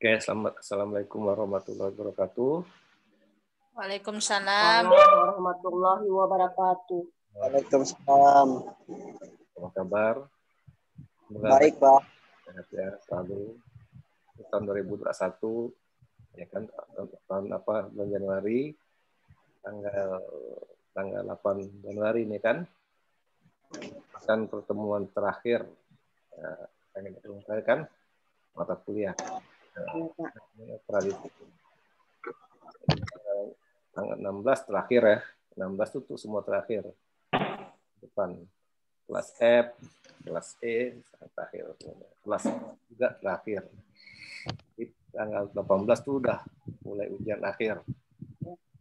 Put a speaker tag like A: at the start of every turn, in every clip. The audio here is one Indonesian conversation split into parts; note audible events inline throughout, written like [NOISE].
A: Oke, selamat assalamualaikum warahmatullahi wabarakatuh.
B: Waalaikumsalam.
C: warahmatullahi wabarakatuh.
D: Waalaikumsalam.
A: Apa kabar? Semoga
D: Baik, Pak.
A: sehat ya selalu. Tahun 2021 ya kan tahun apa bulan Januari tanggal tanggal 8 Januari ini kan akan pertemuan terakhir ya, pengen terakhir kan mata kuliah
C: Iya,
A: tradisi. Tanggal 16 terakhir ya. 16 itu semua terakhir. Depan. Kelas F kelas E terakhir. Kelas juga terakhir. Di tanggal 18 tuh udah mulai ujian akhir.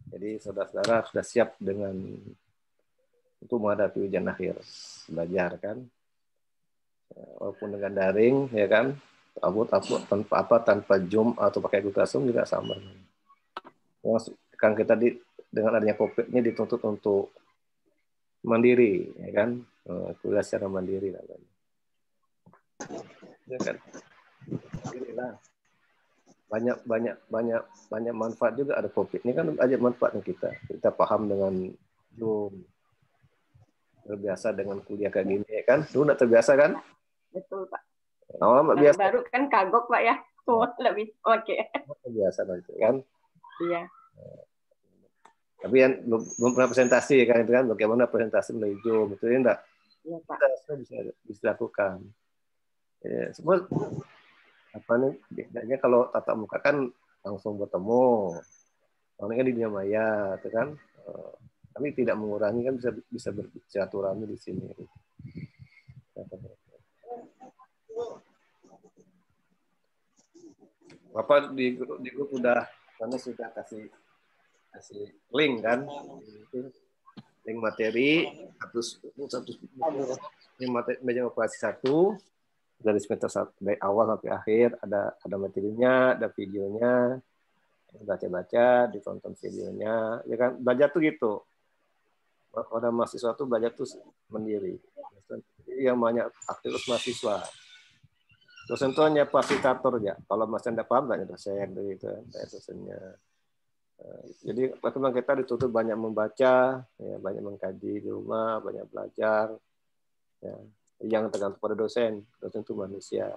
A: Jadi saudara-saudara sudah siap dengan untuk menghadapi ujian akhir. Belajar kan? Walaupun dengan daring ya kan abut apa tanpa apa tanpa zoom atau pakai Google Classroom juga sama. Yang kan kita di dengan adanya covid ini dituntut untuk mandiri ya kan? Eh, kuliah secara mandiri namanya ya kan? Alhamdulillah. banyak banyak banyak banyak manfaat juga ada covid ini kan aja manfaatnya kita. Kita paham dengan zoom. Terbiasa dengan kuliah kayak gini ya kan? Dulu nggak terbiasa kan?
C: Betul, Pak.
A: Awal nggak biasa.
C: Baru kan kagok, Pak ya. Oh, lebih oke.
A: terbiasa nanti kan.
C: Iya.
A: tapi yang belum, belum pernah presentasi kan itu kan. Bagaimana presentasi melalui zoom itu ya enggak?
C: Iya, Pak.
A: kita bisa bisa lakukan ya, semua apa nih bedanya kalau tatap muka kan langsung bertemu. Kalau ini kan di dunia maya itu kan. Eh, tapi tidak mengurangi kan bisa bisa bersilaturahmi di sini Bapak di grup, di grup udah mana sudah kasih kasih link kan? Link materi satu satu ini materi meja operasi satu dari semester satu dari awal sampai akhir ada ada materinya ada videonya baca-baca ditonton videonya ya kan? Belajar tuh gitu. Ada mahasiswa tuh belajar tuh mandiri yang banyak aktivitas mahasiswa dosen tuh hanya fasilitator ya kalau masih tidak paham tanya dosen gitu tanya dosennya. Eh, jadi memang kita dituntut banyak membaca ya banyak mengkaji di rumah banyak belajar ya. Yang tergantung pada dosen. Dosen itu manusia.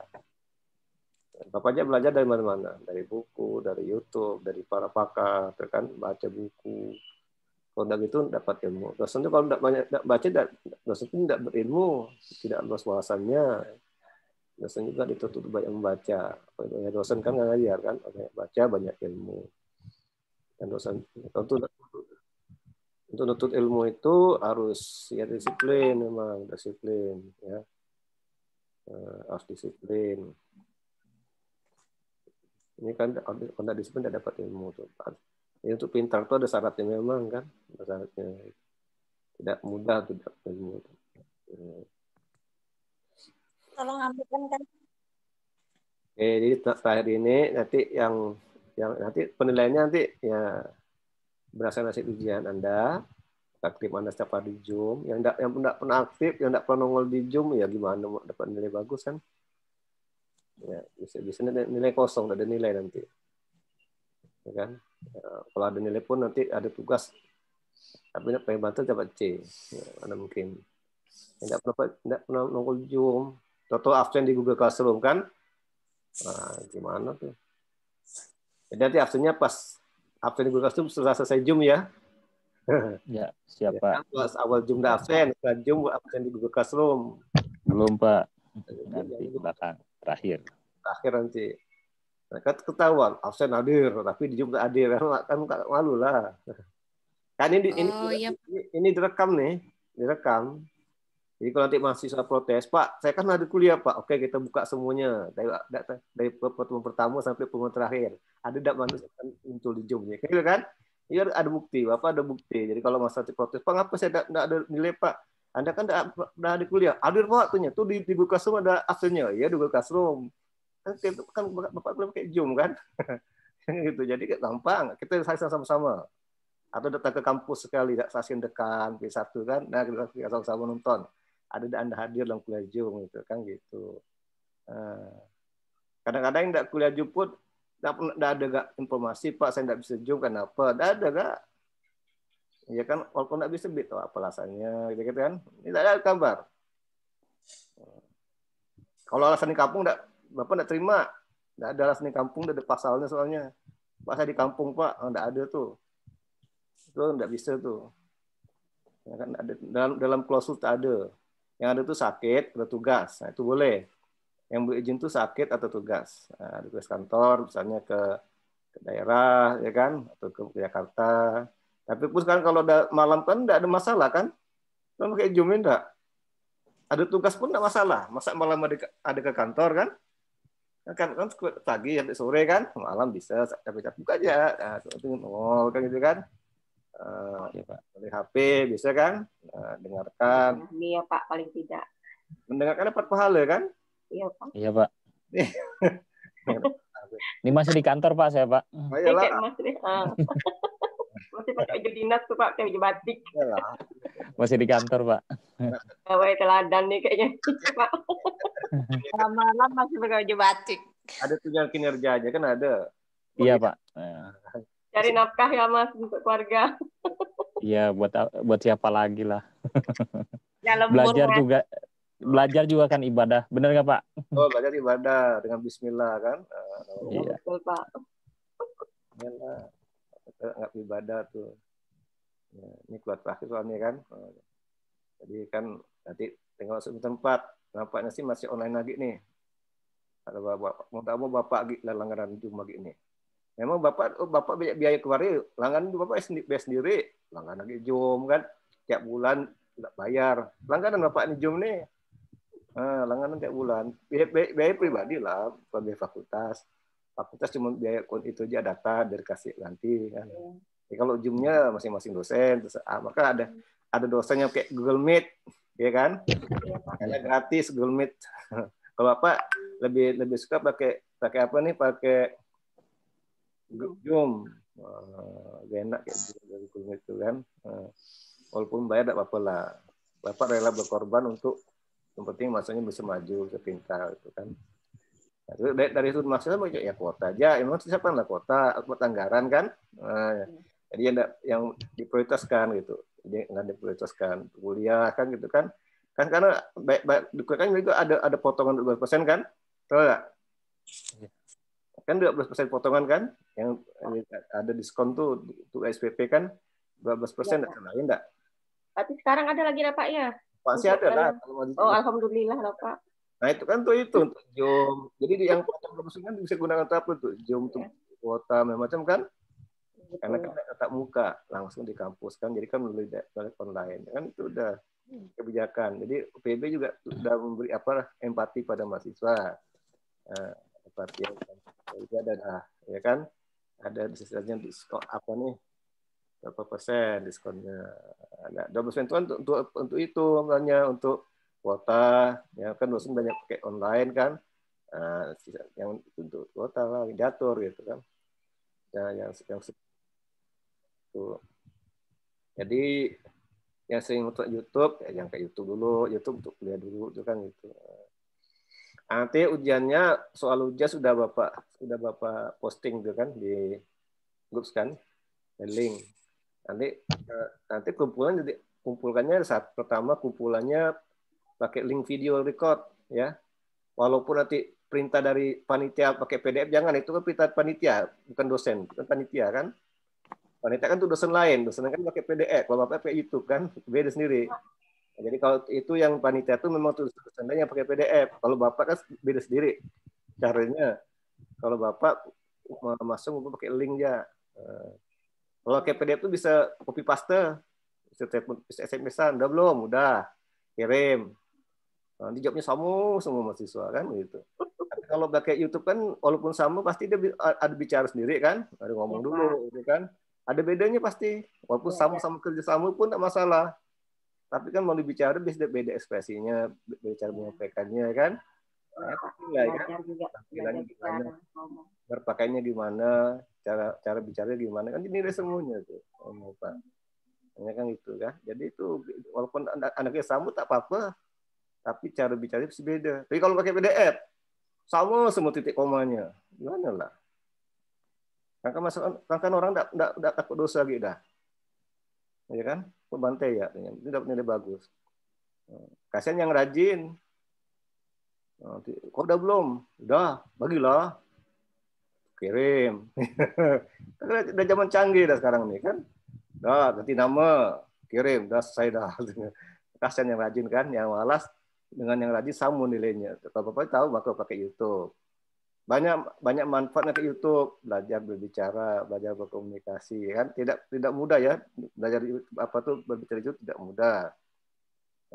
A: Bapak aja belajar dari mana-mana. Dari buku dari YouTube dari para pakar ya kan baca buku. Kalau tidak gitu dapat ilmu. Dosen itu kalau tidak banyak tidak baca dosen itu tidak berilmu tidak luas wawasannya dosen juga dituntut banyak membaca. Banyak dosen kan nggak ngajar kan? Banyak baca banyak ilmu. Dan dosen untuk untuk nutut ilmu itu harus ya disiplin memang disiplin ya. Eh, harus disiplin. Ini kan kalau tidak disiplin tidak dapat ilmu tuh ini untuk pintar tuh ada syaratnya memang kan ada syaratnya. Tidak mudah tidak ilmu
B: Tolong ambilkan kan.
A: Oke, jadi terakhir ini nanti yang yang nanti penilaiannya nanti ya berdasarkan hasil ujian Anda, aktif Anda setiap hari di Zoom, yang tidak yang tidak pernah aktif, yang tidak pernah nongol di Zoom ya gimana dapat nilai bagus kan? Ya, bisa bisa nilai, kosong, ada nilai nanti. Ya kan? Ya, kalau ada nilai pun nanti ada tugas tapi tidak pengen bantu dapat C. Ya, mana mungkin. Tidak pernah tidak pernah nongol Zoom, atau absen di Google Classroom kan? Nah, gimana tuh? Jadi nanti absennya pas absen di Google Classroom setelah selesai Zoom ya. [LAUGHS]
E: Ya, siapa?
A: Ya, pas awal Zoom udah absen, setelah Zoom absen di Google Classroom.
E: Belum, Pak. Nanti belakang terakhir.
A: Terakhir nanti. Kan ketahuan absen hadir, tapi di Zoom tak hadir. Kan kan malu lah. Kan ini ini,
B: Oh, iya.
A: ini, ini direkam nih, direkam. Jadi kalau nanti mahasiswa protes, Pak, saya kan ada kuliah, Pak. Oke, kita buka semuanya dari dari, pertemuan pertama sampai pertemuan terakhir. Ada tidak manusia kan muncul di Zoom-nya, gitu kan? Iya ada bukti, Bapak ada bukti. Jadi kalau masalah protes, Pak, ngapa saya tidak ada nilai, Pak? Anda kan tidak ada kuliah. Hadir Pak waktunya. Tuh di, di Google Classroom ada absennya. Ya di Google Classroom. Kan, kan Bapak kuliah pakai Zoom kan? [LAUGHS] gitu. Jadi gampang. Kita saksikan sama-sama. Atau datang ke kampus sekali, saksikan dekan, P1 kan. Nah, kita sama-sama nonton ada anda hadir dalam kuliah Zoom gitu kan gitu. Kadang-kadang yang tidak kuliah Zoom pun nggak ada gak informasi Pak saya nggak bisa zoom kenapa? Nggak ada gak? Ya kan walaupun nggak bisa bit oh, apa alasannya gitu, gitu kan? Nggak ada kabar. Kalau alasan di kampung nggak bapak nggak terima, nggak ada alasan di kampung nggak ada pasalnya soalnya. Pak saya di kampung Pak, oh, nggak ada tuh. Itu nggak bisa tuh. Ya kan ada dalam dalam klausul tak ada. Yang ada tuh sakit atau tugas. Nah, itu boleh. Yang berizin tuh sakit atau tugas. Nah, tugas kantor misalnya ke, ke daerah ya kan atau ke Jakarta. Tapi pun sekarang kalau udah malam kan enggak ada masalah kan? Kan pakai Zoom enggak? Ada tugas pun enggak masalah. Masa malam ada ke, ada ke kantor kan? Kan kan pagi sampai sore kan, malam bisa capek-capek buka aja. Nah, itu nol kan gitu kan. Eh,
E: Iya, Pak.
A: dari HP bisa kan? Nah, dengarkan.
C: Ini ya Pak paling tidak.
A: Mendengarkan dapat pahala kan?
C: Iya Pak.
E: Iya, Pak. [LAUGHS] Ini masih di kantor, Pak, saya, Pak.
A: Oh,
C: Saya
A: iyalah, [LAUGHS]
C: kayak Mas Ri. Ah. Masih pakai baju dinas tuh Pak, kayak baju batik.
A: iyalah.
E: Masih di kantor, Pak.
C: Gawai teladan nih kayaknya. [LAUGHS] Pak.
B: Malam-malam masih pakai baju batik.
A: Ada tunjangan kinerja aja kan ada.
E: Iya, Pak. Nah,
C: Cari nafkah ya Mas untuk keluarga. [LAUGHS]
E: Iya, buat buat siapa lagi lah. [LAUGHS]
B: Ya
E: Belajar juga belajar juga kan ibadah. Bener nggak, Pak?
A: Oh, belajar ibadah dengan bismillah kan. Nah,
E: Iya.
C: Betul Pak.
A: Nggak ibadah tuh. Ya, ini keluar terakhir soalnya kan. Oh, Jadi kan nanti tinggal masuk ke tempat. Nampaknya sih masih online lagi nih. Ada bapak, mau tak mau bapak lagi lah langganan Zoom lagi nih. Memang bapak, oh, bapak biaya, biaya keluarnya langganan bapak sendiri, biaya sendiri. Langganan lagi Zoom kan. Tiap bulan nggak bayar. Langganan bapak nih Zoom nih. Ah, langganan tiap bulan. Biaya, biaya, biaya pribadi lah, bukan biaya fakultas fakultas cuma biaya itu aja data dari kasih nanti kan. Ya, kalau Zoom-nya masing-masing dosen, terus, ah, maka ada ada dosen yang kayak Google Meet, ya kan? Karena gratis Google Meet. [LAUGHS] kalau apa lebih lebih suka pakai pakai apa nih? Pakai Zoom. Wah, lebih enak kayak Zoom dari Meet itu kan. Nah, walaupun bayar tidak apa-apa lah. Bapak rela berkorban untuk yang penting masanya bisa maju, bisa pintar itu kan. Nah, dari, dari itu maksudnya mau ya kuota aja. Emang siapa lah kuota buat anggaran kan? Nah, jadi yang, yang diprioritaskan gitu. Jadi nggak diprioritaskan kuliah kan gitu kan? Kan karena baik baik kan juga ada ada potongan 12 persen kan? Tahu nggak? Kan 12 persen potongan kan? Yang ada diskon tuh untuk SPP kan 12 persen
C: Iya,
A: lain enggak?
C: Berarti sekarang ada lagi lah Pak ya?
A: Pasti ada lah.
C: Oh Alhamdulillah lah Pak.
A: Nah itu kan tuh itu untuk Zoom. Jadi di yang potong berapa kan bisa gunakan untuk apa tuh? Zoom untuk kuota macam kan? Karena kan tatap muka langsung di kampus kan. Jadi kan melalui online kan itu udah kebijakan. Jadi UPB juga sudah memberi apa empati pada mahasiswa. Nah, jadi ada dah, ya kan? Ada disisanya diskon apa nih? Berapa persen diskonnya? Ada 12 persen itu kan untuk, untuk untuk itu namanya untuk kuota ya kan dosen banyak pakai online kan Nah, sisa- yang untuk kuota lah diatur gitu kan ya yang yang itu jadi yang sering untuk YouTube ya yang ke YouTube dulu YouTube untuk kuliah dulu itu kan gitu nanti ujiannya soal ujian sudah bapak sudah bapak posting tuh kan di grup kan di link nanti eh, nanti kumpulan jadi kumpulkannya saat pertama kumpulannya pakai link video record ya. Walaupun nanti perintah dari panitia pakai PDF jangan itu kan perintah panitia bukan dosen, bukan panitia kan. Panitia kan itu dosen lain, dosen kan pakai PDF, kalau bapak pakai YouTube kan beda sendiri. Nah, jadi kalau itu yang panitia itu memang yang pakai PDF. Kalau bapak kan beda sendiri caranya. Kalau bapak masuk bapak pakai link ya. Nah, Kalau pakai PDF itu bisa copy paste, bisa telepon, bisa SMS-an, udah belum? Udah, kirim. Nanti jawabnya sama semua mahasiswa kan gitu. Tapi kalau pakai YouTube kan walaupun sama pasti dia ada bicara sendiri kan, ada ngomong
C: Iya,
A: dulu gitu kan. Ada bedanya pasti. Walaupun
C: Iya,
A: sama-sama kerja sama pun tidak masalah. Tapi kan mau dibicara bisa beda ekspresinya, beda cara menyampaikannya kan. Nah, ya kan. Gimana, berpakaiannya gimana, cara cara bicaranya gimana kan dinilai semuanya tuh. Oh, Pak. Hanya kan itu kan. Jadi itu walaupun anak anaknya sama tak apa-apa, tapi cara bicara bisa beda. Tapi kalau pakai PDF, sama semua titik komanya. Gimana lah? kan kan, masuk, kan, kan orang tidak takut dosa gitu dah ya kan? Pembantai ya itu dapat nilai bagus. Kasihan yang rajin. Kok udah belum? Udah bagilah. Kirim. [LAUGHS] Udah zaman canggih dah sekarang nih kan? Dah ganti nama kirim. Dah selesai dah. [LAUGHS] Kasihan yang rajin kan? Yang malas dengan yang rajin sama nilainya. Kalau bapak tahu bakal pakai YouTube banyak banyak manfaatnya ke YouTube. Belajar berbicara belajar berkomunikasi kan? Tidak tidak mudah ya. Belajar apa tuh berbicara itu tidak mudah.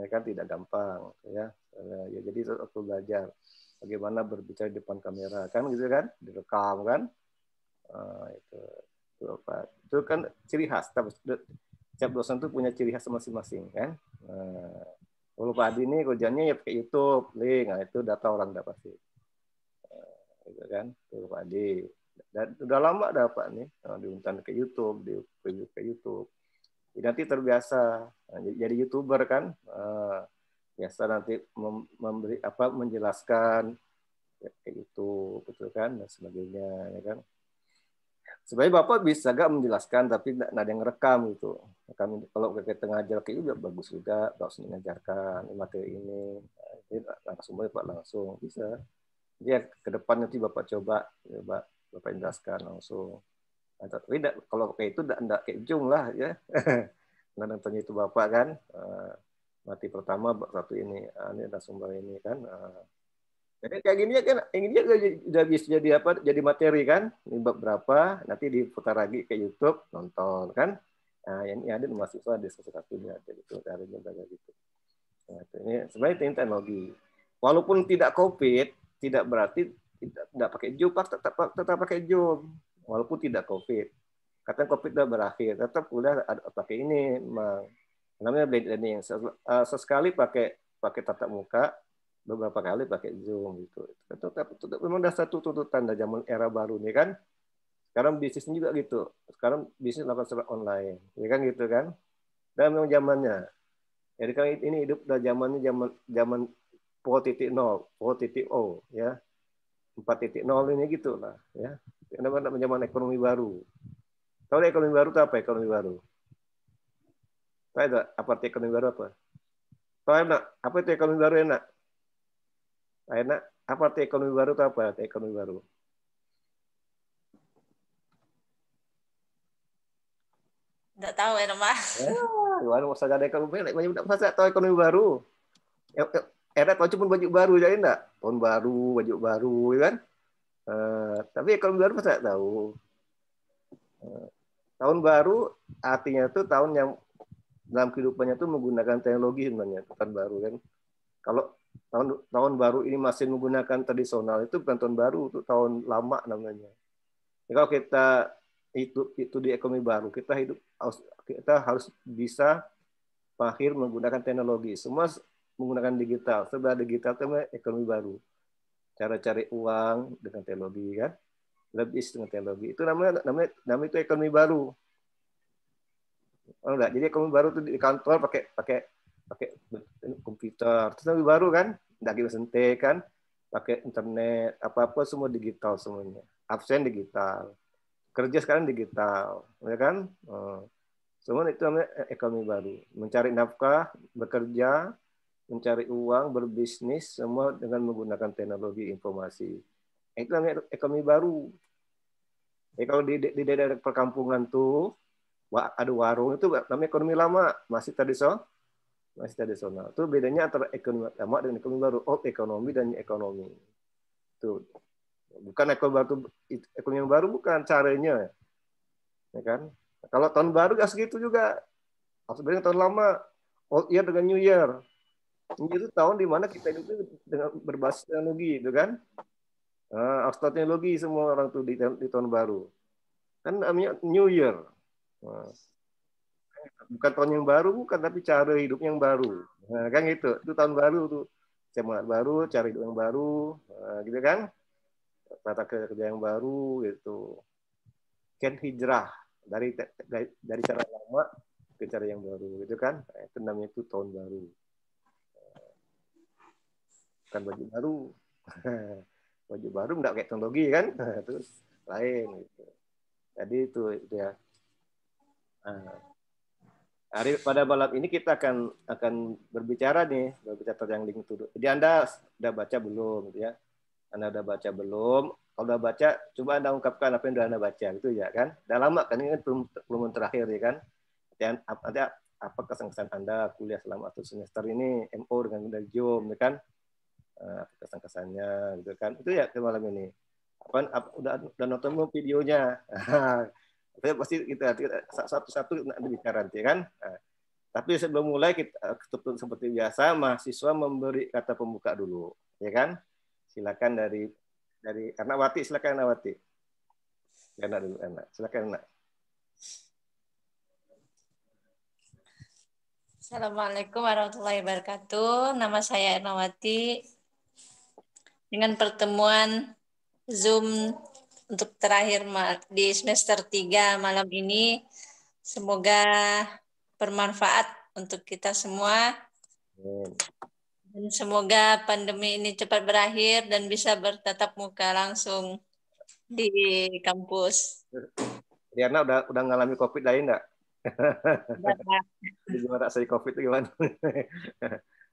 A: Ya kan? Tidak gampang ya. Ya jadi aku belajar bagaimana berbicara di depan kamera kan? Gitu kan? Direkam kan? Uh, itu itu apa? Itu kan ciri khas. Setiap dosen tuh punya ciri khas masing-masing kan? Nah, kalau Pak Adi ini kerjanya ya pakai YouTube link. Nah itu data orang dapat pasti gitu kan tuh Pak Adi. Dan udah lama dapat nih nah, diuntan ke YouTube di ke YouTube. Jadi nanti terbiasa nah, jadi youtuber kan nah, biasa nanti memberi apa menjelaskan ya, kayak itu betul kan dan sebagainya ya kan. Sebenarnya bapak bisa gak menjelaskan tapi tidak ada yang rekam gitu. Kami kalau kita ngajar kayak itu bagus juga bagus mengajarkan materi ini. Nah, jadi langsung pak langsung. Bisa dia ke depan nanti bapak coba coba bapak jelaskan langsung. Tidak kalau kayak itu tidak tidak kayak ujung lah ya. [LAUGHS] Nah nontonnya itu bapak kan uh, mati pertama satu ini uh, ini ada sumber ini kan uh, jadi kayak gini kan ini dia udah bisa jadi apa jadi materi kan ini berapa nanti diputar lagi ke YouTube nonton kan. Nah ini ada mahasiswa diskusi satunya jadi itu caranya belajar gitu. Nah, ini sebenarnya teknologi. Walaupun tidak covid tidak berarti tidak, tidak pakai job, tetap, tetap pakai job, walaupun tidak COVID. Katanya COVID sudah berakhir, tetap kuliah pakai ini, memang. namanya blade learning. Eh, sesekali pakai pakai tatap muka, beberapa kali pakai Zoom gitu. Itu, itu, itu memang ada satu tuntutan dari zaman era baru nih kan. Sekarang bisnisnya juga gitu. Sekarang bisnis lakukan secara online, ya kan gitu kan. Dan memang zamannya. Jadi kan ini hidup udah zamannya zaman zaman 4.0, 4.0 ya. 4.0 ini gitu lah ya. Karena zaman ekonomi baru. Tahu ekonomi baru itu apa ekonomi baru? Tahu enggak apa itu ekonomi baru apa? Tahu enak? Apa itu ekonomi baru enak? Enak? Apa itu ekonomi baru itu apa? Itu ekonomi baru.
B: Enggak tahu ya, Pak. Ya,
A: gimana mau saja ada ekonomi, banyak masa tahu ekonomi baru. Era kalau cuma baju baru jadi enggak? Tahun baru baju baru ya kan? Uh, tapi kalau baru saya tahu. Uh, tahun baru artinya itu tahun yang dalam kehidupannya itu menggunakan teknologi sebenarnya tahun baru kan? Kalau tahun tahun baru ini masih menggunakan tradisional itu bukan tahun baru itu tahun lama namanya. Ya, kalau kita itu itu di ekonomi baru kita hidup kita harus bisa mahir menggunakan teknologi. Semua menggunakan digital. Serba digital itu ekonomi baru. Cara cari uang dengan teknologi kan, lebih dengan teknologi. Itu namanya namanya namanya itu ekonomi baru. Oh enggak, jadi ekonomi baru itu di kantor pakai pakai pakai komputer. Terus ekonomi baru kan, enggak kita kan, pakai internet, apa-apa semua digital semuanya. Absen digital. Kerja sekarang digital, ya kan? Oh. Semua itu namanya ekonomi baru. Mencari nafkah, bekerja, mencari uang, berbisnis, semua dengan menggunakan teknologi informasi. Itu namanya ekonomi baru. Ya, kalau di, di, daerah perkampungan tuh ada warung itu namanya ekonomi lama, masih tradisional, masih tradisional. Itu bedanya antara ekonomi lama dan ekonomi baru. Oh, ekonomi dan ekonomi. Itu bukan ekonomi baru, ekonomi yang baru bukan caranya, ya kan? Kalau tahun baru gak segitu juga. Sebenarnya tahun lama, old year dengan new year itu tahun di mana kita hidup dengan berbasis teknologi, itu kan? Uh, teknologi semua orang tuh di, di tahun baru. Kan namanya New Year. Nah, bukan tahun yang baru, bukan tapi cara hidup yang baru. Nah, kan gitu. Itu tahun baru tuh. Semangat baru, cara hidup yang baru, nah, gitu kan? Tata kerja yang baru, gitu. Ken hijrah dari, dari dari cara lama ke cara yang baru, gitu kan? Nah, itu namanya itu tahun baru bukan baju baru [LAUGHS] baju baru nggak kayak teknologi kan [LAUGHS] terus lain gitu Jadi itu, ya. Nah, hari pada malam ini kita akan akan berbicara nih berbicara tentang link to do. Jadi anda sudah baca belum, gitu ya? Anda sudah baca belum? Kalau sudah baca, coba anda ungkapkan apa yang sudah anda baca, gitu ya kan? Udah lama kan ini kan belum terakhir ya kan? Dan ada apa kesan-kesan anda kuliah selama satu semester ini MO dengan dari ya kan? Eh, kesan-kesannya, gitu kan? Itu ya ke malam ini. Apa, apa udah udah nonton videonya? [LAUGHS] Saya pasti kita satu-satu nanti bicara nanti kan. Nah, tapi sebelum mulai kita seperti biasa mahasiswa memberi kata pembuka dulu, ya kan? Silakan dari dari Wati, silakan Wati. Anak dulu anak, silakan anak.
B: Assalamualaikum warahmatullahi wabarakatuh. Nama saya Ernawati. Dengan pertemuan Zoom untuk terakhir di semester 3 malam ini. Semoga bermanfaat untuk kita semua. Dan semoga pandemi ini cepat berakhir dan bisa bertatap muka langsung di kampus.
A: Diana udah udah ngalami COVID lain enggak? gimana saya COVID itu gimana?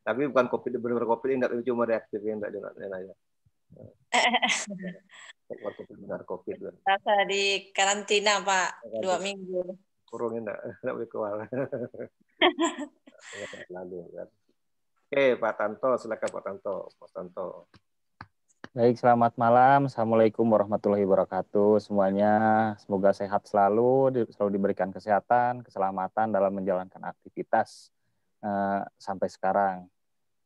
A: Tapi bukan COVID benar-benar COVID enggak cuma reaktif enggak ya.
B: benar COVID. Rasa di karantina Pak dua minggu.
A: Kurungin enggak, enggak [LAUGHS] boleh keluar. [LAUGHS] Lalu kan. Oke Pak Tanto, silakan Pak Tanto. Pak Tanto.
E: Baik, selamat malam. Assalamualaikum warahmatullahi wabarakatuh semuanya. Semoga sehat selalu, selalu diberikan kesehatan, keselamatan dalam menjalankan aktivitas uh, sampai sekarang.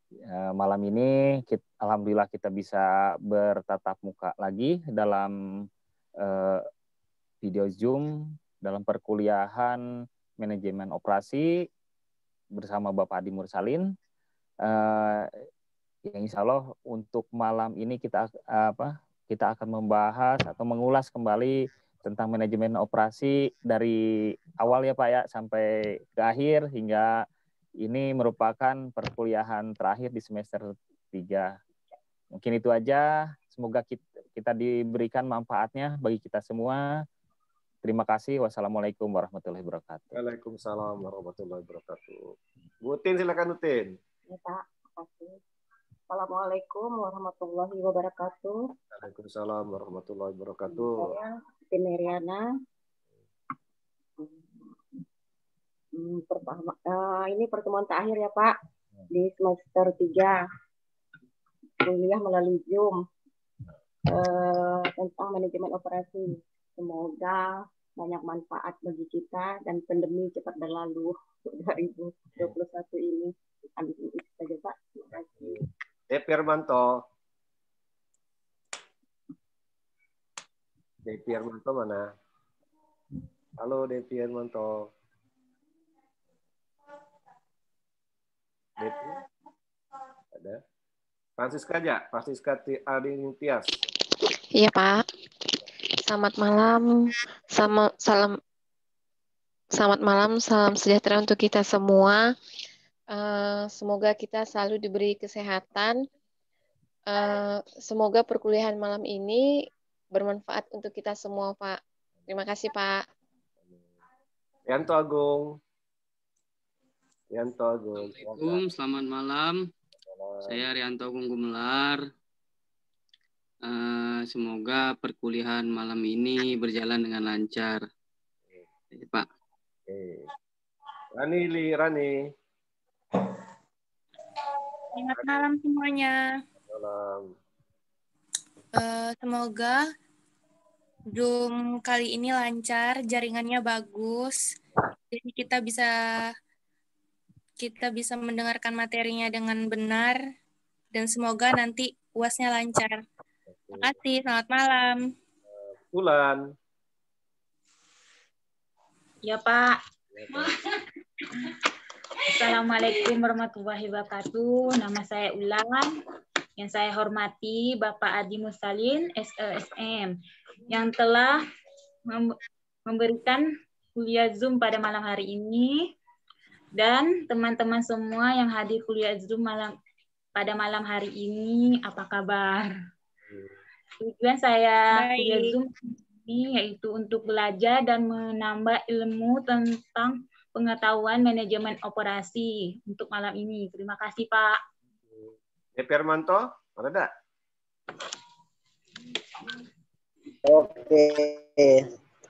E: Uh, malam ini, kita, alhamdulillah kita bisa bertatap muka lagi dalam uh, video Zoom dalam perkuliahan manajemen operasi bersama Bapak Adi Mursalin. Uh, yang insya Allah untuk malam ini kita apa kita akan membahas atau mengulas kembali tentang manajemen operasi dari awal ya Pak ya sampai ke akhir hingga ini merupakan perkuliahan terakhir di semester 3. Mungkin itu aja. Semoga kita, kita diberikan manfaatnya bagi kita semua. Terima kasih. Wassalamualaikum warahmatullahi wabarakatuh.
A: Waalaikumsalam warahmatullahi wabarakatuh. Butin silakan Butin.
C: Ya Pak, terima kasih. Assalamualaikum warahmatullahi wabarakatuh.
A: Waalaikumsalam warahmatullahi wabarakatuh.
C: Saya Tim Meriana. Hmm, pertama, uh, ini pertemuan terakhir ya Pak di semester 3 kuliah melalui Zoom uh, tentang manajemen operasi. Semoga banyak manfaat bagi kita dan pandemi cepat berlalu 2021 ini. Amin itu saja Pak. Terima kasih.
A: De Firmanto. De Firmanto mana? Halo De Firmanto. Devi? Ada? Francisca aja, Francisca Adintias.
D: Iya Pak. Selamat malam. Sama, salam Selamat malam, salam sejahtera untuk kita semua. Uh, semoga kita selalu diberi kesehatan. Uh, semoga perkuliahan malam ini bermanfaat untuk kita semua, Pak. Terima kasih, Pak.
A: Yanto Agung. Yanto Agung.
F: Assalamualaikum, selamat malam. Saya Rianto Agung Gumelar. Uh, semoga perkuliahan malam ini berjalan dengan lancar. Oke. Pak. Oke.
A: Rani, Li, Rani.
G: Selamat malam semuanya.
A: Malam.
G: Uh, semoga Zoom kali ini lancar, jaringannya bagus, jadi kita bisa kita bisa mendengarkan materinya dengan benar dan semoga nanti uasnya lancar. Terima kasih, selamat malam.
A: Bulan.
H: Ya Pak. Ya, Pak. Assalamualaikum warahmatullahi wabarakatuh. Nama saya Ulan. Yang saya hormati Bapak Adi Musalin, SLSM, yang telah memberikan kuliah Zoom pada malam hari ini. Dan teman-teman semua yang hadir kuliah Zoom malam pada malam hari ini, apa kabar? Tujuan saya Baik. kuliah Zoom ini yaitu untuk belajar dan menambah ilmu tentang pengetahuan manajemen operasi untuk malam ini. Terima kasih Pak.
A: Ya Permanto, ada enggak?
I: Oke,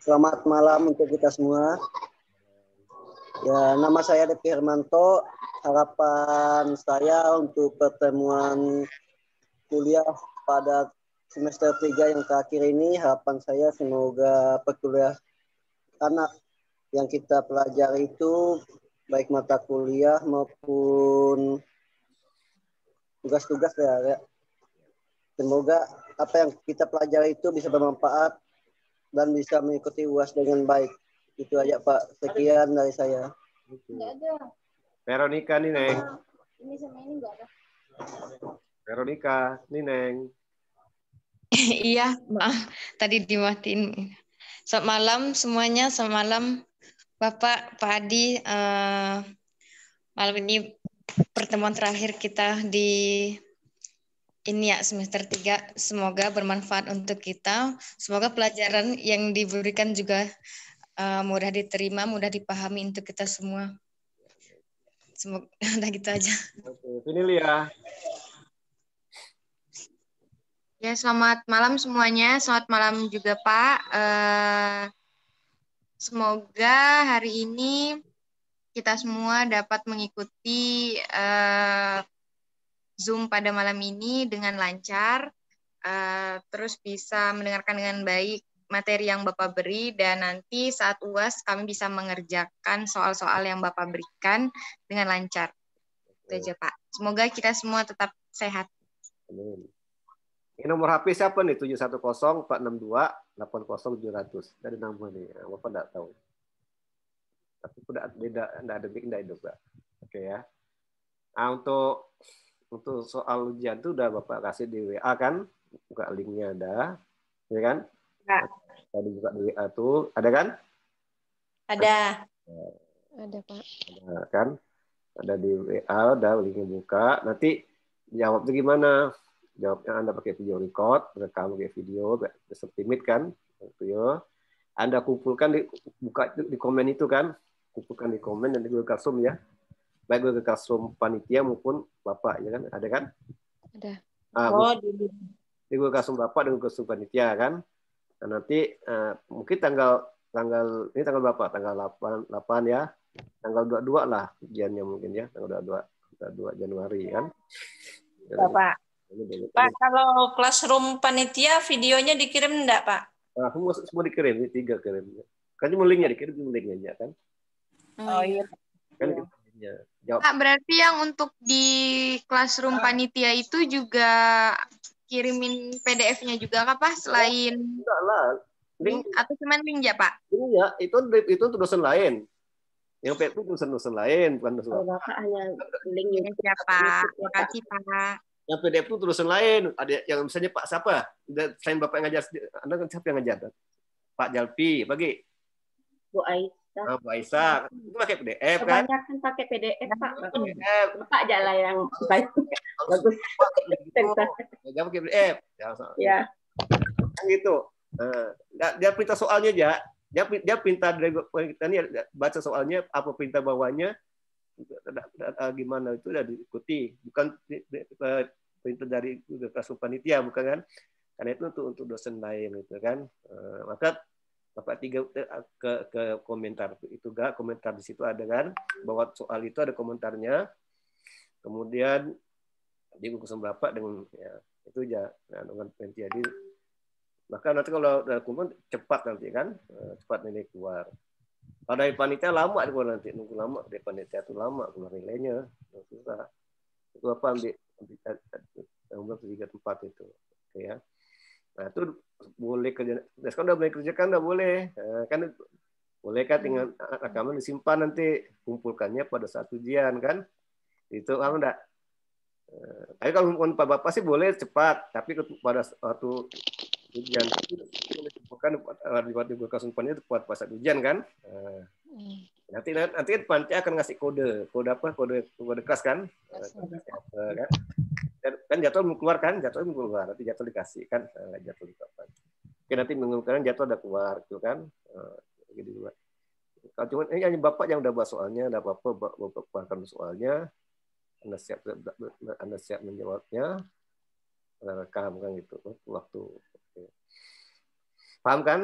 I: selamat malam untuk kita semua. Ya, nama saya Depi Hermanto. Harapan saya untuk pertemuan kuliah pada semester 3 yang terakhir ini, harapan saya semoga perkuliah anak yang kita pelajari itu baik mata kuliah maupun tugas-tugas ya, ya. Semoga apa yang kita pelajari itu bisa bermanfaat dan bisa mengikuti UAS dengan baik. Itu aja Pak. Sekian dari saya.
A: Veronica nih Neng.
C: Ini sama ini enggak ada.
A: Veronica nih Neng. [LAUGHS]
D: iya, maaf. Tadi dimatiin. Selamat malam semuanya. Selamat malam Bapak, Pak Adi. Uh, malam ini pertemuan terakhir kita di ini ya semester 3. Semoga bermanfaat untuk kita. Semoga pelajaran yang diberikan juga uh, mudah diterima, mudah dipahami untuk kita semua. Semoga [LAUGHS] udah gitu aja.
A: Oke, ini Lia.
D: Ya, selamat malam semuanya. Selamat malam juga Pak. Uh, semoga hari ini kita semua dapat mengikuti uh, Zoom pada malam ini dengan lancar, uh, terus bisa mendengarkan dengan baik materi yang Bapak beri, dan nanti saat UAS kami bisa mengerjakan soal-soal yang Bapak berikan dengan lancar. Itu aja Pak. Semoga kita semua tetap sehat.
A: Amin. Ini nomor HP siapa nih? 710 462 80700. Dari nama nih. Bapak enggak tahu. Tapi udah beda enggak ada enggak itu, Pak. Oke ya. Nah, untuk untuk soal ujian itu udah Bapak kasih di WA kan? Buka linknya ada. Ya kan? Tadi buka di WA tuh, ada kan?
B: Ada.
D: Ada, Pak.
A: Ada kan? Ada di WA, ada linknya buka. Nanti jawabnya gimana? jawabnya Anda pakai video record, rekam pakai video, seperti Meet kan, video. Anda kumpulkan di buka di komen itu kan, kumpulkan di komen dan di Google Classroom ya, baik Google Classroom panitia maupun bapak ya kan, ada kan?
D: Ada.
A: Ah,
B: Oh, di
A: di Google Classroom bapak dan Google Classroom panitia kan. Nah, nanti eh, mungkin tanggal tanggal ini tanggal berapa? Tanggal 8 8 ya. Tanggal 22 lah ujiannya mungkin ya, tanggal 22 22 Januari kan.
B: Bapak.
A: Ini boleh-
B: Pak, kalau classroom panitia videonya dikirim enggak, Pak?
A: Nah, semua semua dikirim, ini tiga kirim. Kan cuma linknya dikirim, cuma linknya aja kan.
B: Oh iya.
A: Kan kita linknya. Jawab.
D: Pak, berarti yang untuk di classroom panitia itu juga kirimin PDF-nya juga kah, Pak? Selain
A: Enggak lah. Link
D: atau cuman link ya, Pak?
A: ini ya, itu itu untuk dosen lain. Yang PET itu dosen-dosen lain, bukan dosen
C: Kalau Bapak hanya link
D: Ya, siap, Pak. Terima kasih, Pak.
A: Yang PDF itu dosen lain. Ada yang misalnya Pak siapa? Selain Bapak yang ngajar, Anda kan siapa yang ngajar? Pak Jalpi, bagi
C: Bu Aisyah.
A: Ah, Bu Aisyah. Itu pakai PDF kan?
C: Kebanyakan pakai PDF, Pak.
A: PDF.
C: Bapak aja lah yang baik. [LAUGHS] Bagus.
A: Jangan pakai PDF. Jangan
C: Ya.
A: Kan gitu. Nah, dia- perintah soalnya aja. Dia dia perintah dari kita ini baca soalnya apa perintah bawahnya gimana itu udah diikuti bukan eh, perintah dari kelas panitia bukan kan karena itu untuk untuk dosen lain gitu kan Eh, maka bapak tiga eh, ke ke komentar itu gak komentar di situ ada kan? Bahwa soal itu ada komentarnya. Kemudian di buku bapak dengan ya itu aja. Nah, dengan panitia jadi maka nanti kalau ada kumpul cepat nanti kan? Eh, cepat nilai keluar. Kalau dari panitia lama keluar nanti. Nunggu lama. Dari panitia itu lama keluar nilainya. Susah. Itu apa ambil? Ambil tiga tempat itu. Oke ya nah itu boleh kerja nah, sekarang udah boleh kerjakan udah boleh Nah, kan boleh kan tinggal rekaman disimpan nanti kumpulkannya pada saat ujian kan itu kan enggak tapi kalau untuk Pak Bapak sih boleh cepat, tapi pada waktu ujian bukan di waktu bekas umpannya itu pada saat ujian kan. Nah, nanti nanti panti akan ngasih kode, kode apa? Kode kode kelas kan? Eh, kan? Dan- kan jadwal belum keluar kan? Jadwal keluar, nanti jadwal dikasih kan? Nah, jadwal di kapan. Oke, nanti kalian jatuh ada keluar, gitu kan? Uh, gitu juga. Kalau cuma ini hanya bapak yang udah buat soalnya, ada apa-apa bapak keluarkan soalnya, anda siap anda siap menjawabnya, anda rekam kan gitu waktu. Oke. Paham kan?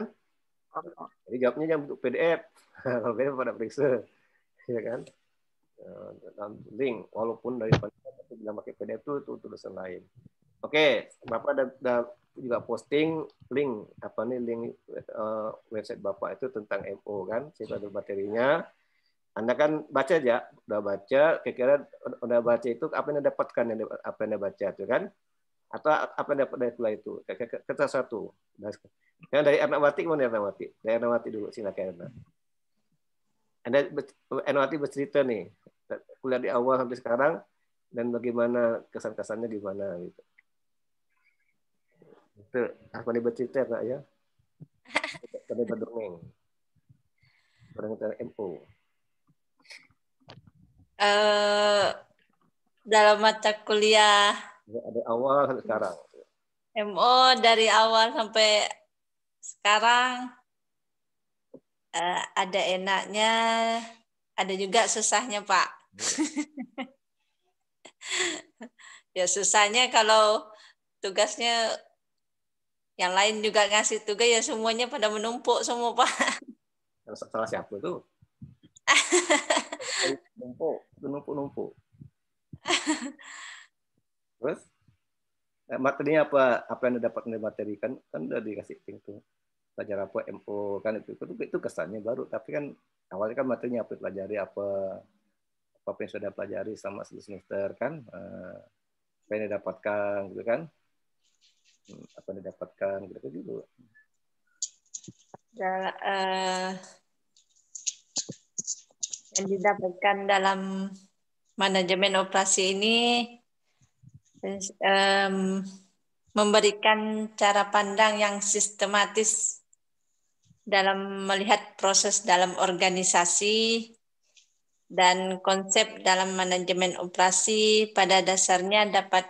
A: Jadi jawabnya yang bentuk PDF. [LAUGHS] Kalau PDF pada periksa, ya kan? Dalam link walaupun dari tapi bila pakai PDF itu itu tulisan lain. Oke, Bapak ada, ada juga posting link apa nih link uh, website Bapak itu tentang MO kan, saya ada materinya. Anda kan baca aja, udah baca, kira-kira udah baca itu apa yang dapatkan apa yang Anda baca itu kan? Atau apa yang dapat dari kuliah itu? Kata satu. Yang dari Ernawati mana Ernawati? Dari Ernawati dulu, silakan Ernawati. Anda Ernawati bercerita nih, kuliah di awal sampai sekarang dan bagaimana kesan-kesannya di mana gitu. Itu apa nih bercerita Kak ya? [LAUGHS] Tadi berdongeng. Bareng MO.
B: Uh, dalam mata kuliah
A: ada awal sampai sekarang.
B: MO dari awal sampai sekarang uh, ada enaknya, ada juga susahnya Pak. [LAUGHS] ya susahnya kalau tugasnya yang lain juga ngasih tugas ya semuanya pada menumpuk semua Pak.
A: Salah siapa tuh? [LAUGHS] numpuk, numpuk-numpuk. [LAUGHS] Terus materinya apa? Apa yang dapat dari materi kan? Kan udah dikasih link tuh. Belajar apa MO kan itu. Itu, itu kesannya baru. Tapi kan awalnya kan materinya apa pelajari apa apa yang sudah pelajari selama semester kan uh, apa yang didapatkan gitu kan hmm, apa yang didapatkan gitu gitu
B: uh, yang didapatkan dalam manajemen operasi ini um, memberikan cara pandang yang sistematis dalam melihat proses dalam organisasi dan konsep dalam manajemen operasi pada dasarnya dapat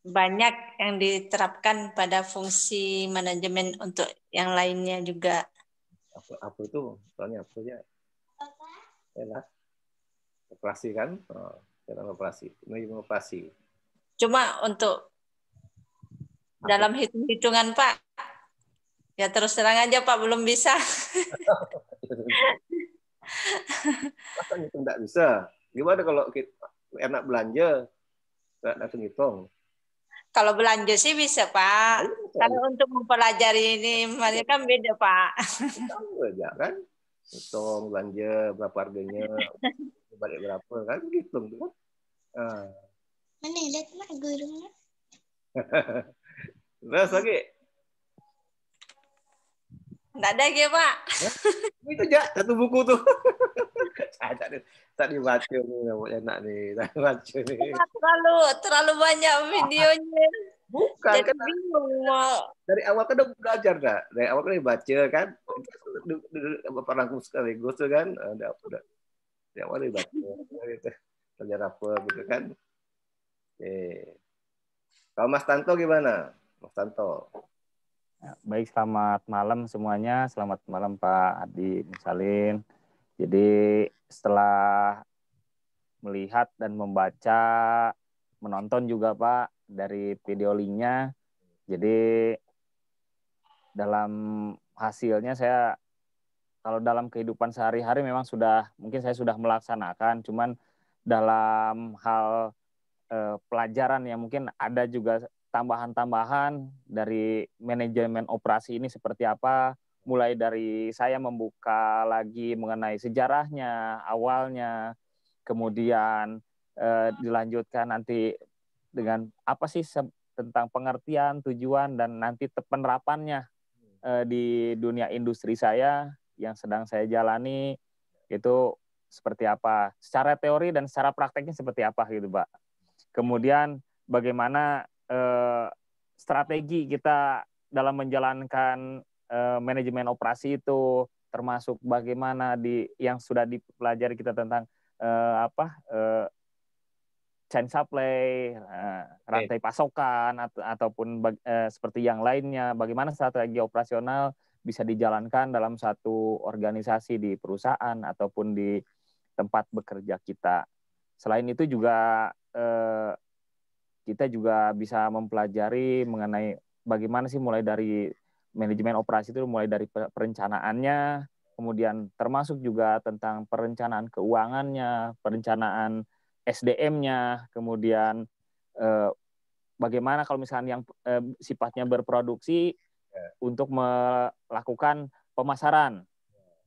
B: banyak yang diterapkan pada fungsi manajemen untuk yang lainnya juga.
A: Apa, apa itu? Soalnya apa ya? Ya Operasi kan? Oh, dalam operasi, manajemen operasi.
B: Cuma untuk apa? dalam hitung-hitungan Pak, Ya terus terang aja Pak belum bisa.
A: Masa ngitung tidak bisa? Gimana kalau kita enak belanja nggak langsung hitung?
B: Kalau belanja sih bisa Pak. Kalau untuk mempelajari ini mereka kan beda Pak.
A: Aja kan? Hitung belanja berapa harganya, balik berapa kan hitung tuh kan. Ah. Mana lihat mak gurunya? [LAUGHS] Terus lagi
B: Enggak ada ya, Pak.
A: Ya, itu aja satu buku tuh. [LAUGHS] Saya tadi tadi baca nih, enak nih, tadi baca nih.
B: Terlalu terlalu banyak videonya.
A: Bukan Jadi kan bingung. Dari awal kan udah belajar dah. Dari awal kan baca kan. Bapak rangkum sekaligus tuh kan. Udah udah. Dari awal baca. Gitu. Belajar apa gitu kan. Oke. Kalau Mas Tanto gimana? Mas Tanto.
E: Baik, selamat malam semuanya. Selamat malam Pak Adi Misalin. Jadi setelah melihat dan membaca, menonton juga Pak dari video linknya. Jadi dalam hasilnya saya kalau dalam kehidupan sehari-hari memang sudah mungkin saya sudah melaksanakan, cuman dalam hal eh, pelajaran yang mungkin ada juga tambahan-tambahan dari manajemen operasi ini seperti apa, mulai dari saya membuka lagi mengenai sejarahnya, awalnya, kemudian eh, dilanjutkan nanti dengan apa sih tentang pengertian, tujuan, dan nanti penerapannya eh, di dunia industri saya yang sedang saya jalani. Itu seperti apa, secara teori dan secara prakteknya seperti apa gitu, Pak. Kemudian bagaimana eh, strategi kita dalam menjalankan eh, manajemen operasi itu termasuk bagaimana di yang sudah dipelajari kita tentang eh, apa eh, chain supply, uh, rantai pasokan atau ataupun uh, seperti yang lainnya. Bagaimana strategi operasional bisa dijalankan dalam satu organisasi di perusahaan ataupun di tempat bekerja kita. Selain itu juga uh, kita juga bisa mempelajari mengenai bagaimana sih mulai dari manajemen operasi itu mulai dari perencanaannya, kemudian termasuk juga tentang perencanaan keuangannya, perencanaan SDM-nya, kemudian eh, bagaimana kalau misalnya yang eh, sifatnya berproduksi ya. untuk melakukan pemasaran,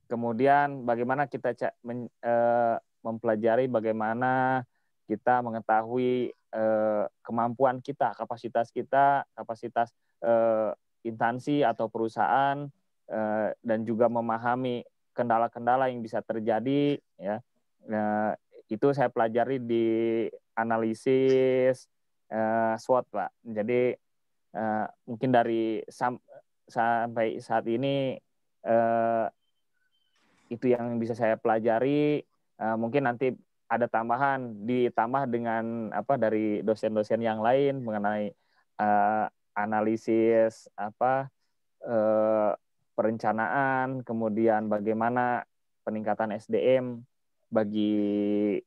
E: kemudian bagaimana kita men, eh, mempelajari bagaimana kita mengetahui eh, kemampuan kita, kapasitas kita, kapasitas eh, instansi atau perusahaan eh, dan juga memahami kendala-kendala yang bisa terjadi ya. Eh, itu saya pelajari di analisis eh, SWOT pak. Jadi eh, mungkin dari sam sampai saat ini eh, itu yang bisa saya pelajari. Eh, mungkin nanti ada tambahan ditambah dengan apa dari dosen-dosen yang lain mengenai uh, analisis apa eh, perencanaan, kemudian bagaimana peningkatan SDM bagi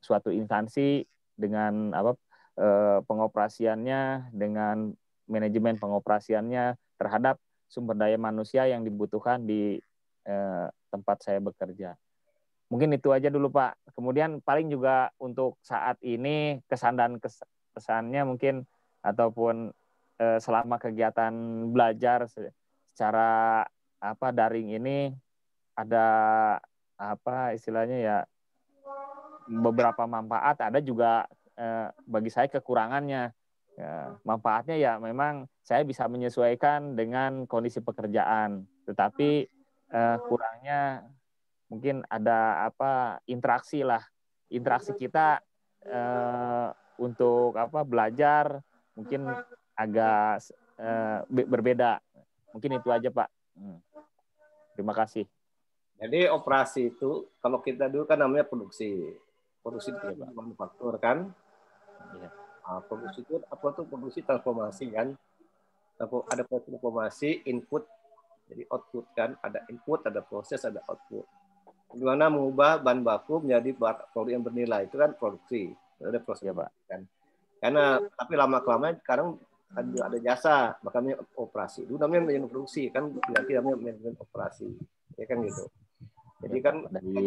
E: suatu instansi dengan apa eh, pengoperasiannya, dengan manajemen pengoperasiannya terhadap sumber daya manusia yang dibutuhkan di eh, tempat saya bekerja. Mungkin itu aja dulu Pak. Kemudian paling juga untuk saat ini kesan dan kesannya mungkin ataupun eh, selama kegiatan belajar secara apa daring ini ada apa istilahnya ya beberapa manfaat. Ada juga eh, bagi saya kekurangannya. Ya, manfaatnya ya memang saya bisa menyesuaikan dengan kondisi pekerjaan. Tetapi eh, kurangnya mungkin ada apa interaksi lah interaksi kita eh, untuk apa belajar mungkin agak uh, berbeda. Mungkin itu aja Pak. Hmm. Terima kasih.
A: Jadi operasi itu kalau kita dulu kan namanya produksi. Produksi itu ya, manufaktur kan. Ya. Nah, produksi itu apa tuh produksi transformasi kan. Ada transformasi input jadi output kan ada input ada proses ada output gimana mengubah bahan baku menjadi produk yang bernilai? Itu kan produksi. Ada proses ya, Pak. kan karena tapi lama kelamaan sekarang ada, ada jasa. Makanya operasi. Dulu namanya manajemen produksi. Kan berarti namanya manajemen operasi. Ya kan gitu.
E: Jadi kan dari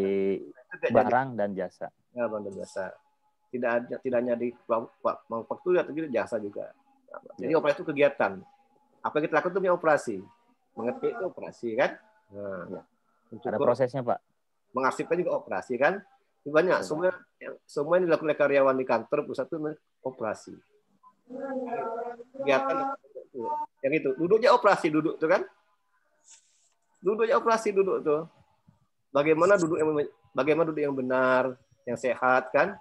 E: barang dan jasa.
A: Ya barang dan jasa. Tidak ada tidak hanya di manufaktur atau gitu jasa juga. Jadi ya. operasi itu kegiatan. Apa yang kita lakukan itu operasi. Mengerti itu operasi kan?
E: Nah, ya. ada prosesnya pak
A: mengarsipkan juga operasi kan? Banyak. Ya, semua yang semua yang dilakukan oleh karyawan di kantor pusat itu operasi. Kegiatan yang itu. Duduknya operasi duduk tuh kan? Duduknya operasi duduk tuh. Bagaimana duduk yang bagaimana duduk yang benar yang sehat kan?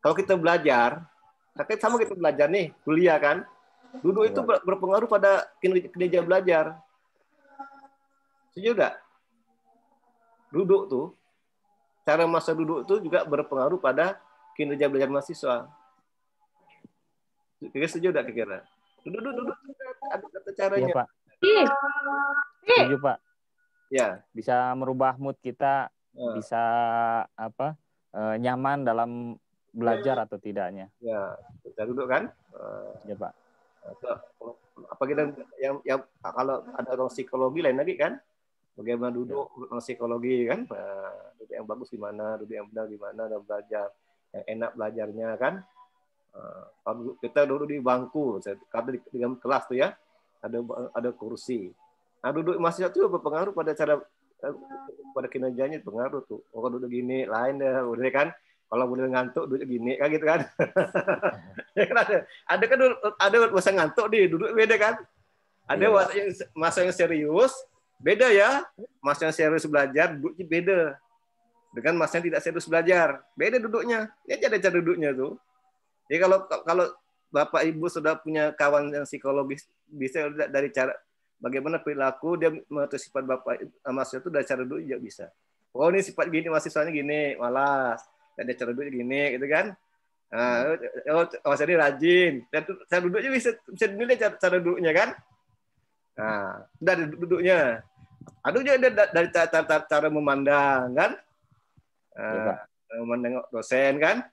A: Kalau kita belajar tapi sama kita belajar nih kuliah kan? Duduk itu iya. berpengaruh pada kinerja belajar. Setuju nggak duduk tuh cara masa duduk tuh juga berpengaruh pada kinerja belajar mahasiswa Kira setuju enggak kira? Duduk, duduk, duduk. Ada kata caranya.
E: Iya, Pak. Setuju, Pak. Ya. Bisa merubah mood kita, ya. bisa apa e, nyaman dalam belajar atau tidaknya.
A: Ya, kita duduk kan?
E: Ya, Pak.
A: Apa kita yang yang kalau ada orang psikologi lain lagi kan? Bagaimana duduk ya. psikologi kan? Duduk yang bagus gimana, duduk yang benar gimana, dan belajar yang enak belajarnya kan? kalau kita duduk di bangku, kalau di, di kelas tuh ya, ada ada kursi. Nah duduk mahasiswa itu berpengaruh pada cara pada kinerjanya pengaruh tuh. Oh kalau duduk gini lain deh, udah kan. Kalau boleh ngantuk duduk gini kan gitu kan. [LAUGHS] ya kan ada, ada kan ada masa ngantuk di duduk beda kan. Ada iya. masa yang masa yang serius beda ya. Masa yang serius belajar duduknya beda. Dengan masa yang tidak serius belajar beda duduknya. Ini ada cara duduknya tuh. Jadi kalau kalau Bapak Ibu sudah punya kawan yang psikologis bisa dari cara bagaimana perilaku dia mengatur sifat Bapak mahasiswa itu dari cara duduk juga bisa. Oh ini sifat gini mahasiswanya gini, malas. Ada cara duduk gini gitu kan. Nah, oh, oh saya ini rajin. Dan saya duduknya bisa bisa dinilai cara, cara duduknya kan. Nah, dari duduknya. Ada juga dari cara, cara, cara memandang kan. Nah, memandang dosen kan.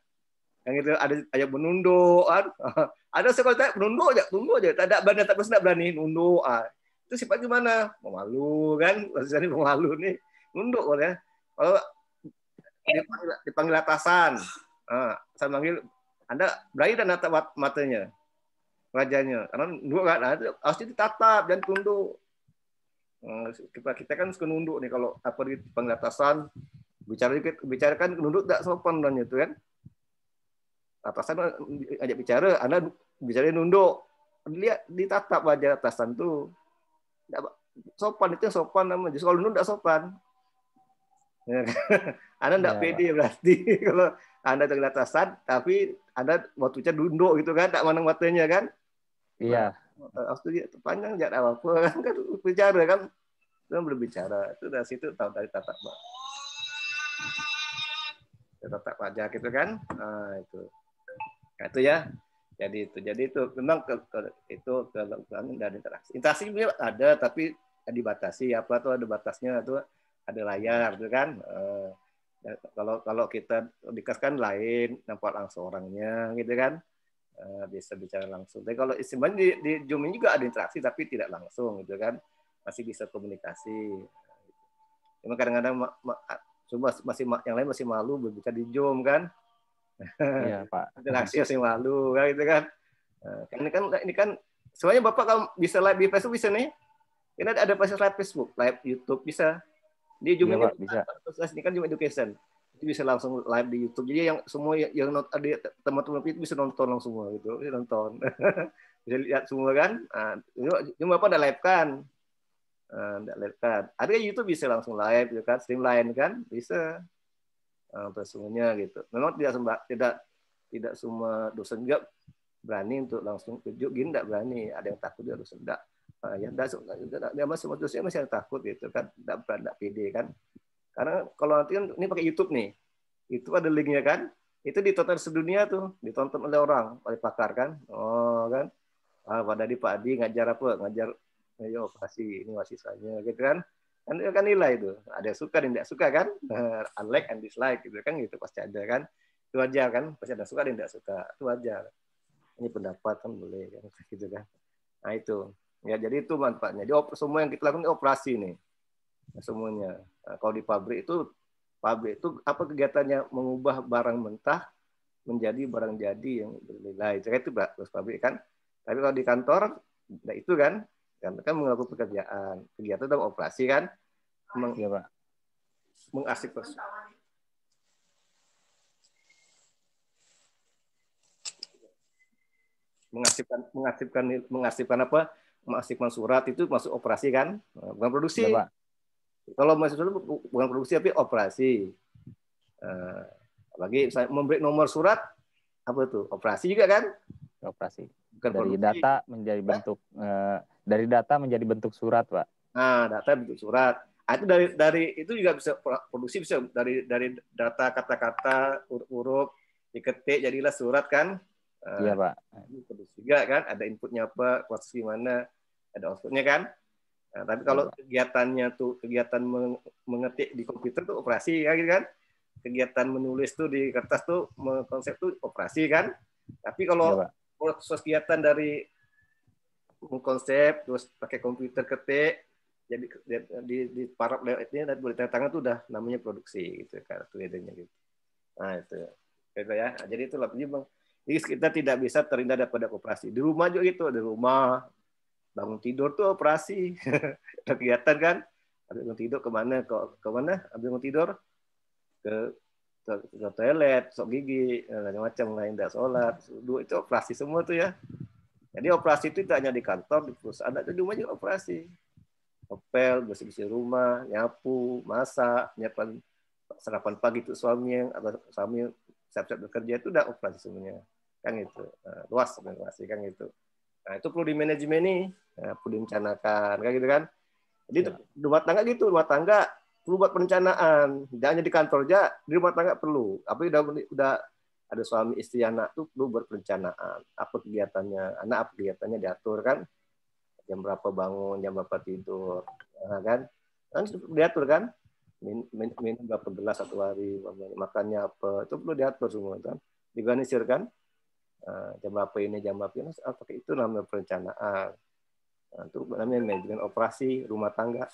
A: Yang itu ada ayat menunduk. Kan? [LAUGHS] Ada sekolah saya menunduk aja, tunggu aja. Ada berani, tak berani, berani nunduk. Ah, itu sifat gimana? Memalu kan? [LAUGHS] Maksudnya pemalu nih. Nunduk ya. Kalau dipanggil, dipanggil atasan, ah, saya manggil anda berani dan natap matanya rajanya. Karena nunduk kan nah, harus ditatap dan tunduk. Ah, kita kita kan suka nunduk nih kalau apa di panggil atasan bicara bicara kan nunduk tidak sopan dan itu kan. Atasan ajak bicara anda bicara nunduk. Lihat ditatap wajah atasan tuh sopan itu sopan namanya justru kalau nunduk tidak sopan. [LAUGHS] Anda tidak ya, pede berarti. [LAUGHS] Kalau anda dengan atasan, tapi Anda waktunya dunduk gitu kan, tak menang matanya kan?
E: Iya.
A: Waktu panjang jarak apa kan, kan bicara kan, itu berbicara. Itu dari situ tahu dari tatap. Tatap wajah gitu kan, nah, itu. Nah, itu ya. Jadi itu, jadi itu memang ke, ke, itu kelengkapan dan interaksi. Interaksi ada, tapi dibatasi. Apa tuh ada batasnya tuh ada layar, gitu kan. Uh, Ya, kalau kalau kita dikasihkan lain nampak langsung orangnya gitu kan uh, bisa bicara langsung. Tapi kalau istilahnya di, di Zoom ini juga ada interaksi tapi tidak langsung gitu kan masih bisa komunikasi. Cuma kadang-kadang cuma masih yang lain masih malu berbicara di Zoom kan.
E: Iya [LAUGHS] Pak.
A: interaksi masih malu kan gitu kan. Nah, ini kan ini kan semuanya Bapak kalau bisa live di Facebook bisa nih. Ini ada live Facebook, live YouTube bisa di Zoom
E: iya, ini bisa.
A: ini kan Zoom Education. Itu bisa langsung live di YouTube. Jadi yang semua yang ada teman-teman itu bisa nonton langsung semua gitu, bisa nonton. [LAUGHS] bisa lihat semua kan. Nah, cuma apa ada live kan? Nah, live kan. Ada YouTube bisa langsung live gitu kan, stream lain kan, bisa. Nah, semuanya gitu. Memang tidak tidak tidak semua dosen juga berani untuk langsung tunjuk gini tidak berani. Ada yang takut dia dosen tidak uh, ya dia masih manusia masih takut gitu kan tidak tidak pede kan karena kalau nanti kan ini pakai YouTube nih. Itu ada linknya kan? Itu ditonton sedunia tuh. Ditonton oleh orang. Oleh pakar kan? Oh kan? Ah, pada di Pak Adi ngajar apa? Ngajar ayo operasi ini mahasiswanya gitu kan? Kan itu kan nilai itu. Ada yang suka dan tidak suka kan? [LAUGHS] Unlike and dislike gitu kan? Gitu pasti ada kan? Itu wajar kan? Pasti ada suka dan tidak suka. Itu wajar. Ini pendapat kan boleh kan? [LAUGHS] Gitu kan? Nah itu. Ya, jadi itu manfaatnya. Jadi semua yang kita lakukan operasi nih. Semuanya. Nah, kalau di pabrik itu pabrik itu apa kegiatannya mengubah barang mentah menjadi barang jadi yang bernilai. Jadi itu terus pabrik kan. Tapi kalau di kantor nah itu kan kan kan melakukan pekerjaan. Kegiatan itu operasi kan. Meng, ya, Pak. Mengasik terus. mengasipkan mengasipkan mengasipkan apa mengasihkan surat itu masuk operasi kan, bukan produksi. Ya, Pak. Kalau masuk surat bukan produksi tapi operasi. Uh, lagi saya memberi nomor surat apa itu operasi juga kan?
E: Operasi. Bukan dari produksi. data menjadi bentuk uh, dari data menjadi bentuk surat, Pak.
A: Nah, data bentuk surat. Nah, itu dari dari itu juga bisa produksi bisa dari dari data kata-kata huruf-huruf diketik jadilah surat kan
E: Iya Pak.
A: Produksi juga kan, ada inputnya apa, proses gimana, ada outputnya kan. Nah, tapi kalau ya, kegiatannya tuh kegiatan mengetik di komputer tuh operasi ya gitu kan. Kegiatan menulis tuh di kertas tuh konsep tuh operasi kan. Tapi kalau ya, proses kegiatan dari mengkonsep terus pakai komputer ketik jadi di di parap lewat ini dan boleh tangan tuh udah namanya produksi gitu kan bedanya gitu. Nah itu. Gitu ya. Jadi itu lah bang jadi kita tidak bisa terhindar daripada operasi. Di rumah juga gitu, di rumah bangun tidur tuh operasi. [LAUGHS] Ada kegiatan kan? Habis bangun tidur ke mana? Ke ke mana? Habis bangun tidur ke ke, toilet, sok gigi, macam-macam lain, tidak sholat, sudu itu operasi semua tuh ya. Jadi operasi itu tidak hanya di kantor, di perusahaan, di rumah juga operasi. Opel, bersih-bersih rumah, nyapu, masak, nyiapkan sarapan pagi untuk suami yang atau suami siap-siap bekerja itu udah operasi semuanya kan itu nah, luas operasi kan itu nah itu perlu di manajemen nih. Nah, perlu direncanakan kan gitu kan. Jadi ya. rumah tangga gitu rumah tangga perlu buat perencanaan. Tidak hanya di kantor aja di rumah tangga perlu. Apa udah udah ada suami istri anak tuh perlu berperencanaan apa kegiatannya anak apa kegiatannya diatur kan. Jam berapa bangun jam berapa tidur nah, kan. Kan diatur kan. Minum, minum berapa gelas satu hari makannya apa itu perlu diatur semua kan. Diorganisir kan uh, jam berapa ini jam berapa ini apa itu namanya perencanaan. Nah, itu namanya manajemen operasi rumah tangga.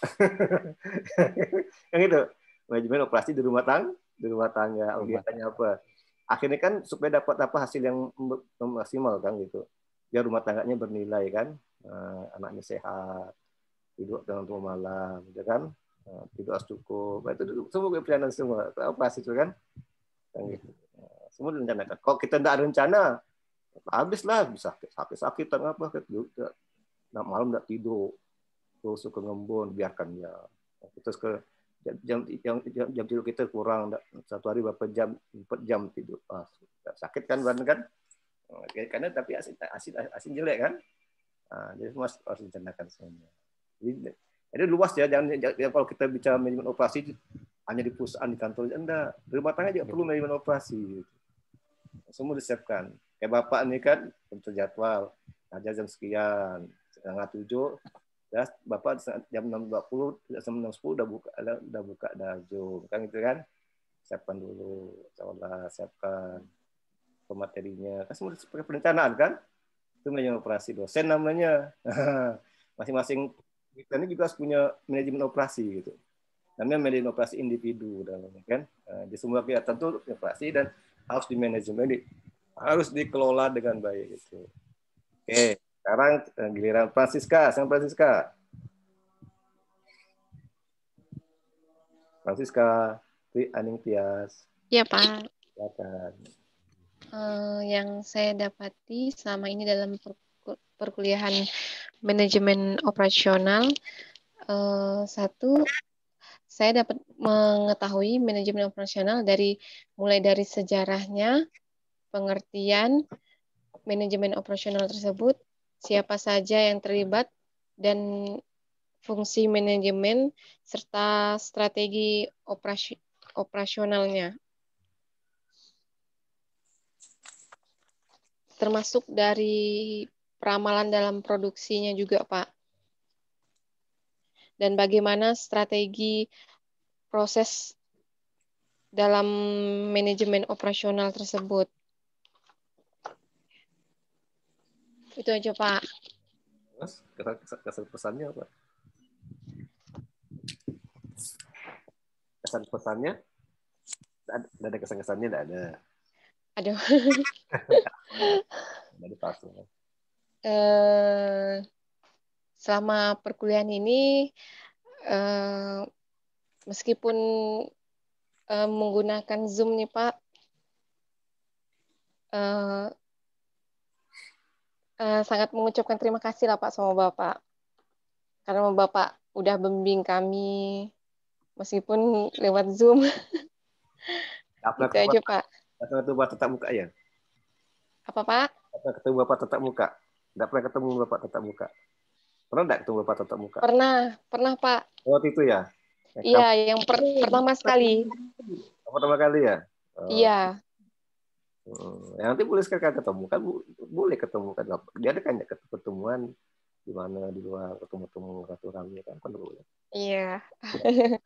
A: Yang [LAUGHS] itu manajemen operasi di rumah tangga di rumah tangga. Kegiatannya apa? Akhirnya kan supaya dapat apa hasil yang maksimal kan gitu. Biar rumah tangganya bernilai kan. Uh, anaknya sehat tidur dengan tua malam ya kan? Tidur harus cukup. Nah, itu semua kepercayaan semua. Operasi itu kan, kan gitu. Uh, semua direncanakan kalau kita tidak ada rencana habislah bisa sakit sakitan apa juga. Nah, malam tidak tidur terus ke ngembun biarkan ya terus ke jam jam jam, jam tidur kita kurang satu hari berapa jam empat jam tidur. Ah, sakit kan badan kan? Karena tapi asin asin asin jelek kan? Nah, jadi semua harus direncanakan semuanya. Jadi, jadi luas ya jangan ya, kalau kita bicara manajemen operasi hanya di perusahaan di kantor di rumah tangga juga perlu manajemen operasi. Semua disiapkan kayak bapak ini kan untuk jadwal. Aja jam sekian setengah tujuh. Ya bapak jam enam dua puluh jam enam sepuluh udah buka udah buka dah zoom kan gitu kan? Siapkan dulu seolah siapkan pematerinya. Kan semua sebagai perencanaan kan? Itu manajemen operasi dosen namanya. [LAUGHS] Masing-masing kita ini juga harus punya manajemen operasi gitu. Namanya manajemen operasi individu dalamnya kan? Di semua kegiatan itu operasi dan harus di manajemen harus dikelola dengan baik itu oke sekarang eh, giliran Francisca, Sang Francisca. Francisca, Tri Aning Tias.
D: Ya Pak.
A: Silakan.
D: Uh, yang saya dapati selama ini dalam perkuliahan manajemen operasional, uh, satu saya dapat mengetahui manajemen operasional dari mulai dari sejarahnya, pengertian manajemen operasional tersebut, siapa saja yang terlibat, dan fungsi manajemen serta strategi operasi, operasionalnya. Termasuk dari peramalan dalam produksinya juga, Pak. Dan bagaimana strategi proses dalam manajemen operasional tersebut. Itu aja, Pak.
A: Mas, kesan pesannya apa? Kesan pesannya? Ada, ada kesan kesannya? Tidak ada.
D: Aduh. [LAUGHS]
A: Dari pas.
D: Uh, selama perkuliahan ini, uh, meskipun uh, menggunakan Zoom nih Pak, uh, uh, sangat mengucapkan terima kasih lah Pak sama Bapak. Karena Bapak udah membimbing kami meskipun lewat Zoom.
A: Apa
D: itu aja Pak.
A: Atau ketemu Bapak tetap muka ya?
D: Apa Pak?
A: Atau ketemu Bapak tetap muka? Tidak pernah ketemu Bapak tetap muka? Pernah tidak ketemu Bapak tetap muka?
D: Pernah, pernah Pak.
A: Waktu itu ya?
D: Iya, yang per pertama sekali.
A: Pertama kali ya?
D: Oh.
A: Hmm. Ya, nanti boleh sekali ketemu kan boleh ketemu kan dia ada kan pertemuan di mana di luar ketemu-temu ratu rame kan kan boleh.
D: Iya. [LAUGHS]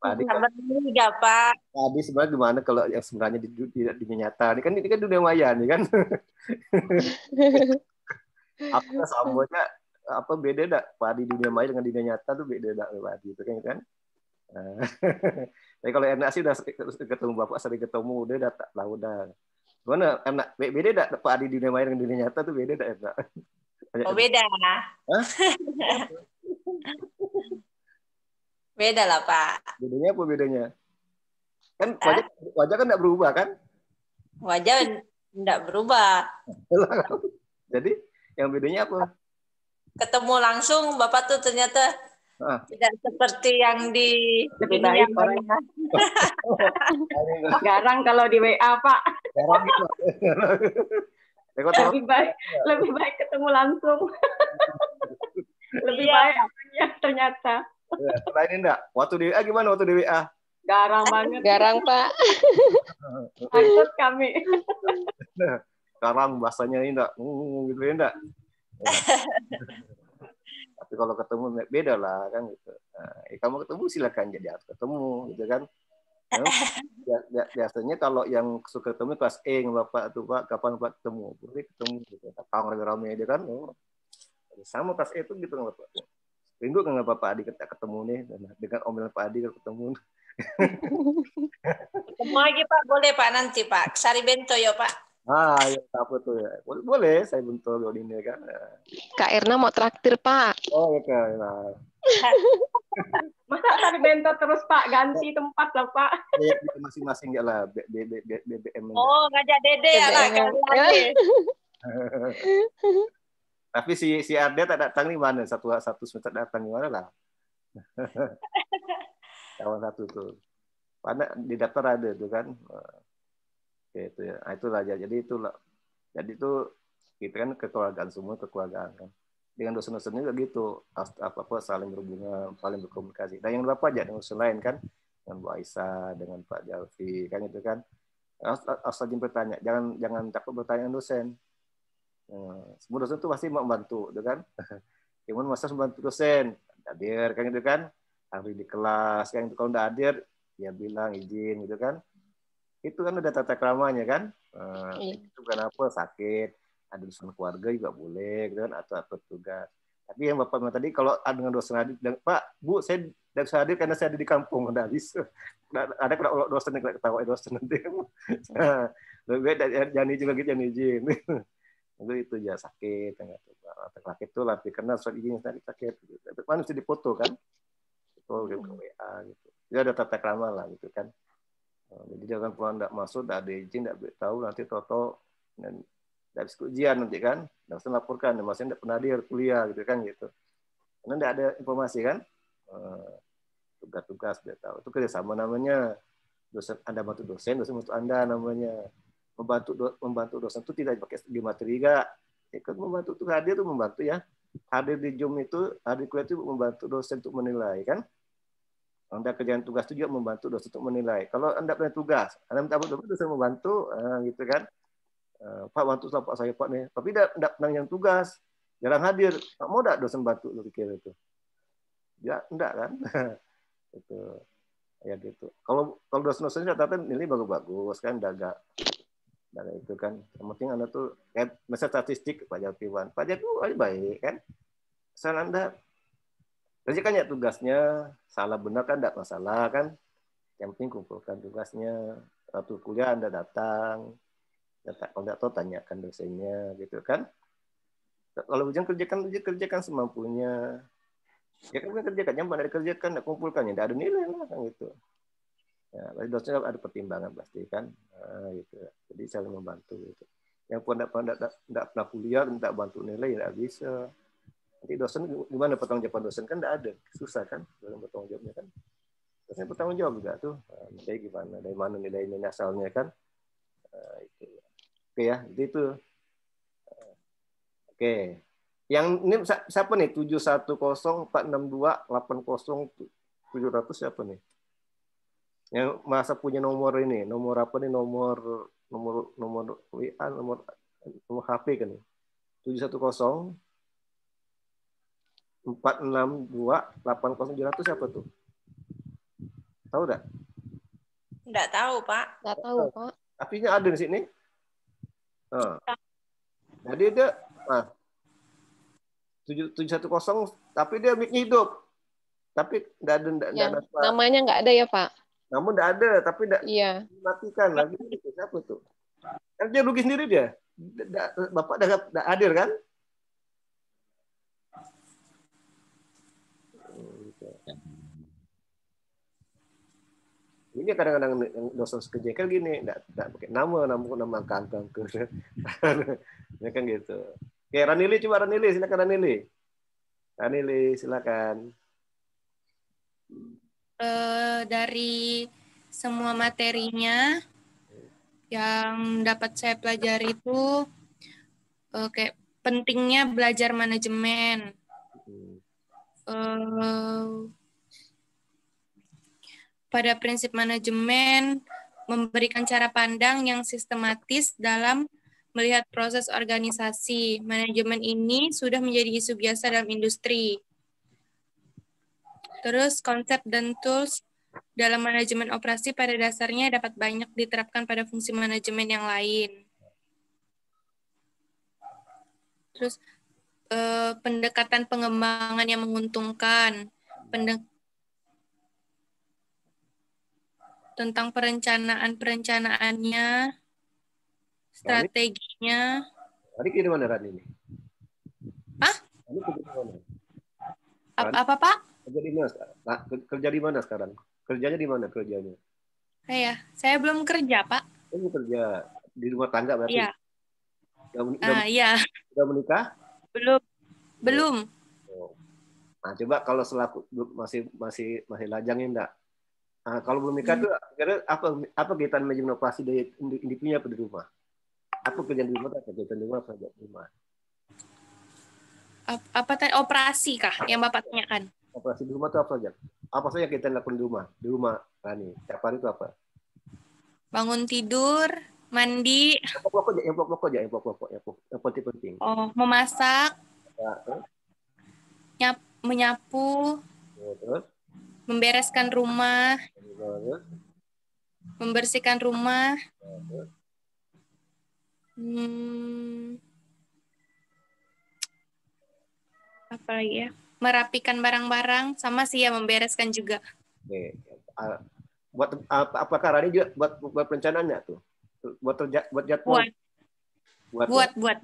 A: Tadi
B: kan, juga Pak.
A: Tadi sebenarnya gimana kalau yang sebenarnya di, di, di, di nyata ini kan ini kan dunia maya nih kan. [LAUGHS] apa samanya apa beda dak Pak di dunia maya dengan dunia nyata tuh beda dak Pak itu kan kan. [LAUGHS] Tapi kalau enak sih udah ketemu bapak sering ketemu udah tak tahu udah. Gimana enak beda enggak Pak Adi di dunia maya dengan dunia nyata tuh beda enggak enak? [LAUGHS]
B: Oh beda. Hah? [LAUGHS] beda lah Pak.
A: Bedanya apa bedanya? Kan wajah, wajah kan enggak berubah kan?
B: Wajah enggak berubah.
A: Jadi yang bedanya apa?
B: Ketemu langsung Bapak tuh ternyata Ah. Tidak seperti yang di
C: lebih baik orangnya. [LAUGHS] Garang kalau di WA, Pak. Garang lebih baik lebih baik ketemu langsung. [LAUGHS] lebih iya. baik orangnya ternyata.
A: Ya, lain enggak? Waktu di WA gimana waktu di WA?
C: Garang banget.
D: Garang, Pak. [LAUGHS]
C: Takut kami.
A: Sekarang bahasanya ini enggak, ngomong gitu ya enggak. Ya. Tapi kalau ketemu beda lah kan gitu. Nah, eh, kamu ketemu silakan jadi harus ketemu gitu kan. Nah, biasanya kalau yang suka ketemu kelas E bapak tuh pak kapan pak ketemu boleh ketemu gitu kalau rame-rame aja kan oh. sama kelas E itu gitu nggak bapak kan nggak bapak Adi kita ketemu nih dengan omelan Pak Adi ketemu [LAUGHS]
B: Ketemu lagi Pak, boleh Pak nanti Pak. Sari bento ya Pak.
A: Ah, ya apa tuh ya? Boleh, boleh saya bento ini kan.
D: Kak Erna mau traktir Pak.
A: Oh ya Kak Erna. [LAUGHS]
C: Masa sari bento terus Pak ganti tempat lah Pak.
A: Ya, masing-masing ya lah BBM.
B: Oh ngajak Dede ya lah kalian. [LAUGHS]
A: Tapi si si Arde tak datang nih mana? Satu satu semester datang di mana lah? [LAUGHS] kawan satu tuh pada di daftar ada tuh kan oke itu ya. Nah, itulah. Jadi itulah. Jadi itu kita kan kekeluargaan semua kekeluargaan kan. Dengan dosen-dosen juga gitu. Apa apa saling berhubungan saling berkomunikasi. Dan yang berapa aja dengan dosen lain kan. Dengan Bu Aisyah dengan Pak Jalfi kan itu kan. Asal bertanya. Jangan jangan takut bertanya dosen. Nah, semua dosen itu pasti mau membantu gitu kan. [LAUGHS] Cuman masa membantu dosen. Hadir kan itu kan. Ahli di kelas kan kalau udah hadir ya bilang izin gitu kan itu kan udah tata keramanya kan? Uh, itu kenapa sakit ada urusan keluarga juga boleh gitu kan? Atau atau tugas. Tapi yang bapak bilang tadi kalau ada dengan dosen hadir dan, pak bu saya tidak bisa hadir karena saya ada di kampung udah bisa ada kalau dosen yang ketawa dosen nanti. [LAUGHS] Lebih baik jangan izin lagi jangan izin. [LAUGHS] Itu itu ya sakit atau sakit itu lah karena surat izin sakit sakit. Mana mesti dipoto kan? Oh gitu ke WA gitu. Dia ada tata krama lah gitu kan jadi jangan pulang tidak masuk tidak ada izin tidak tahu nanti toto dan tidak bisa ujian nanti kan langsung laporkan maksudnya tidak pernah dia kuliah gitu kan gitu. Karena tidak ada informasi kan? Eh, tugas-tugas dia tahu. Itu kerjasama namanya dosen anda bantu dosen dosen bantu anda namanya. Membantu do, membantu dosen itu tidak pakai di materi enggak ikut membantu tuh hadir tuh membantu ya. Hadir di Zoom itu hadir kuliah itu membantu dosen untuk menilai kan anda kerjaan tugas itu juga membantu dosen untuk menilai. Kalau Anda punya tugas, Anda minta bantu dosen membantu, uh, gitu kan. Uh, Pak bantu sama Pak saya Pak nih. Tapi tidak tidak pernah yang tugas, jarang hadir. Pak mau tidak dosen bantu lu pikir itu? Ya, enggak kan? [LAUGHS] itu ya gitu. Kalau kalau dosen-dosen rata-rata nilai bagus-bagus kan, daga daga itu kan. Yang penting Anda tuh kayak statistik Pak Jatiwan. Pak Jatiwan baik kan. Asal Anda kerjakan ya tugasnya salah benar kan tidak masalah kan. Yang penting kumpulkan tugasnya. Waktu kuliah anda datang kalau tidak tahu tanyakan dosennya gitu kan. Kalau ujian kerjakan ujian kerjakan semampunya. Ya kan kerjakan yang mana dikerjakan kumpulkan ya tidak ada nilai lah kan gitu. Ya pasti dosen ada pertimbangan pasti kan. Nah, gitu. Jadi saling membantu gitu. Yang pun tidak pernah tidak pernah kuliah tidak bantu nilai ya tidak bisa nanti dosen gimana bertanggung jawab dosen? Kan tidak ada. Susah kan dalam bertanggung jawabnya kan? Dosen bertanggung jawab juga tuh. Ehm, nilai gimana? Dari mana nilai ini asalnya kan? Nah, itu. Oke ya jadi itu. Ehm, oke. Yang ini siapa nih? tujuh satu kosong empat enam dua delapan kosong tujuh ratus siapa nih? Yang masa punya nomor ini nomor apa nih? Nomor nomor nomor WA nomor nomor HP kan tujuh satu kosong 462 itu siapa tuh? Tahu enggak?
B: Enggak tahu, Pak.
D: Enggak tahu, Pak.
A: Apinya ada di sini. Nah. Jadi dia nah, 7710 tapi dia mic hidup. Tapi enggak ada enggak,
D: ya, ada. Namanya enggak ada ya, Pak.
A: Namun enggak ada, tapi enggak
D: iya.
A: dimatikan lagi itu siapa tuh? Kan dia rugi sendiri dia. Bapak enggak hadir kan? Ini kadang-kadang dosen sekejekel gini enggak enggak pakai nama nama nama kangkang ke [LAUGHS] ya kan gitu. Oke Ranili coba Ranili silakan Ranili. Ranili silakan.
G: Uh, dari semua materinya yang dapat saya pelajari itu uh, kayak pentingnya belajar manajemen. Uh, pada prinsip manajemen memberikan cara pandang yang sistematis dalam melihat proses organisasi. Manajemen ini sudah menjadi isu biasa dalam industri. Terus konsep dan tools dalam manajemen operasi pada dasarnya dapat banyak diterapkan pada fungsi manajemen yang lain. Terus eh, pendekatan pengembangan yang menguntungkan, pendek tentang perencanaan perencanaannya, strateginya.
A: Tadi di mana Ran ini?
G: Hah?
A: Tadi kerja di mana?
G: Apa, apa Pak?
A: Kerja di mana? sekarang? Nah, kerja di mana sekarang? Kerjanya di mana kerjanya?
G: Saya, saya belum kerja Pak.
A: Kamu kerja di rumah tangga berarti?
G: Iya.
A: Udah, udah,
G: Ah, iya.
A: udah menikah?
G: Belum. Belum.
A: Oh. Nah, coba kalau selaku masih masih masih lajang ya enggak? Nah, kalau belum nikah
G: Hmm.
A: tuh kira apa apa kegiatan manajemen operasi dari individunya apa di rumah? Apa kerjaan di rumah atau kegiatan di rumah apa di rumah?
G: Ap- Apa tadi operasi kah yang Bapak tanyakan?
A: Operasi di rumah itu apa saja? Apa saja kita lakukan di rumah? Di rumah, Rani. Tiap hari itu apa?
G: Bangun tidur, mandi,
A: Yang pokok-pokok aja, yang pokok-pokok aja, yang pokok-pokok, yang pokok- yang penting-penting.
G: oh, memasak,
A: Ya, terus,
G: nyap, menyapu,
A: ya, terus,
G: membereskan rumah, membersihkan rumah,
A: ya,
G: hmm, apa lagi ya? Merapikan barang-barang, sama sih ya membereskan juga.
A: Oke. Ah, buat apa- apakah Rani juga buat buat perencanaannya tuh? Buat terja, buat jadwal.
G: Buat,
A: Buat,
G: buat, buat.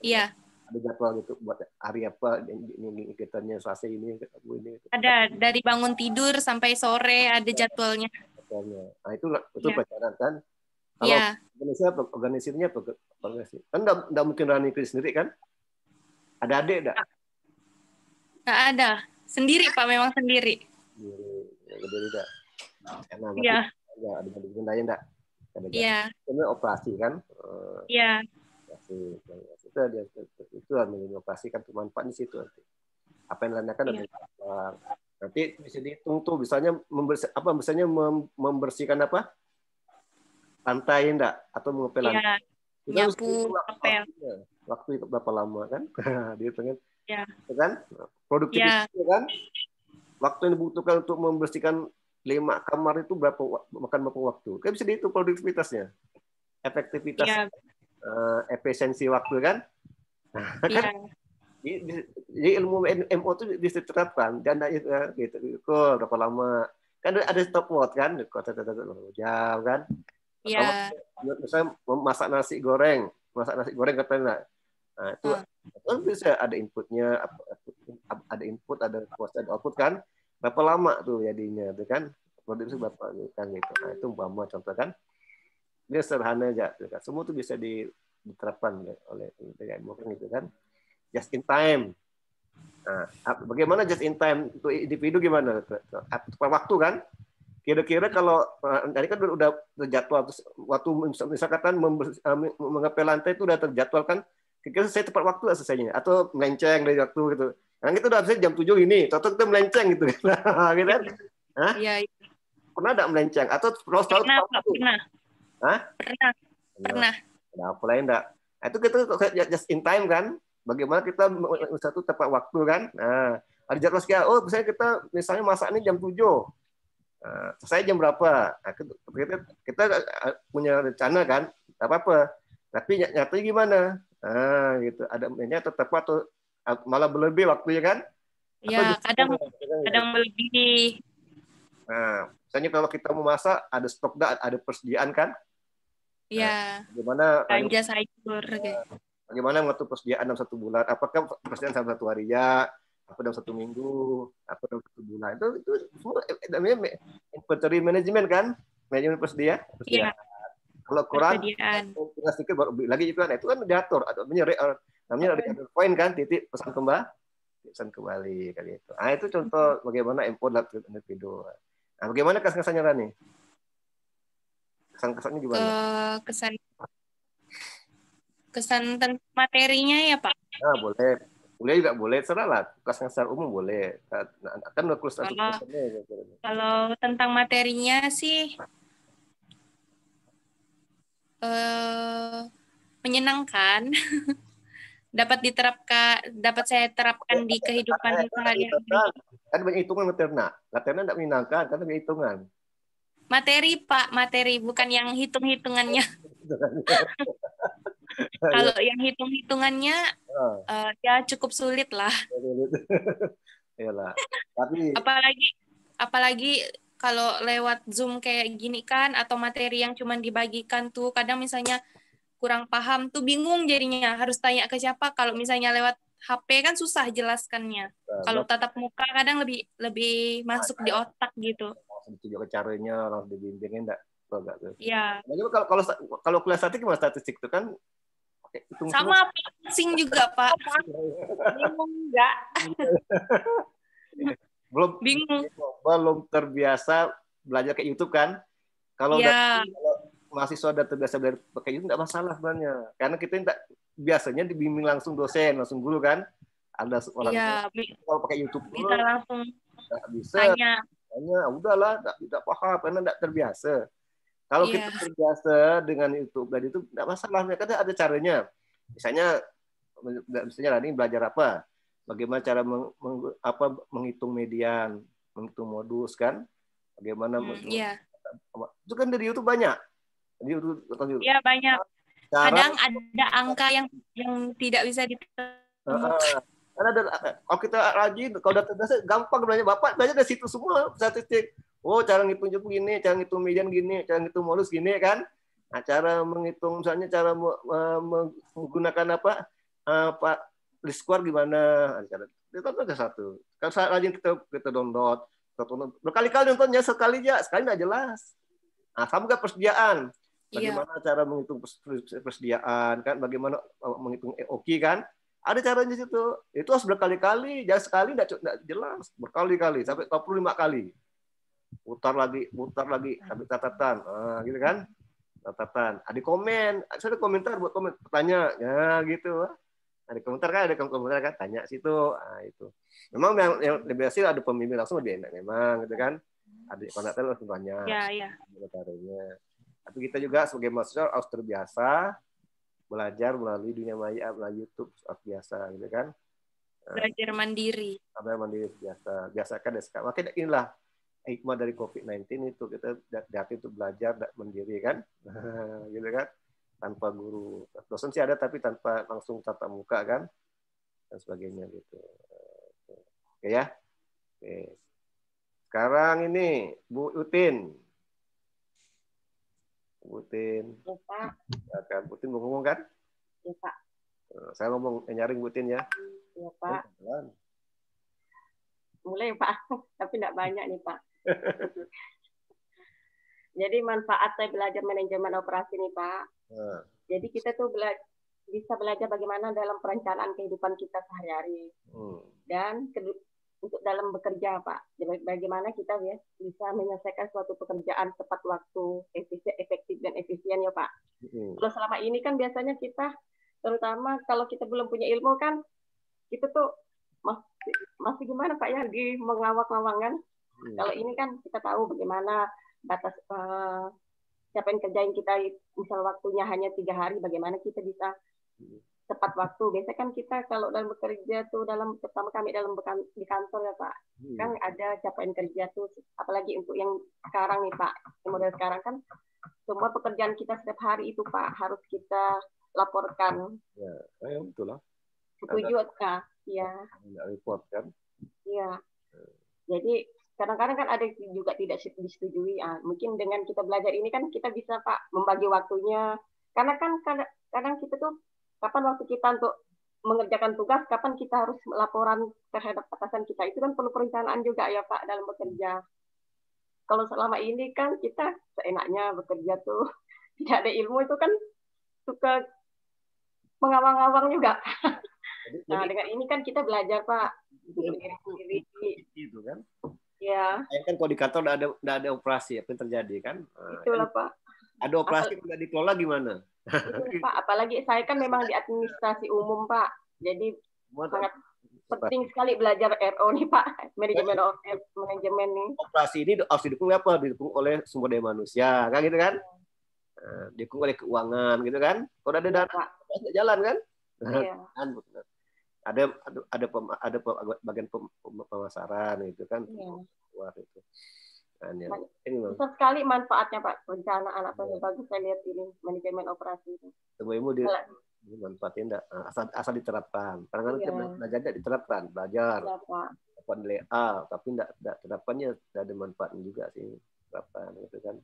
G: Iya,
A: ada jadwal gitu buat hari apa ini, ini kegiatannya Selasa ini ini gitu,
G: ada dari bangun tidur sampai sore ada jadwalnya.
A: jadwalnya. Nah itu itu
G: Iya.
A: perencanaan kan. Kalau
G: Iya,
A: organisasi apa organisasinya apa organisasi? Kan enggak, enggak mungkin Rani kerja sendiri kan? Ada adik enggak?
G: nggak ada. Sendiri Pak, memang sendiri.
A: Sendiri, ya, enggak? Karena
G: Iya,
A: ada ada lain enggak? Ada
G: iya,
A: Ini operasi kan? Eh,
G: iya.
A: Itu ada itu ada operasi kan bermanfaat di situ nanti. Apa yang dilakukan
G: Iya.
A: ada nanti bisa dihitung tuh misalnya membersih apa misalnya mem- membersihkan apa lantai enggak atau mengepel lantai
G: iya,
A: Itu harus
G: nyapu,
A: dihitung waktu-
G: ngepel.
A: waktunya. waktu itu berapa lama kan [LAUGHS] dia pengen
G: Iya.
A: kan produktivitas
G: Iya.
A: kan waktu yang dibutuhkan untuk membersihkan lima kamar itu berapa makan berapa waktu kan bisa dihitung produktivitasnya efektivitas
G: Iya,
A: eh, efisiensi waktu kan? Nah,
G: iya,
A: kan di- di- jadi ilmu MO itu bisa diterapkan. Dan itu ya, gitu. Kok berapa lama? Kan ada- stopwatch kan? Kota jam kan?
G: Iya,
A: misalnya memasak nasi goreng. Masak nasi goreng katanya nah itu
G: Hmm.
A: kan bisa ada inputnya ada input ada cost ada output kan? Berapa lama tuh jadinya tuh kan? Produksi berapa gitu kan gitu. Nah itu umpama contoh kan dia sederhana aja tuh kan. Semua tuh bisa di- diterapkan ya oleh ilmu kan gitu kan. Just in time. Nah bagaimana just in time? Untuk individu gimana? Tepat waktu kan? Kira-kira kalau eh, tadi kan udah terjadwal terus waktu misal- misalkan eh, mengepel lantai itu udah terjadwal kan? Kira-kira saya tepat waktu nggak selesainya. Atau melenceng dari waktu gitu. Nah kita udah bisa jam 7 ini toto kita melenceng gitu. [LAUGHS] Gitu kan?
G: Iya, iya.
A: pernah nggak melenceng? Atau terus
G: Pernah, pernah.
A: Hah?
G: Pernah, pernah.
A: ada apa lain enggak nah, itu kita just in time kan? Bagaimana kita satu tepat waktu kan? Nah ada jadwal sekian oh misalnya kita misalnya masak ini jam 7 nah, selesai jam berapa? Nah, kita, kita, eh, punya rencana kan? Nggak apa-apa. Tapi ny- nyatanya gimana? Nah gitu. Ada mainnya atau tepat atau eh, malah berlebih waktunya kan?
G: Ya, kadang
A: justru-
G: kadang melebihi.
A: nah misalnya kalau kita mau masak ada stok ada persediaan kan
G: Ya,
A: bagaimana
G: belanja sayur gitu.
A: bagaimana mengatur persediaan dalam satu bulan? Apakah persediaan dalam satu hari ya? Apa dalam satu minggu? Apa dalam satu bulan? Itu itu semua eh, namanya ma- inventory management kan? Manajemen persedia.
G: Iya,
A: persediaan. Kalau kurang,
G: persediaan.
A: kurang sedikit baru beli lagi itu kan. Itu kan diatur. Ada namanya eh, namanya ada poin kan? Titik pesan kembali, pesan kembali kan itu. Nah itu contoh bagaimana import dalam individu. Nah bagaimana kesan-kesannya Rani? Kesan-kesannya
G: Ke
A: gimana?
G: kesan kesan tentang materinya ya, Pak.
A: Nah boleh kuliah juga boleh serah lah kelas secara umum boleh nah, kan udah kelas satu
G: Kalau- Kalau tentang materinya sih eh menyenangkan. [LAUGHS] dapat diterapkan, dapat saya terapkan di kehidupan sehari-hari.
A: kan banyak hitungan Laterna Laterna tidak menyenangkan karena banyak hitungan
G: Materi Pak, materi bukan yang hitung-hitungannya. [LAUGHS] Kalau yang hitung-hitungannya
A: Ah,
G: eh, ya cukup sulit lah. [LAUGHS] [LAUGHS]
A: Tapi
G: Apalagi apalagi kalau lewat Zoom kayak gini kan atau materi yang cuman dibagikan tuh kadang misalnya kurang paham tuh bingung jadinya harus tanya ke siapa kalau misalnya lewat HP kan susah jelaskannya. Kalau tatap muka kadang lebih lebih masuk di otak gitu.
A: Langsung ditunjuk caranya, langsung dibimbingin enggak? Enggak tuh.
G: Ya,
A: Nah, kalau kalau kalau kuliah statistik gimana statistik itu kan hitung
G: sama Pak. pusing juga Pak. [LAUGHS]
B: Bingung enggak?
A: belum
G: Bingung.
A: belum terbiasa belajar kayak YouTube kan. Kalau
G: Ya.
A: udah mahasiswa udah terbiasa belajar pakai YouTube enggak masalah sebenarnya. Karena kita enggak biasanya dibimbing langsung dosen, langsung guru kan. Ada orang
G: Iya, bi-
A: kalau pakai YouTube
G: bisa
A: dulu
G: langsung
A: bisa.
G: tanya.
A: Hanya udahlah tidak, tidak paham karena tidak terbiasa kalau
G: Iya.
A: kita terbiasa dengan YouTube dan itu tidak masalah karena ada caranya misalnya misalnya ini belajar apa bagaimana cara meng, meng- apa menghitung median menghitung modus kan bagaimana meng-
G: Iya,
A: itu kan dari YouTube banyak di YouTube, YouTube.
G: iya banyak.
A: cara
G: Kadang ada angka yang yang tidak bisa ditemukan.
A: Heeh. Karena ada, kalau kita rajin, kalau udah terbiasa gampang belajar. Bapak belajar dari situ semua statistik. Oh, cara ngitung jumlah gini, cara ngitung median gini, cara ngitung modus gini kan. Nah, cara menghitung misalnya cara me- me- menggunakan apa? eh, Pak list square gimana? Nah, Cara, itu kan ada satu. Kalau saat rajin kita kita download, kita tonton berkali-kali nontonnya sekali aja, sekali nggak jelas. Nah, sama juga persediaan.
G: Iya.
A: Bagaimana cara menghitung pers- pers- persediaan kan? Bagaimana eh, menghitung EOQ kan? Ada caranya situ. Itu harus berkali-kali, jangan sekali nggak jelas, berkali-kali sampai 25 kali. Putar lagi, putar lagi sampai catatan. Nah, gitu kan? Catatan. Ada komen, saya ada komentar buat komen, tanya, ya gitu. Ada komentar kan, ada komentar kan, tanya situ. Nah, itu. Memang yang, yang lebih hasil ada pembimbing langsung lebih enak memang gitu kan. Ada komentar langsung tanya
G: Ya, ya.
A: caranya. Tapi kita juga sebagai mahasiswa harus terbiasa belajar melalui dunia maya, melalui YouTube biasa gitu kan.
G: Belajar mandiri.
A: Sampai mandiri biasa, biasakan dan sekarang. Makanya inilah hikmah dari COVID-19 itu kita hati itu belajar mandiri kan, [LAUGHS] gitu kan, tanpa guru. Dosen sih ada tapi tanpa langsung tatap muka kan, dan sebagainya gitu. Oke ya. Oke. Sekarang ini Bu Utin. Bu Utin.
C: Ya, Pak.
A: Silakan. Bu Utin mau ngomong kan?
C: Ya, Pak.
A: Eh, Saya ngomong eh, nyaring Bu Utin ya.
C: Ya, Pak.
A: Pelan.
C: Mulai, Pak. [LAUGHS] Tapi tidak banyak nih, Pak. [LAUGHS] Jadi manfaat saya belajar manajemen operasi nih, Pak.
A: Nah,
C: Jadi kita tuh bela- bisa belajar bagaimana dalam perencanaan kehidupan kita sehari-hari.
A: hmm.
C: Dan untuk dalam bekerja, Pak. Bagaimana kita ya bisa menyelesaikan suatu pekerjaan tepat waktu, efisien, efektif dan efisien ya, Pak.
A: Hmm.
C: Kalau selama ini kan biasanya kita, terutama kalau kita belum punya ilmu kan, kita tuh masih, masih gimana Pak ya di mengawak-awang kan.
A: Hmm.
C: Kalau ini kan kita tahu bagaimana batas eh, siapa yang kerjain kita, misal waktunya hanya tiga hari, bagaimana kita bisa tepat waktu. Biasanya kan kita kalau dalam bekerja tuh dalam pertama kami dalam bekan- di kantor ya Pak,
A: Hmm.
C: kan ada capaian kerja tuh, apalagi untuk yang sekarang nih Pak, model sekarang kan semua pekerjaan kita setiap hari itu Pak harus kita laporkan.
A: Ya, ya betul lah.
C: Setuju Kak? Iya.
A: Nggak report kan.
C: Iya. Jadi kadang-kadang kan ada juga tidak disetujui. Ah, mungkin dengan kita belajar ini kan kita bisa Pak membagi waktunya. Karena kan kadang, kadang kita tuh kapan waktu kita untuk mengerjakan tugas, kapan kita harus laporan terhadap atasan kita. Itu kan perlu perencanaan juga ya Pak dalam bekerja. Kalau selama ini kan kita seenaknya bekerja tuh [LAUGHS] tidak ada ilmu itu kan suka mengawang-awang juga. [LAUGHS]
A: Jadi,
C: Nah
A: jadi
C: dengan ini kan kita belajar Pak untuk
A: itu,
C: diri sendiri.
A: itu kan.
C: Ya,
A: kan kalau di kantor nggak ada nggak ada operasi apa yang terjadi kan? Nah,
C: itulah Pak.
A: Ada operasi tidak dikelola gimana?
C: Itu, Pak, apalagi saya kan memang di administrasi umum, Pak. Jadi
A: Semua
C: sangat penting sekali belajar RO nih Pak, manajemen of manajemen nih.
A: operasi ini harus didukung apa? Didukung oleh sumber daya manusia, kan gitu kan? Nah, didukung oleh keuangan, gitu kan? Kalau ada dana,
C: Pak.
A: nggak jalan kan?
C: Iya. [LAUGHS]
A: Kan, ada ada ada pem- ada bagian pem- pem- pemasaran itu kan
C: Iya.
A: luar itu. Kan,
C: Besar sekali manfaatnya Pak, perencanaan apa yang bagus saya lihat ini manajemen operasi itu.
A: semua ilmu di
C: Kalau-
A: dimanfaatin enggak asal asal diterapkan. Kadang-kadang
C: Iya.
A: kita belajar nggak diterapkan, belajar
C: Ya Pak.
A: dapat nilai A, tapi enggak enggak terapkannya tidak ada manfaatnya juga sih terapkan gitu kan.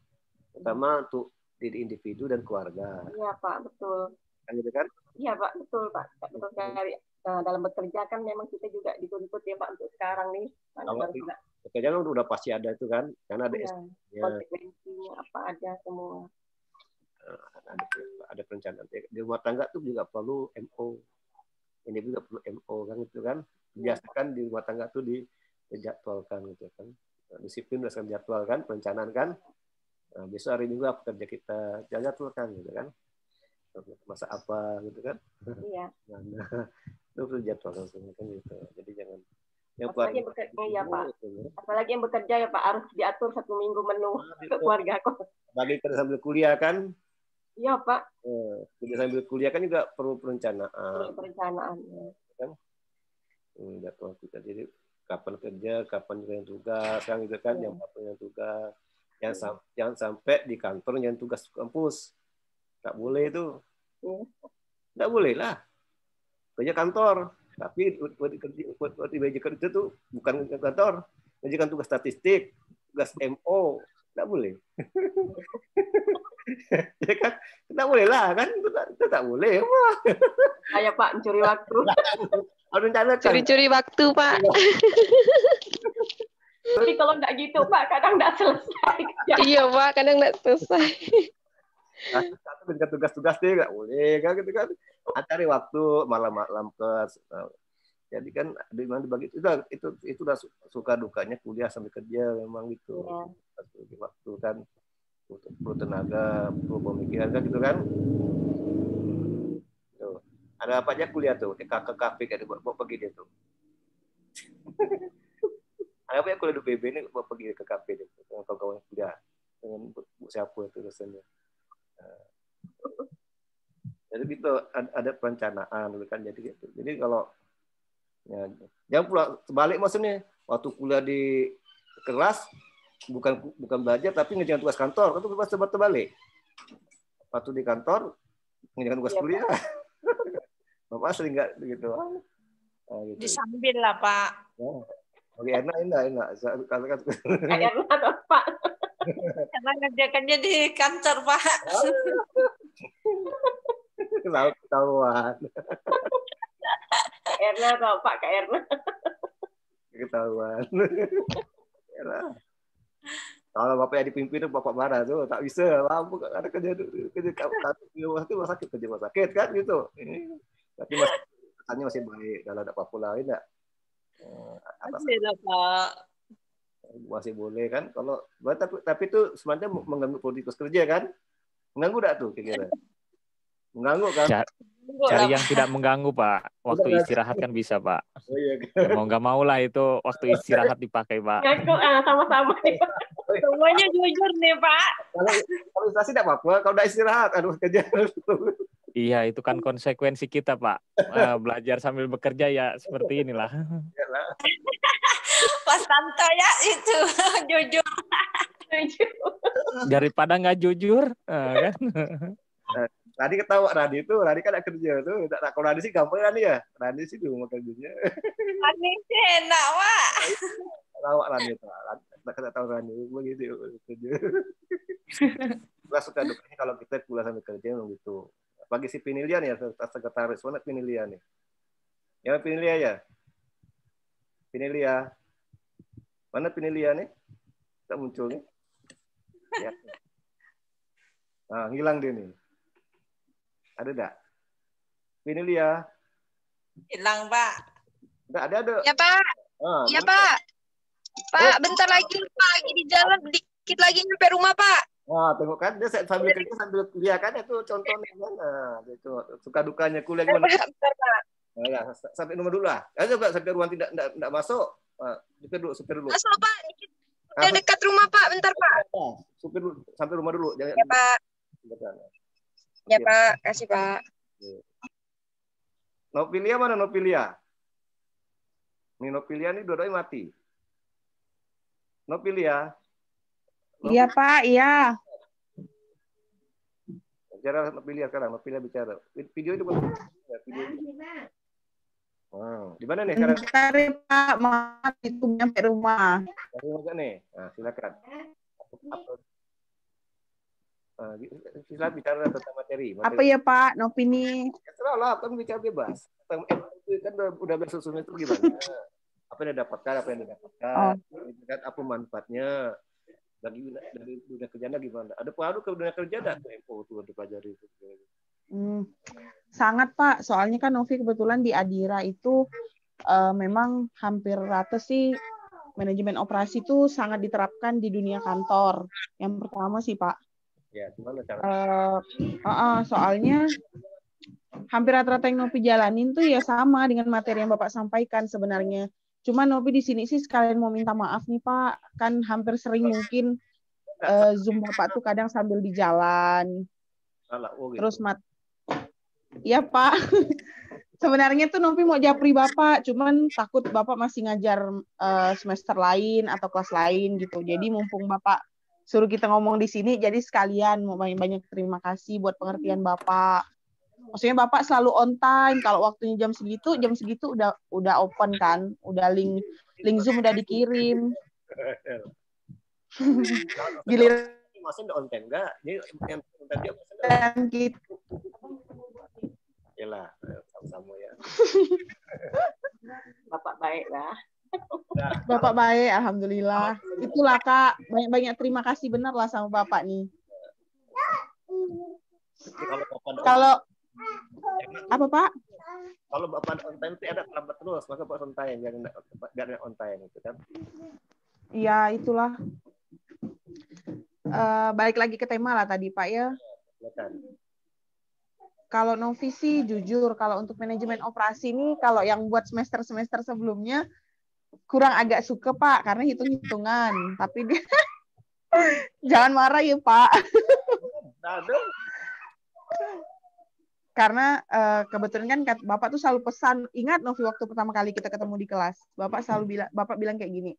A: Pertama untuk diri individu dan keluarga,
C: Iya Pak, betul.
A: kan gitu kan?
C: Iya Pak, betul Pak. Betul sekali. Nah, dalam bekerja kan memang kita juga dituntut ya Pak untuk sekarang nih.
A: Kalau Pekerjaan udah pasti ada itu kan, karena ada
C: iya, konsekuensinya apa aja semua.
A: ada, ada perencanaan. Di rumah tangga tuh juga perlu MO. Ini juga perlu MO kan itu kan. Biasakan di rumah tangga tuh di dijadwalkan gitu kan. Disiplin berdasarkan jadwal kan, perencanaan kan. Nah, besok hari minggu apa kerja kita jadwalkan gitu kan. Masa apa gitu kan.
C: Iya. [LAUGHS]
A: Nah, itu perlu jadwalkan semua kan gitu. Jadi jangan yang
C: Apalagi
A: paling
C: bekerja ya Pak.
A: ya.
C: Apalagi yang bekerja ya Pak harus diatur satu minggu menu untuk keluarga kok.
A: Bagi kita sambil kuliah kan,
C: Iya Pak,
A: eh, kerja sambil kuliah kan juga perlu perencanaan.
C: perlu perencanaan.
A: kan hmm, jadwal kita jadi kapan kerja kapan yang tugas kan gitu kan
C: Iya.
A: jam berapa yang tugas yang sam- jangan sampai di kantor yang tugas kampus tak boleh itu
C: Iya.
A: tak boleh lah kerja kantor tapi buat kerja buat, buat di meja kerja tuh bukan kantor mengerjakan tugas statistik tugas MO tak boleh [LAUGHS] ya kan tak boleh lah kan itu tak, itu tak boleh
C: Saya Pak mencuri waktu. [LAUGHS]
A: harus rencanakan
D: Curi-curi waktu, Pak.
C: Tapi kalau nggak gitu Pak, kadang nggak selesai. kerja.
D: iya, Pak. Kadang nggak selesai.
A: Satu dengan tugas-tugas dia nggak boleh kan gitu kan. Ah, cari waktu malam-malam ke nah, jadi kan di mana dibagi itu itu itu udah su- suka dukanya kuliah sambil kerja memang gitu. Bagi waktu kan perlu tenaga perlu pemikiran kan gitu kan. Tuh ada apa aja kuliah tuh ke ke kafe kayak buat buat pergi dia tuh. [LAUGHS] Ada apa ya kuliah di BB ini buat pergi ke kafe dengan kawan-kawan kuliah. Dengan siapa itu dosennya jadi gitu ad- ada perencanaan gitu kan jadi gitu jadi kalau ya, jangan pula sebalik maksudnya waktu kuliah di kelas bukan bukan belajar tapi ngerjain tugas kantor kan itu pasti terbalik waktu di kantor ngerjain tugas
C: Iya,
A: kuliah [LAUGHS] bapak sering nggak begitu Ah, gitu.
B: Disambil lah, Pak.
A: Ya. Oke, enak, enak, enak. Kalau kan
C: Kayak Erna Pak. [LAUGHS]
B: Karena ngerjakannya di kantor, Pak. [LAUGHS]
A: tahu ketahuan,
C: Erna atau Pak Kak Erna.
A: ketahuan. Ya. Kalau bapak yang dipimpin bapak marah tuh tak bisa, mampu ada kerja kerja di rumah tuh rumah sakit kerja rumah sakit kan gitu. Tapi masih masih baik kalau ada apa-apa lain enggak. atas
B: Masih lah, Pak.
A: Masih boleh kan kalau tapi tapi itu sebenarnya mengganggu produktivitas kerja kan mengganggu enggak tuh kira-kira mengganggu kan
E: Ca- Cari yang tidak mengganggu, Pak. Waktu istirahat kan bisa, Pak.
A: oh iya
E: Ya, mau nggak mau lah itu waktu istirahat dipakai, Pak.
C: Ah, sama-sama Pak. [LAUGHS]
B: Semuanya jujur nih, Pak.
A: kalau kalau istirahat tidak apa-apa kalau udah istirahat aduh kerja
E: Iya, itu kan konsekuensi kita, Pak. Eh, belajar sambil bekerja ya seperti inilah. [LAUGHS]
B: Pas Tanto ya itu [LAUGHS] jujur.
E: Daripada nggak jujur, eh, kan? [LAUGHS]
A: Radi ketawa Radi itu Radi kan ada kerja tuh tak kalau Radi sih gampang Radi ya Radi sih di rumah kerjanya
B: Aneh sih enak, Pak.
A: lawak Radi itu tak kena tahu Radi begitu kerja suka dukanya kalau kita kuliah sambil kerja memang gitu bagi si Pinilian ya sekretaris mana Pinilian nih? Ya Pinilia ya? Pinilia mana Pinilia nih? Tak muncul nih. [LAUGHS] Ya. nah hilang dia nih. Ada enggak Pinilia
B: Hilang, Pak.
A: enggak ada ada.
J: Ya Pak,
A: ah,
J: ya? Pak. Pak, bentar lagi Pak. Lagi di jalan, dikit lagi nyampe rumah Pak.
A: Wah, tengok kan dia sambil kerja sambil kuliah kan itu contohnya kan. Nah, itu suka dukanya kuliah gimana?
J: Bentar Pak.
A: Nah, ya, sampai rumah dulu lah. Ayo coba sampai ruang tidak tidak, tidak masuk. Nah, supir dulu, supir dulu.
J: Masuk Pak. Udah dekat rumah Pak, bentar Pak.
A: Supir dulu, sampai rumah dulu. Jangan.
J: Ya Pak. Ya Pak, kasih Pak.
A: Nopilia mana Nopilia? Ini Nopilia ini dua mati. Nopilia.
K: Iya Pak, iya.
A: Bicara Nopilia sekarang, Nopilia bicara. Video itu bukan video. Wow. Di mana nih sekarang?
K: Ya Pak, maaf itu nyampe rumah.
A: Dari mana nih? Nah, silakan. Uh, silakan bicara tentang materi. materi.
K: Apa ya Pak, Novini?
A: Terserah lah, kan bicara bebas. Tentang itu kan udah, udah bersusun itu gimana? apa yang didapatkan, apa yang didapatkan, oh. apa manfaatnya bagi dari dunia kerjanya gimana? Ada pengaruh ke dunia kerja dan info itu untuk pelajari itu.
K: Hmm, sangat Pak, soalnya kan Novi kebetulan di Adira itu uh, memang hampir rata sih manajemen operasi itu sangat diterapkan di dunia kantor. Yang pertama sih Pak.
A: Ya, gimana cara?
K: Uh, uh, uh, soalnya hampir rata-rata yang Novi jalanin tuh ya sama dengan materi yang Bapak sampaikan sebenarnya. Cuma Novi di sini sih sekalian mau minta maaf nih Pak, kan hampir sering mungkin uh, Zoom Bapak tuh kadang sambil di jalan.
A: Salah, oh gitu.
K: Terus mat Iya Pak. [LAUGHS] Sebenarnya tuh Novi mau japri Bapak, cuman takut Bapak masih ngajar uh, semester lain atau kelas lain gitu. Jadi mumpung Bapak suruh kita ngomong di sini, jadi sekalian mau banyak-banyak terima kasih buat pengertian Bapak. Maksudnya Bapak selalu on time. Kalau waktunya jam segitu, jam segitu udah udah open kan, udah link link Zoom udah dikirim. [LAUGHS] Gilir
A: Masih on time enggak? Jadi yang tadi
K: dan gitu.
A: Yalah, sama-sama ya. [LAUGHS]
C: Bapak baik lah.
K: Bapak baik, alhamdulillah. Itulah kak, banyak-banyak terima kasih benar lah sama bapak nih.
A: Kalau
K: apa pak?
A: Kalau bapak on time itu ada terlambat terus, maka bapak on time, jangan jangan on time itu kan.
K: Iya, itulah. Uh, balik lagi ke tema lah tadi pak ya. Kalau Novi sih jujur kalau untuk manajemen operasi ini kalau yang buat semester-semester sebelumnya kurang agak suka Pak karena hitung-hitungan. Tapi dia [LAUGHS] jangan marah ya Pak. Karena uh, kebetulan kan Bapak tuh selalu pesan, ingat Novi waktu pertama kali kita ketemu di kelas, Bapak selalu bilang Bapak bilang kayak gini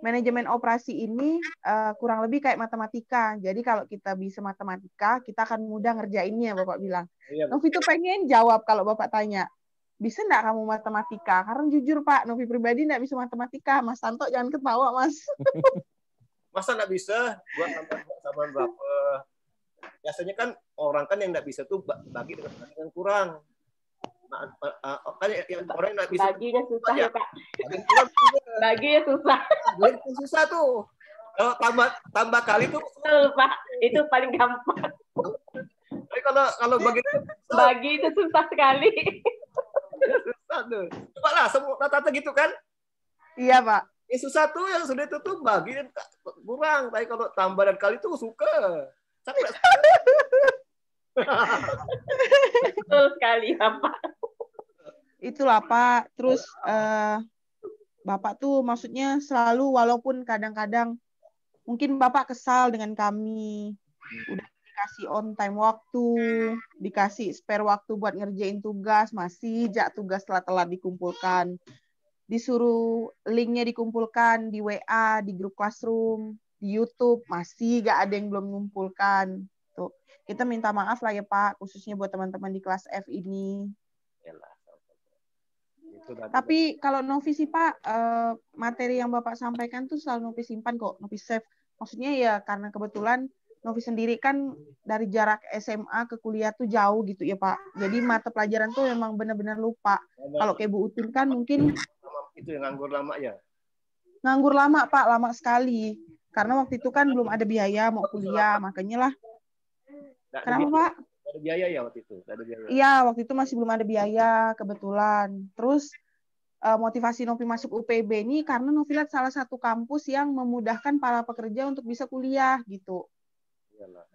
K: manajemen operasi ini uh, kurang lebih kayak matematika. Jadi kalau kita bisa matematika, kita akan mudah ngerjainnya, Bapak bilang. Iya, Novi tuh pengen jawab kalau Bapak tanya, bisa enggak kamu matematika? Karena jujur Pak, Novi pribadi enggak bisa matematika. Mas Santo jangan ketawa, Mas. [LAUGHS]
A: Masa enggak bisa? Buat sama berapa? Biasanya kan orang kan yang enggak bisa tuh bagi dengan yang kurang.
C: Kan yang orang nggak bisa baginya susah ya. pak baginya susah.
A: Baginya susah tuh. Kalau tambah tambah kali tuh
C: Betul, pak. Itu paling gampang.
A: Tapi kalau kalau bagi
C: bagi itu susah sekali.
A: Susah tuh. Coba lah semua rata-rata gitu kan?
K: Iya pak.
A: Yang susah tuh yang sudah itu tuh bagi dan kurang. Tapi kalau tambah dan kali tuh suka [LAUGHS]
C: Betul sekali, Bapak.
K: Itulah, Pak. Terus uh, Bapak tuh maksudnya selalu walaupun kadang-kadang mungkin Bapak kesal dengan kami. Udah dikasih on time waktu, dikasih spare waktu buat ngerjain tugas, masih jak tugas telat-telat dikumpulkan. Disuruh linknya dikumpulkan di WA, di grup classroom, di YouTube, masih gak ada yang belum mengumpulkan kita minta maaf lah ya Pak, khususnya buat teman-teman di kelas F ini. Tapi kalau Novi sih Pak, eh, materi yang Bapak sampaikan tuh selalu Novi simpan kok, Novi save. Maksudnya ya karena kebetulan Novi sendiri kan dari jarak SMA ke kuliah tuh jauh gitu ya Pak. Jadi mata pelajaran tuh memang benar-benar lupa. Kalau kayak Bu Utin kan mungkin
A: itu yang nganggur lama ya.
K: Nganggur lama Pak, lama sekali. Karena waktu itu kan belum ada biaya mau kuliah, makanya lah
A: Nggak
K: Kenapa
A: biaya,
K: Pak?
A: Ada biaya ya waktu itu. Ada biaya.
K: Iya, waktu itu masih belum ada biaya kebetulan. Terus uh, motivasi Novi masuk UPB ini karena Novi lihat salah satu kampus yang memudahkan para pekerja untuk bisa kuliah gitu.
A: Iyalah.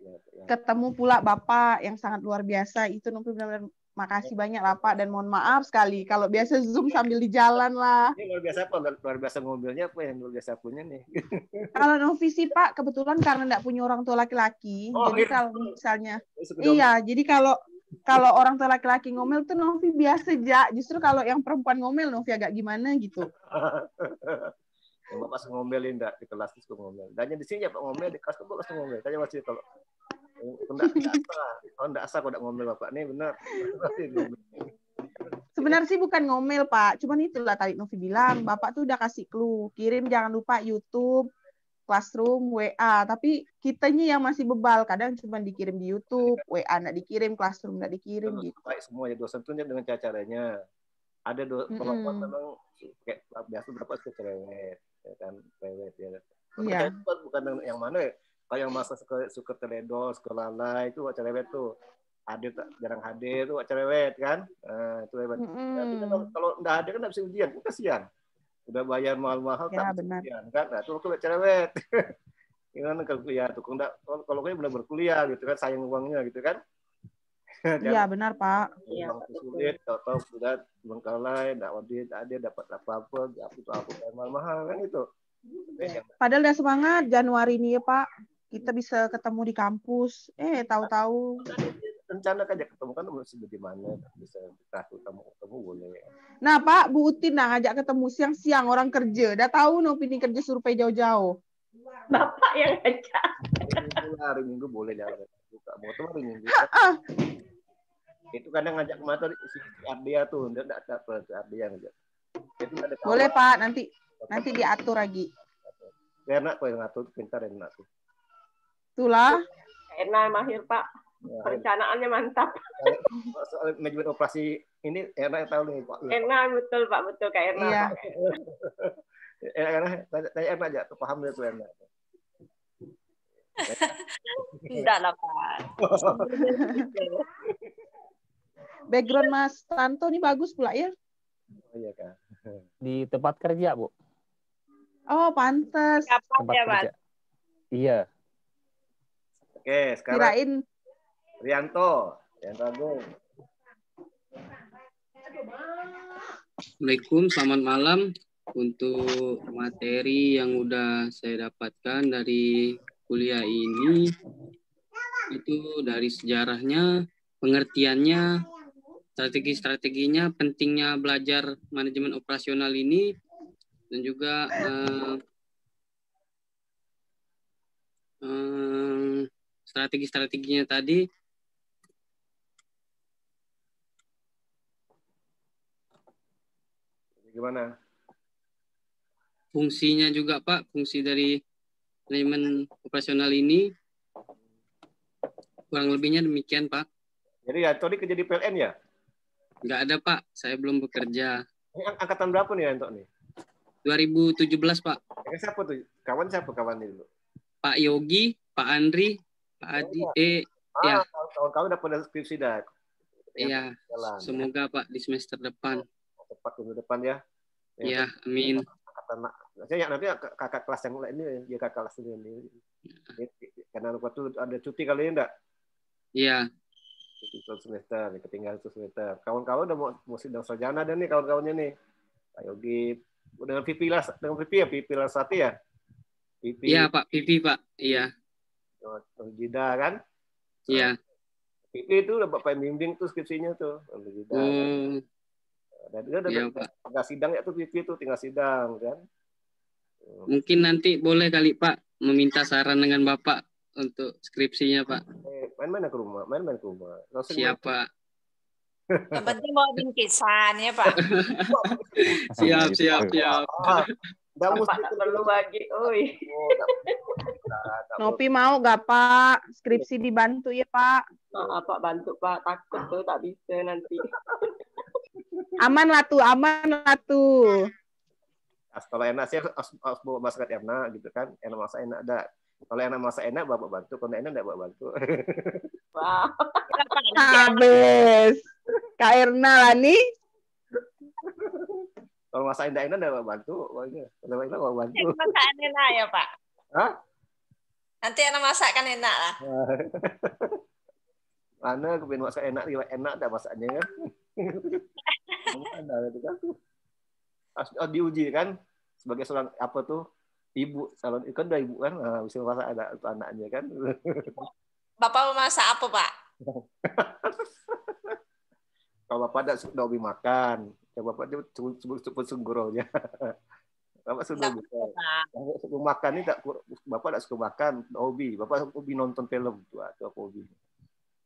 A: Ya, ya.
K: Ketemu pula Bapak yang sangat luar biasa. Itu Novi benar-benar makasih banyak lah Pak dan mohon maaf sekali kalau biasa Zoom sambil di jalan lah.
A: Ini luar biasa apa? Luar biasa mobilnya apa yang luar biasa punya nih? [LAUGHS]
K: Kalau Novi sih Pak kebetulan karena nggak punya orang tua laki-laki,
A: Oh,
K: jadi
A: iya.
K: kalau misalnya
A: Suka
K: iya, jadi kalau kalau orang tua laki-laki ngomel tuh Novi biasa aja. Justru kalau yang perempuan ngomel Novi agak gimana gitu. [LAUGHS]
A: bapak ngomelin enggak di kelas itu ngomel. Tanya di sini ya Pak ngomel di kelas bapak ngomel. Tanya masih kalau enggak enggak asal. Kalau enggak kalau enggak ngomel bapak nih benar.
K: Sebenarnya sih bukan ngomel Pak, cuman itulah tadi Novi bilang, Bapak tuh udah kasih clue, kirim jangan lupa YouTube, Classroom, WA, tapi kitanya yang masih bebal, kadang cuma dikirim di YouTube, WA nggak dikirim, Classroom nggak dikirim gitu.
A: Baik semua ya dosen tuh dengan cara caranya. Ada do
K: Mm-mm.
A: perempuan memang kayak biasa berapa suka cerewet, ya kan cerewet ya.
K: Iya.
A: Percaya bukan bukan yang mana ya? Kalau yang masa suka suka teledor, suka lalai itu wak cerewet tuh. Hadir tak jarang hadir tuh wak cerewet kan. Nah, itu hebat.
K: Mm-mm.
A: Tapi kan kalau- kalau nggak hadir kan nggak bisa ujian, kan kasihan. Udah bayar mahal-mahal
K: Ya,
A: tak bisa
K: benar.
A: ujian kan. Nah, itu wak cerewet. [LAUGHS] Gimana kalau kuliah tuh? Kalau nggak- kalau kuliah benar berkuliah gitu kan, sayang uangnya gitu kan. [LAUGHS]
K: Iya benar Pak.
A: Iya, sulit, tahu-tahu sudah bengkalai, tidak wadid, ada dapat apa-apa, apa itu apa mahal-mahal kan itu.
K: Padahal udah semangat Januari ini ya Pak, kita bisa ketemu di kampus. Eh tahu-tahu.
A: rencana aja ketemu kan mesti di mana bisa kita ketemu ketemu boleh.
K: Nah Pak, Bu Utin nah ngajak ketemu siang-siang orang kerja. Udah tahu Novi ini kerja survei jauh-jauh.
C: Bapak yang ngajak.
A: Hari Minggu lah, hari Minggu boleh jalan. Buka motor hari Minggu. Itu kadang ngajak ke mana si si Ardia tuh, dia enggak dapat si Ardia ngajak. Itu ada kawan.
K: Boleh Pak, nanti nanti diatur lagi.
A: Enak kok yang ngatur, pintar yang enak tuh.
K: Itulah.
C: Enak mahir Pak.
A: Ya,
C: Perencanaannya mantap.
A: soal manajemen operasi ini enak tahu nih Pak.
C: Enak betul Pak, betul kayak enak.
K: Iya.
C: Pak.
A: enak enak tanya tanya enak aja tuh paham dia tuh enak
B: Enggak lah, Pak. [LAUGHS]
K: Background Mas Tanto ini bagus pula ya.
A: oh iya kan
E: Di tempat kerja, Bu.
K: Oh, pantes.
E: Tempat kerja. Iya.
A: Oke sekarang
K: Kirain
A: Rianto Rianto Agung
F: Assalamualaikum, selamat malam. Untuk materi yang udah saya dapatkan dari kuliah ini, itu dari sejarahnya, pengertiannya, strategi-strateginya, pentingnya belajar manajemen operasional ini, dan juga eh, eh, strategi-strateginya tadi.
A: Gimana?
F: Fungsinya juga Pak, fungsi dari manajemen operasional ini. Kurang lebihnya demikian Pak.
A: jadi Rianto ini kerja di PLN ya?
F: Nggak ada Pak, saya belum bekerja.
A: ini ang- angkatan berapa nih Rianto nih?
F: 2017 Pak,
A: Ini siapa tuh? Kawan siapa kawan ini dulu
F: Pak Yogi, Pak Andri, Adi, eh
A: ah
F: ya,
A: kawan-kawan udah pada skripsi dah.
F: Ya,
A: jalan ya.
F: semoga Pak di semester depan.
A: cepat minggu depan ya.
F: Ya, amin.
A: angkatan saya nanti kak- kakak kelas yang lain ini ya kakak kelas ini ini. karena lupa tuh ada cuti kali ini enggak
F: Iya,
A: cuti satu semester ketinggalan satu semester. Kawan-kawan udah mau mau sidang sarjana dan nih kawan-kawannya nih. Pak Yogi dengan Pipi lah dengan Pipi ya Pipi Lasati ya? Pipi
F: iya Pak Pipi Pak, iya,
A: oh, Jida kan
F: iya.
A: Itu udah bapak yang bimbing tuh skripsinya tuh Oh, Jida
F: Oh,
A: dan dia udah
F: Pak.
A: tinggal sidang ya tuh Pipi tuh tinggal sidang kan
F: Mungkin nanti boleh kali Pak meminta saran dengan Bapak untuk skripsinya Pak.
A: Eh, main-main ke rumah main-main ke rumah usah
F: Siapa?
B: Yang penting mau bingkisan ya, Pak. [LAUGHS]
F: Siap,
E: Gitu.
F: siap, siap.
C: Bapak
A: mesti
C: tak perlu bagi. Oi.
A: Oh, nggak [LAUGHS]
K: Nopi mau gak Pak? Skripsi dibantu ya Pak?
C: Maaf Pak bantu Pak, takut tuh tak bisa nanti. [LAUGHS]
K: Aman lah tuh, aman lah tuh.
A: Kalau enak sih harus, harus bawa masakan enak gitu kan enak masak enak ada kalau enak masak enak bapak bantu kalau enak enggak bapak bantu [LAUGHS]
C: Wah.
K: Habis. Kak Erna lah nih.
A: Kalau masak enak enak enggak bapak bantu pokoknya kalau enak bapak bantu
B: Masakan enak ya, Pak.
A: Hah?
B: Nanti anak masakan enak lah. [LAUGHS]
A: Mana aku pengen masak enak, enak dah masaknya [LAUGHS] kan. ada itu kan. Harus oh, diuji kan sebagai seorang apa tuh ibu calon kan udah ibu kan nah, bisa masak ada anaknya kan.
B: Bapak mau masak apa pak? [LAUGHS]
A: Kalau bapak tidak suka hobi makan, ya bapak dia sebut sungguro aja. [LAUGHS] Bapak suka bukan. Bapak suka makan ini tak bapak tidak suka makan, hobi. Bapak hobi nonton film tuh, itu apa hobi.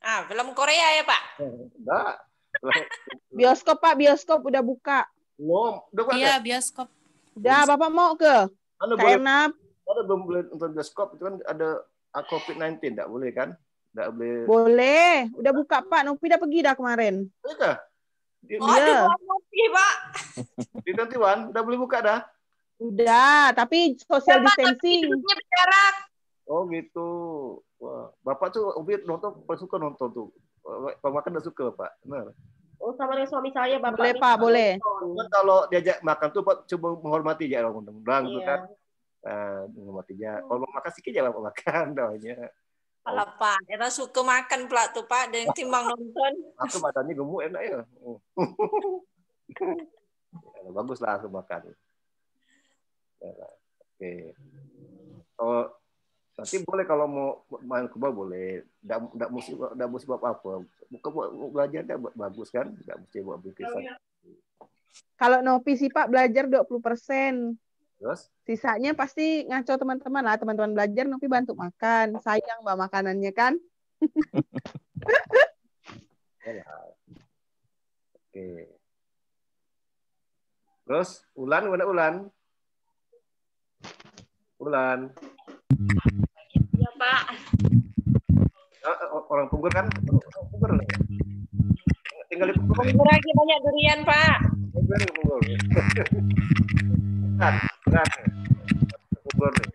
B: Ah, film Korea ya, Pak? [LAUGHS]
A: Enggak. [LAUGHS]
K: Bioskop, Pak, bioskop udah buka.
A: Belum, udah buka.
G: Iya, bioskop.
K: Udah, Bapak mau ke?
A: Anu boleh, ada belum boleh nonton bioskop itu kan ada COVID-19 enggak boleh kan? Enggak boleh.
K: Boleh, udah buka Pak. Nopi udah pergi dah kemarin.
A: Iya.
B: Oh, iya. Nopi, Pak.
A: Di nanti Wan, udah boleh buka dah?
K: Udah, tapi social distancing.
B: berjarak.
A: Oh gitu. Wah, Bapak tuh hobi nonton, suka nonton tuh. Pak makan udah suka, Pak. Benar.
C: Oh, sama dengan suami saya, Bapak.
K: Boleh, Pak, boleh.
A: Kan kalau diajak makan tuh Pak coba menghormati ya orang undang gitu
C: Iya.
A: kan. Nah, menghormati ya. Kalau mau makan sedikit Bapak makan [LAUGHS] doanya.
B: Kalau Pak, era suka makan pula tuh Pak, dan [LAUGHS] timbang nonton.
A: Aku badannya gemuk enak ya. [LAUGHS] ya bagus lah makan. Ya, Oke. Oh, nanti boleh kalau mau main ke bawah boleh. Tidak tidak mesti tidak mesti buat apa. Bukan buat buat belajar buat bagus kan. Tidak mesti buat bikin
K: Kalau Nopi sih Pak belajar 20%.
A: Terus?
K: Sisanya pasti ngaco teman-teman lah. Teman-teman belajar Nopi bantu makan. Sayang Mbak makanannya kan. [LAUGHS]
A: Yalah. Oke. Terus Ulan mana Ulan? Ulan.
H: Ya, Pak.
A: Ah, orang Punggur kan? Orang Punggur. Tinggal di Punggur.
B: Punggur lagi banyak durian Pak.
A: Punggur nih Punggur. Kan, kan. Punggur nih.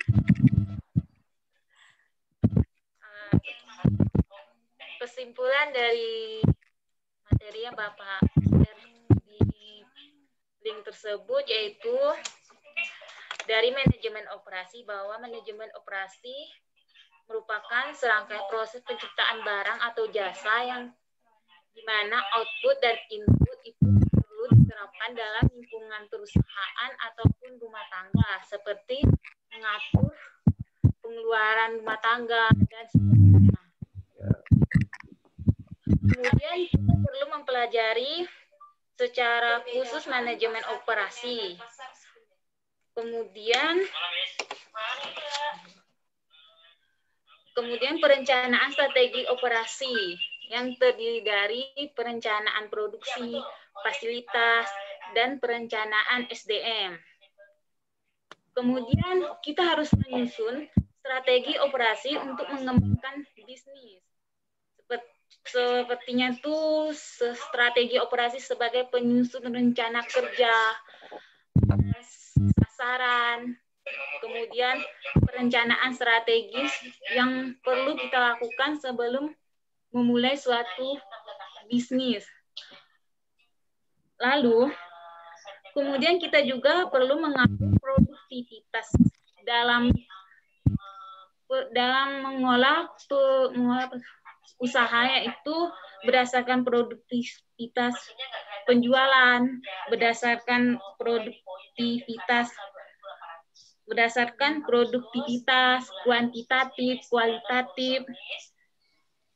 H: Kesimpulan dari materi yang Bapak link tersebut yaitu dari manajemen operasi bahwa manajemen operasi merupakan serangkaian proses penciptaan barang atau jasa yang di mana output dan input itu perlu diterapkan dalam lingkungan perusahaan ataupun rumah tangga seperti mengatur pengeluaran rumah tangga dan sebagainya. Kemudian kita perlu mempelajari secara khusus manajemen operasi. Kemudian Kemudian perencanaan strategi operasi yang terdiri dari perencanaan produksi, fasilitas, dan perencanaan SDM. Kemudian kita harus menyusun strategi operasi untuk mengembangkan bisnis. Sepertinya tuh strategi operasi sebagai penyusun rencana kerja, sasaran, kemudian perencanaan strategis yang perlu kita lakukan sebelum memulai suatu bisnis. Lalu, kemudian kita juga perlu mengatur produktivitas dalam dalam mengolah, mengolah usahanya itu berdasarkan produktivitas penjualan, berdasarkan produktivitas berdasarkan produktivitas, kuantitatif, kualitatif.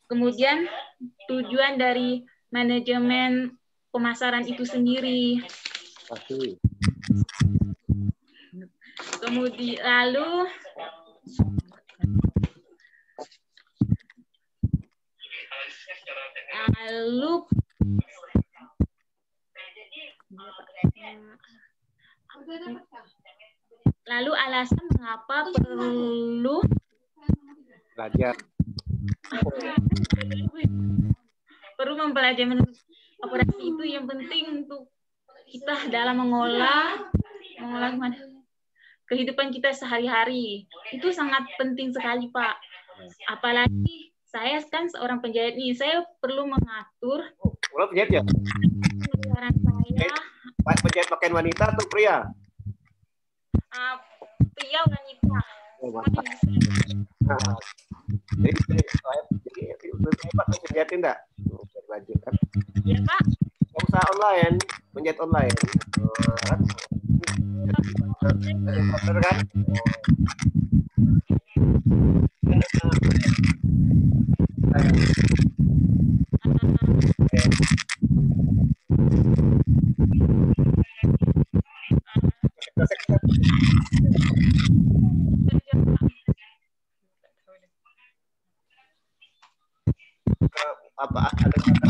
H: Kemudian tujuan dari manajemen pemasaran itu sendiri. Kemudian lalu lalu Lalu alasan mengapa perlu
A: belajar.
H: perlu mempelajari operasi itu? Yang penting untuk kita dalam mengolah mengolah kehidupan kita sehari-hari. Itu sangat penting sekali Pak. Apalagi saya kan seorang penjahit nih saya perlu mengatur
A: Ulan penjahit ya
H: pengeluaran saya
A: Pak penjahit pakaian wanita atau pria
H: uh, pria wanita
A: Oh. Nah, jadi, jadi, jadi kan menjahit enggak? Kan?
H: Iya, Pak.
A: Usah online, menjahit online. Oh, kan? Kan? Apa ada kata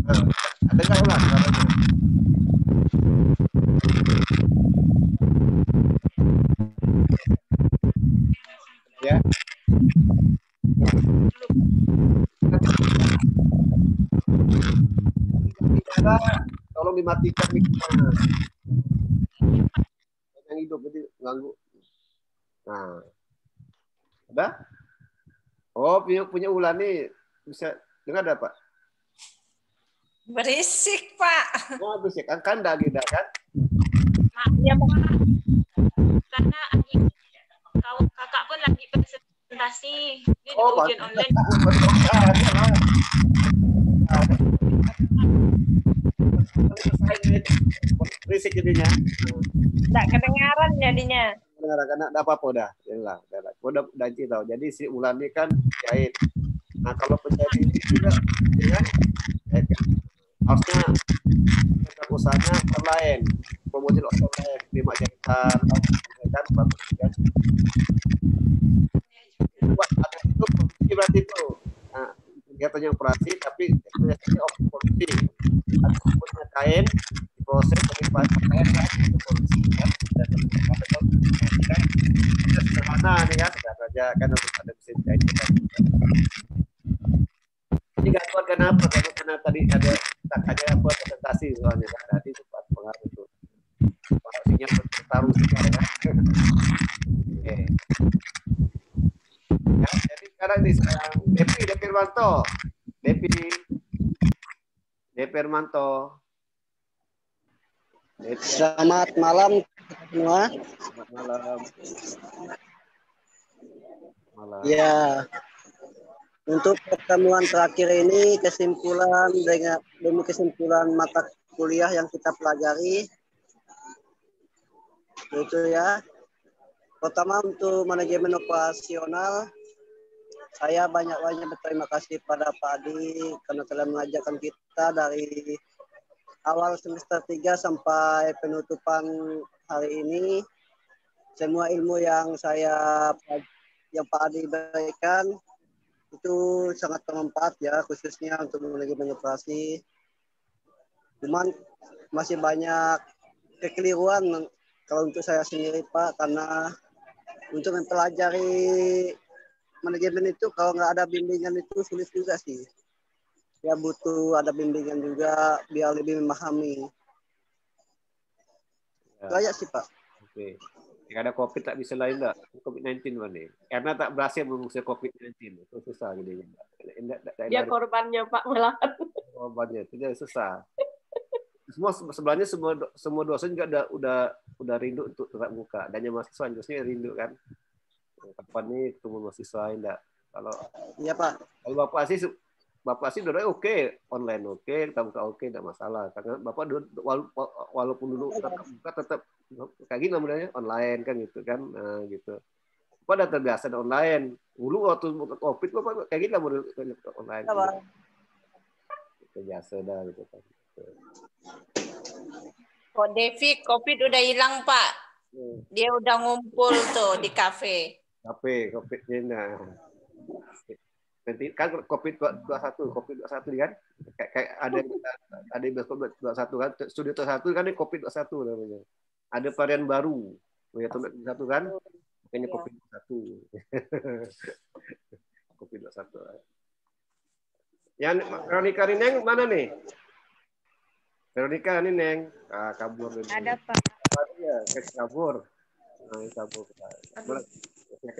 A: Nah, ada nggak ulang? Ya. Tolong dimatikan mikrofon. Yang hidup jadi ganggu. Nah, ada? Oh, punya punya ulan nih bisa dengar ada Pak?
B: Berisik, Pak.
A: Oh, berisik kan kan dah gitu kan?
H: Mak, ya Pak. Karena adik kau kakak pun lagi presentasi. Dia
A: Oh,
H: ujian online.
A: Berisik jadinya.
B: Tidak kedengaran jadinya.
A: Dengar karena ada apa-apa udah. Yalah, udah. Udah udah tahu. Jadi si ulan ini kan jahit. Nah, kalau penjahit ini juga ya kan? Harusnya usahanya online. Promosi online di jahitan bagus kan. Buat ada itu produksi berarti itu. Nah, kegiatannya operasi tapi biasanya operasi ada kain proses dari kain kan itu produksi kan dan kan kita sederhana nih ya sudah saja kan harus ada mesin jahit ini gangguan kenapa karena karena tadi ada takanya apa presentasi soalnya kan tadi sempat pengaruh itu sinyal bertaruh juga ya oke ya jadi sekarang nih sekarang Depi Depi Irwanto Depi Depi Irwanto Depi
I: Selamat malam semua.
A: Selamat malam. Malam.
I: Ya, untuk pertemuan terakhir ini kesimpulan dengan demi kesimpulan mata kuliah yang kita pelajari itu ya. Pertama untuk manajemen operasional saya banyak-banyak berterima kasih pada Pak Adi karena telah mengajarkan kita dari awal semester 3 sampai penutupan hari ini semua ilmu yang saya yang Pak Adi berikan itu sangat bermanfaat ya khususnya untuk manajemen operasi. Cuman masih banyak kekeliruan kalau untuk saya sendiri Pak karena untuk mempelajari manajemen itu kalau nggak ada bimbingan itu sulit juga sih ya butuh ada bimbingan juga biar lebih memahami.
A: Ya.
I: Itu aja sih Pak.
A: Oke. Yang ada COVID tak bisa lain tak? COVID-19 mana? Karena tak berhasil mengusir COVID-19. Itu susah gitu.
C: Dia korbannya Pak malahan. [LAUGHS]
A: Korbannya itu dia susah. Semua sebenarnya semua semua dosen juga udah udah udah rindu untuk tetap muka. Dan yang mahasiswa harusnya rindu kan. Kapan nih ketemu mahasiswa enggak? Kalau
I: Iya Pak.
A: Kalau Bapak sih Bapak sih udah oke online oke kita buka oke tidak masalah karena Bapak dulu, walaupun dulu tetap buka tetap kayak gini namanya online kan gitu kan nah, gitu Bapak udah terbiasa online dulu waktu covid Bapak kayak gini lah online
I: Ya,
A: gitu. biasa dah gitu kan
B: Kok Devi COVID udah hilang Pak. Dia udah ngumpul tuh di kafe.
A: Kafe, covid nah nanti kan covid 21 covid 21 kan? Kayak, kayak ada ada bioskop 21 kan? Studio 21 kan ini covid 21 namanya. Ada varian baru. Ya satu kan? Makanya covid 21 covid 21 yang Veronica ini Neng mana nih Veronica ini Neng. Ah, kabur.
G: Ada Pak.
A: ya kabur. Nah, kabur. Boleh, ya,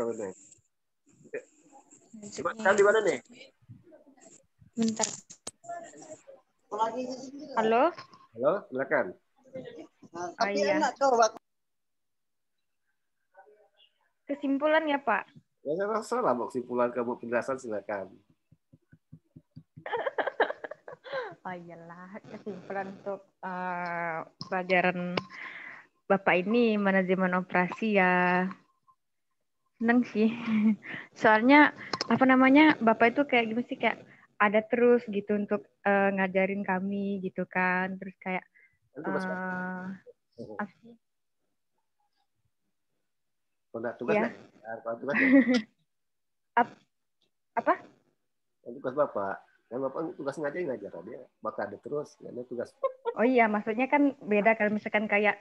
A: Coba sekarang di mana nih?
G: Bentar. Halo?
A: Halo, silakan.
J: Oh,
I: tapi
J: iya.
I: enak tuh Pak.
J: Kesimpulan ya Pak.
A: Ya, terserah mau kesimpulan kamu penjelasan silakan. [LAUGHS]
J: Oh iyalah, kesimpulan untuk eh, pelajaran Bapak ini manajemen operasi ya seneng sih. Soalnya apa namanya Bapak itu kayak gimana sih kayak ada terus gitu untuk eh, ngajarin kami gitu kan. Terus kayak
A: tugas
J: eh, apa sih?
A: Kalau tugas
J: Ya.
A: nggak? Ya, kalau tugas ya.
J: Ap- apa?
A: Tugas Bapak. Kan Bapak tugas ngajar ngajar dia. Bakal ada terus. Ada tugas.
J: Oh iya, maksudnya kan beda kalau misalkan kayak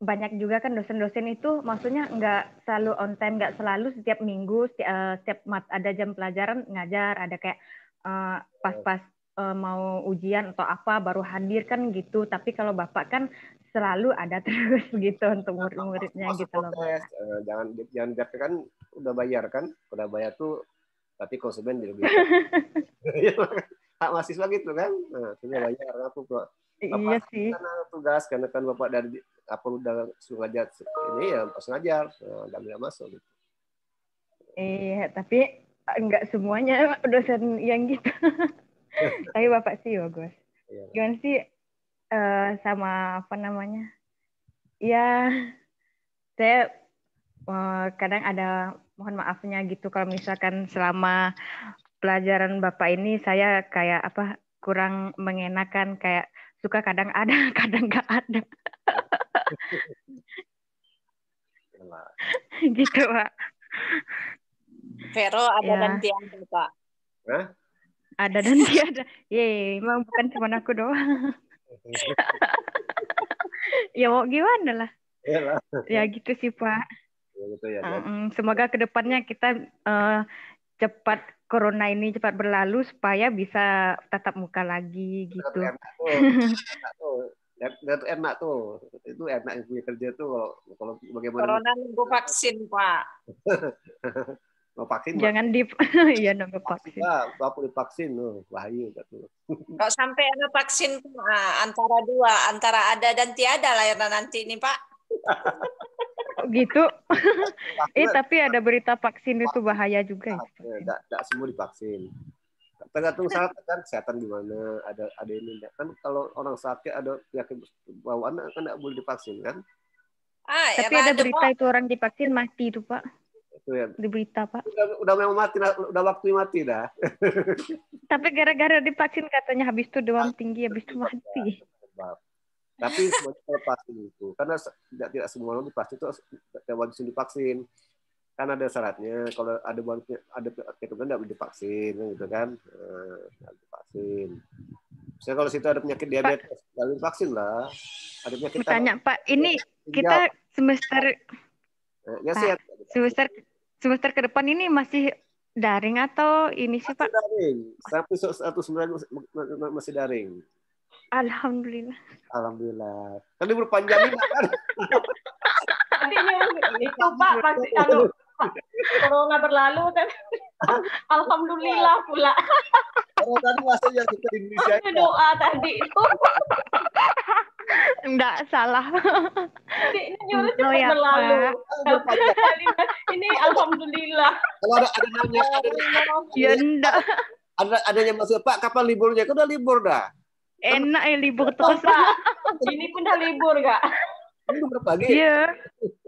J: banyak juga kan dosen-dosen itu maksudnya nggak selalu on time, nggak selalu setiap minggu, setiap, eh, setiap mat ada jam pelajaran ngajar, ada kayak eh, pas-pas eh, mau ujian atau apa baru hadir kan gitu. Tapi kalau bapak kan selalu ada [LAUGHS] terus gitu untuk murid-muridnya
A: Masuk
J: gitu loh.
A: Protes. Eh, jangan jangan biarkan kan udah bayar kan. Udah bayar tuh berarti konsumen lebih. [LAUGHS] [LAUGHS] Iya, Hak mahasiswa gitu kan. Nah, sudah bayar aku kok.
J: Iya sih.
A: Karena tugas karena kan Bapak dari apa udah suruh ngajar ini ya pas ngajar nah, nggak bisa masuk gitu.
J: Iya, tapi nggak semuanya dosen yang gitu. [LAUGHS] tapi bapak sih bagus.
A: Iya.
J: Gimana sih eh, sama apa namanya? Ya, saya eh, kadang ada mohon maafnya gitu kalau misalkan selama pelajaran bapak ini saya kayak apa kurang mengenakan kayak suka kadang ada [LAUGHS] kadang nggak ada gitu pak
B: Vero ada
J: Ya.
B: dan tiada, Pak.
A: Hah?
J: ada dan tiada ye emang bukan cuma aku doang [LAUGHS] ya mau gimana lah
A: Yalah.
J: ya gitu sih pak
A: Ya, gitu ya. kan?
J: Mm-mm. semoga ke depannya kita eh, cepat corona ini cepat berlalu supaya bisa tatap muka lagi gitu
A: Enak [LAUGHS] tuh. Enak tuh. Tuh enak tuh. Itu enak yang punya kerja tuh kalau kalau bagaimana
B: Corona nunggu vaksin, Pak. [LAUGHS]
A: mau vaksin
J: jangan di [LAUGHS] iya nunggu vaksin
A: Nah, aku divaksin tuh, bahaya enggak tuh.
B: Kalau sampai ada vaksin nah, antara dua, antara ada dan tiada lah ya nanti ini, Pak.
J: Kok gitu [LAUGHS] eh tapi ada berita vaksin itu bahaya juga ya.
A: Enggak enggak semua divaksin. Tergantung [LAUGHS] syarat kan kesehatan gimana, ada ada ini kan kalau orang sakit ada penyakit bawaan kan enggak boleh divaksin kan?
B: Ah,
J: tapi ada berita itu orang divaksin mati itu pak
A: Itu ya.
J: di berita pak
A: Udah, udah mau mati, udah waktu mati dah.
J: tapi gara-gara divaksin katanya habis itu demam tinggi habis itu mati
A: Sebab. Tapi semuanya vaksin itu, karena se- tidak tidak semua orang divaksin itu wajib divaksin. Kan ada syaratnya, kalau ada ada kan tidak boleh divaksin, gitu kan? Boleh divaksin. Misalnya kalau situ ada penyakit diabetes, nggak boleh divaksin lah. Ada penyakit
J: bertanya pak ini
A: Ginjal.
J: kita semester
A: Eh, ya
J: Pak, semester semester ke depan ini masih daring atau ini sih pak
A: daring. Sampai satu sembilan masih daring.
J: Alhamdulillah
A: Alhamdulillah. Kan libur panjang ini kan?
C: Nanti itu Pak pasti kalau corona berlalu kan alhamdulillah pula.
A: Kalau tadi masa yang kita di Indonesia
C: Itu doa tadi itu.
J: enggak salah
C: Ini nyuruh
J: Oh,
C: cepat
J: ya,
C: berlalu. Ini alhamdulillah.
A: Kalau ada ada nanya, ada
J: ya enggak
A: ada adanya masuk Pak kapan liburnya? Kan udah libur dah.
J: Enak ya libur terus
C: Pak. Ini pun udah libur gak?
A: Ini udah pagi.
J: iya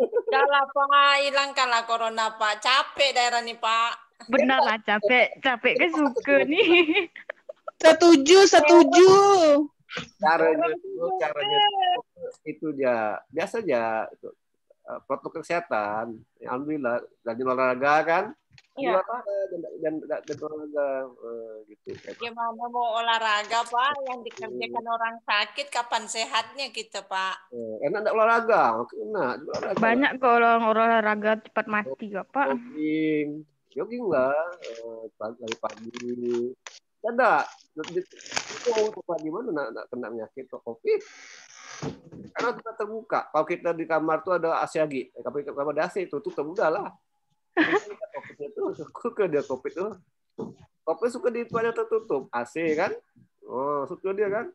B: Udah lah, Pak. Hilangkanlah corona, Pak. Capek daerah nih, Pak.
J: benar lah capek capek kan suka nih
K: Setuju, setuju.
A: Caranya itu, caranya itu, itu dia biasa aja itu, eh, protokol kesehatan. Ya, Alhamdulillah rajin olahraga kan.
C: Iya,
A: Olahraga dan dan dan, dan olahraga eh, gitu.
B: Gimana mau olahraga, Pak? Yang dikerjakan orang sakit, kapan sehatnya kita, Pak?
A: Eh, Enak enggak olahraga? Enak. Olahraga.
J: banyak kok orang olahraga cepat mati gak pak.
A: Jogging. Jogging lah. Eh, pagi pagi. Ada itu apa gimana nak, nak kena penyakit atau covid? Karena kita terbuka. Kalau kita di kamar tuh ada AC lagi eh, kalau di kamar ada AC itu tutup udah lah [LAUGHS] suka dia covid tuh covid suka di itu aja tertutup AC kan oh suka dia kan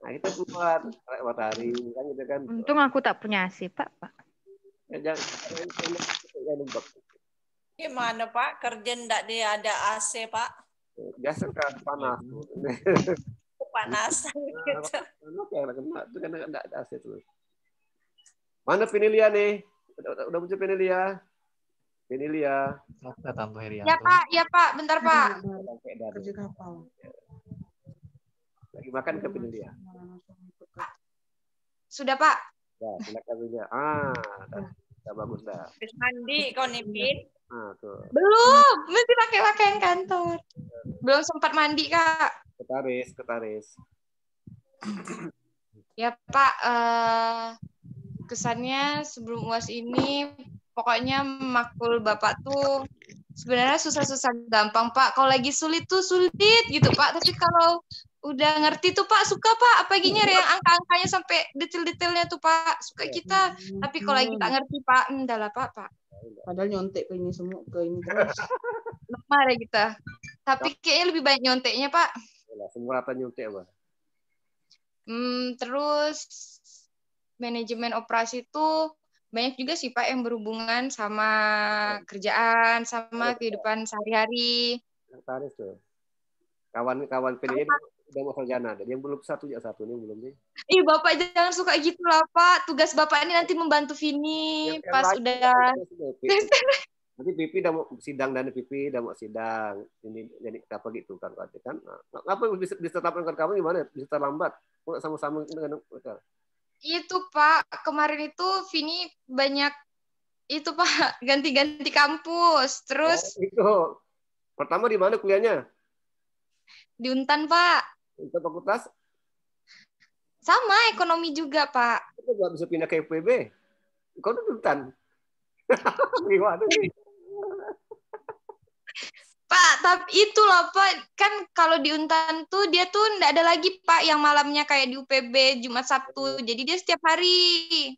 A: Nah, kita keluar lewat matahari kan gitu kan.
J: Untung aku tak punya AC, Pak. Pak.
A: Ya, jangan, jangan, jangan nembak.
B: Gimana Pak? Kerja ndak dia ada AC Pak?
A: Biasa kan panas.
B: Kepanasan gitu.
A: Panas ya kena itu kan enggak ada AC terus. Mana Pinilia nih? Udah, udah muncul Pinilia? Pinilia.
L: Ada Tanto Herianto.
M: Ya Pak, ya Pak, bentar Pak.
A: Sampai dah.
K: Kerja kapal.
A: Lagi makan ke Pinilia.
M: Sudah Pak.
A: Ya, silakan Pinilia. Ah, dah, dah bagus dah.
B: Habis mandi kau nih Pin.
A: Ah, tuh.
M: Belum, mesti pakai pakaian kantor. Belum sempat mandi Kak.
A: Ketaris, ketaris.
M: Ya Pak, eh, kesannya sebelum UAS ini pokoknya makul Bapak tuh sebenarnya susah-susah gampang Pak. Kalau lagi sulit tuh sulit gitu Pak. Tapi kalau udah ngerti tuh Pak suka Pak. Apalagi nyari yang angka-angkanya sampai detail-detailnya tuh Pak. Suka kita. Tapi kalau lagi tak ngerti Pak, hmm, dah lah Pak. Pak.
K: Padahal nyontek ke ini semua ke ini terus. [LAUGHS]
M: Lemah ya kita. Tapi kayaknya lebih banyak nyonteknya Pak.
A: Semua rata nyuntik apa?
M: Hmm, terus manajemen operasi itu banyak juga sih Pak yang berhubungan sama kerjaan, sama kehidupan sehari-hari.
A: Ketaris tuh. Kawan-kawan Pinilia udah mau sarjana. Dia belum satu ya satu nih belum nih.
M: Ih Bapak jangan suka gitu lah Pak. Tugas Bapak ini nanti membantu Vini
A: Yang
M: pas udah [LAUGHS]
A: Nanti Pipi udah mau sidang dan Pipi udah mau sidang. Ini jadi apa gitu kan kan. Nah, Ngapa bisa ditetapkan kamu gimana? Bisa terlambat. Sama-sama dengan mereka?
M: Itu Pak kemarin itu Vini banyak itu Pak [LAUGHS] ganti-ganti kampus. Terus
A: Oh, itu. Pertama di mana kuliahnya?
M: di Untan Pak
A: Itu fakultas?
M: sama ekonomi juga Pak.
A: Itu nggak bisa pindah ke FPB. Kau tuh Duntan. [LAUGHS] Gimana sih?
M: Pak, tapi itulah Pak, kan kalau di Untan tuh dia tuh nggak ada lagi Pak yang malamnya kayak di UPB Jumat Sabtu. Jadi dia setiap hari.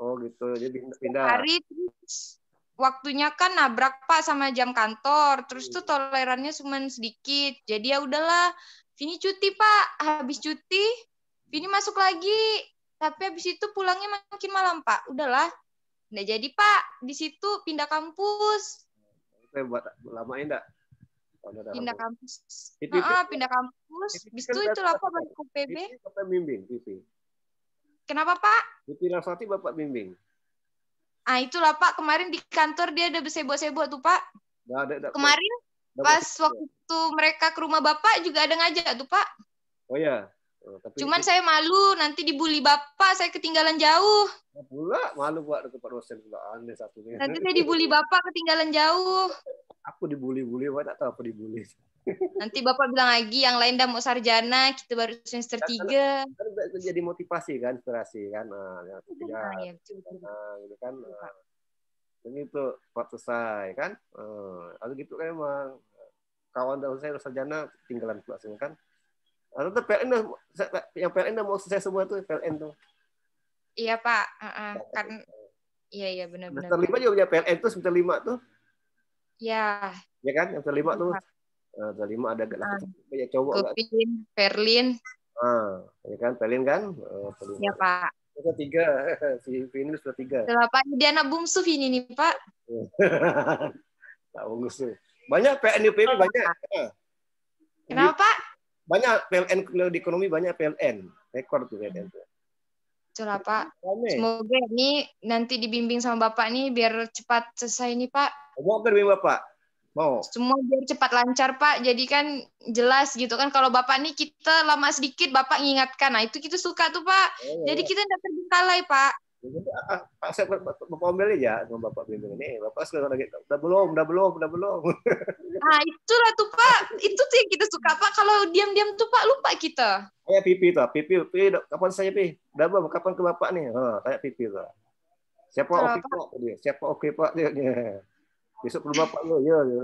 A: Oh gitu. Jadi pindah.
M: hari terus waktunya kan nabrak Pak sama jam kantor. Terus tuh tolerannya cuma sedikit. Jadi ya udahlah, Vini cuti Pak. Habis cuti, Vini masuk lagi. Tapi habis itu pulangnya makin malam Pak. Udahlah. Nggak jadi Pak. Di situ pindah kampus.
A: Saya buat lamain enggak?
M: Pindah
A: kampus.
M: kampus.
A: Pipi,
M: Heeh,
A: Pipi.
M: pindah kampus. Habis itu
A: kan
M: itu lah Pak balik ke.
A: Pipi Bapak bimbing, Pipi.
M: Kenapa Pak?
A: Pipi Larasati Bapak bimbing.
M: Ah itulah Pak. Kemarin di kantor dia ada bersebok-sebok tuh Pak.
A: Nggak ada, nggak-
M: Kemarin
A: nggak
M: pas waktu mereka ke rumah Bapak juga ada ngajak tuh Pak.
A: Oh ya. Oh, tapi
M: Cuman saya malu nanti dibully bapak, saya ketinggalan jauh.
A: pula malu buat ke Pak dosen pula aneh satunya.
M: Nanti saya dibully bapak ketinggalan jauh.
A: Aku dibully-bully, Pak tak tahu apa dibully. [LAUGHS]
M: Nanti bapak bilang lagi yang lain udah mau sarjana, kita baru semester tiga.
A: Kan itu jadi motivasi kan, inspirasi kan. Nah, yang ketiga.
M: Ah, betul, betul.
A: Nah, gitu kan. Nah, ini tuh cepat selesai kan. Lalu gitu kan emang kawan dari saya sarjana tinggalan pula kan. Lalu tuh PLN yang PLN dah mau selesai semua tuh PLN tuh.
M: Iya pak, Ah, ah. kan, iya iya benar-benar.
A: Semester lima juga punya PLN tuh semester lima tuh,
M: Ya,
A: ya kan? Semester lima tuh.
M: Iya.
A: Nah, semester lima ada
M: Ah.
A: laki banyak cowok nggak?
M: Gopin, Perlin,
A: Ah, ya kan? PLN kan? Eh, semester lima.
M: ya pak.
A: Semester tiga, [LAUGHS] si Vini sudah tiga.
M: Setelah pak, dia anak bungsu ini nih pak. [LAUGHS]
A: Tak bagus tuh. Banyak PLN PLN banyak.
M: Kenapa pak?
A: Banyak PLN di ekonomi banyak PLN. Rekor tuh PLN. tuh.
M: Itulah pak. Semoga ini nanti dibimbing sama bapak nih biar cepat selesai nih pak.
A: Mau bimbing Bapak? Mau.
M: semua biar cepat lancar Pak. Jadi kan jelas gitu kan kalau Bapak nih kita lama sedikit Bapak ngingatkan. Nah, itu kita suka tuh Pak.
A: Oh,
M: Jadi kita tidak terbengkalai Pak.
A: Ah, ah, saya Bapak Ombel aja sama Bapak bimbing ini. Bapak sekarang lagi udah belum, udah belum, udah belum.
M: Nah, itulah tuh Pak. Itu tuh yang kita suka Pak. Kalau diam-diam tuh Pak lupa kita.
A: Kayak pipi tuh, pipi, pipi, kapan saya pi? Udah belum, kapan ke Bapak nih? Oh, kayak pipi tuh. Siapa oke Pak? Dia. Siapa oke Pak? Dia. Besok ke Bapak lo, ya. ya.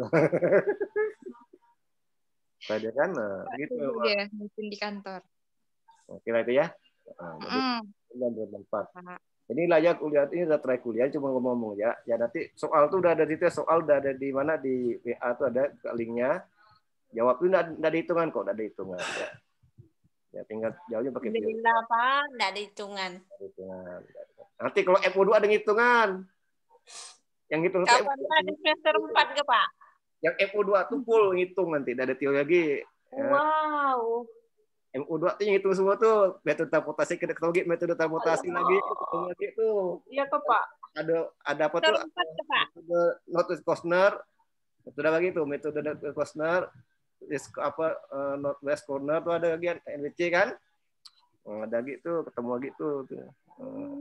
A: Saya kan, nah, gitu.
M: Itu
A: Pak.
M: dia mungkin di kantor.
A: Nah, Kira itu ya. Nah, jadi,
M: Mm. Pak.
A: Ini lah ya kuliah ini udah try kuliah cuma ngomong-ngomong ya. Ya nanti soal tuh udah ada di situ soal udah ada di mana di WA tuh ada linknya. Jawab itu udah ada hitungan kok, udah ada hitungan ya. Ya tinggal jauhnya pakai.
B: Alhamdulillah Pak, enggak ada hitungan.
A: Hitungan. Nanti kalau FO2 ada hitungan. Yang hitung itu
B: Kapan di semester 4 ke Pak?
A: yang FO2 tuh full ngitung nanti, tidak ada teori lagi. Ya.
C: Wow.
A: MU2 tuh yang hitung semua tuh metode transportasi ke teknologi, metode transportasi lagi, ketemu lagi tuh.
C: Iya kok Pak.
A: Ada ada apa tuh?
B: Semester 4 ke Pak.
A: Metode Northwest Corner, metode lagi tuh, metode Northwest Corner, West- apa eh, Northwest Corner tuh ada lagi NWC kan? Oh, ada lagi tuh, ketemu lagi tuh. tuh. Eh,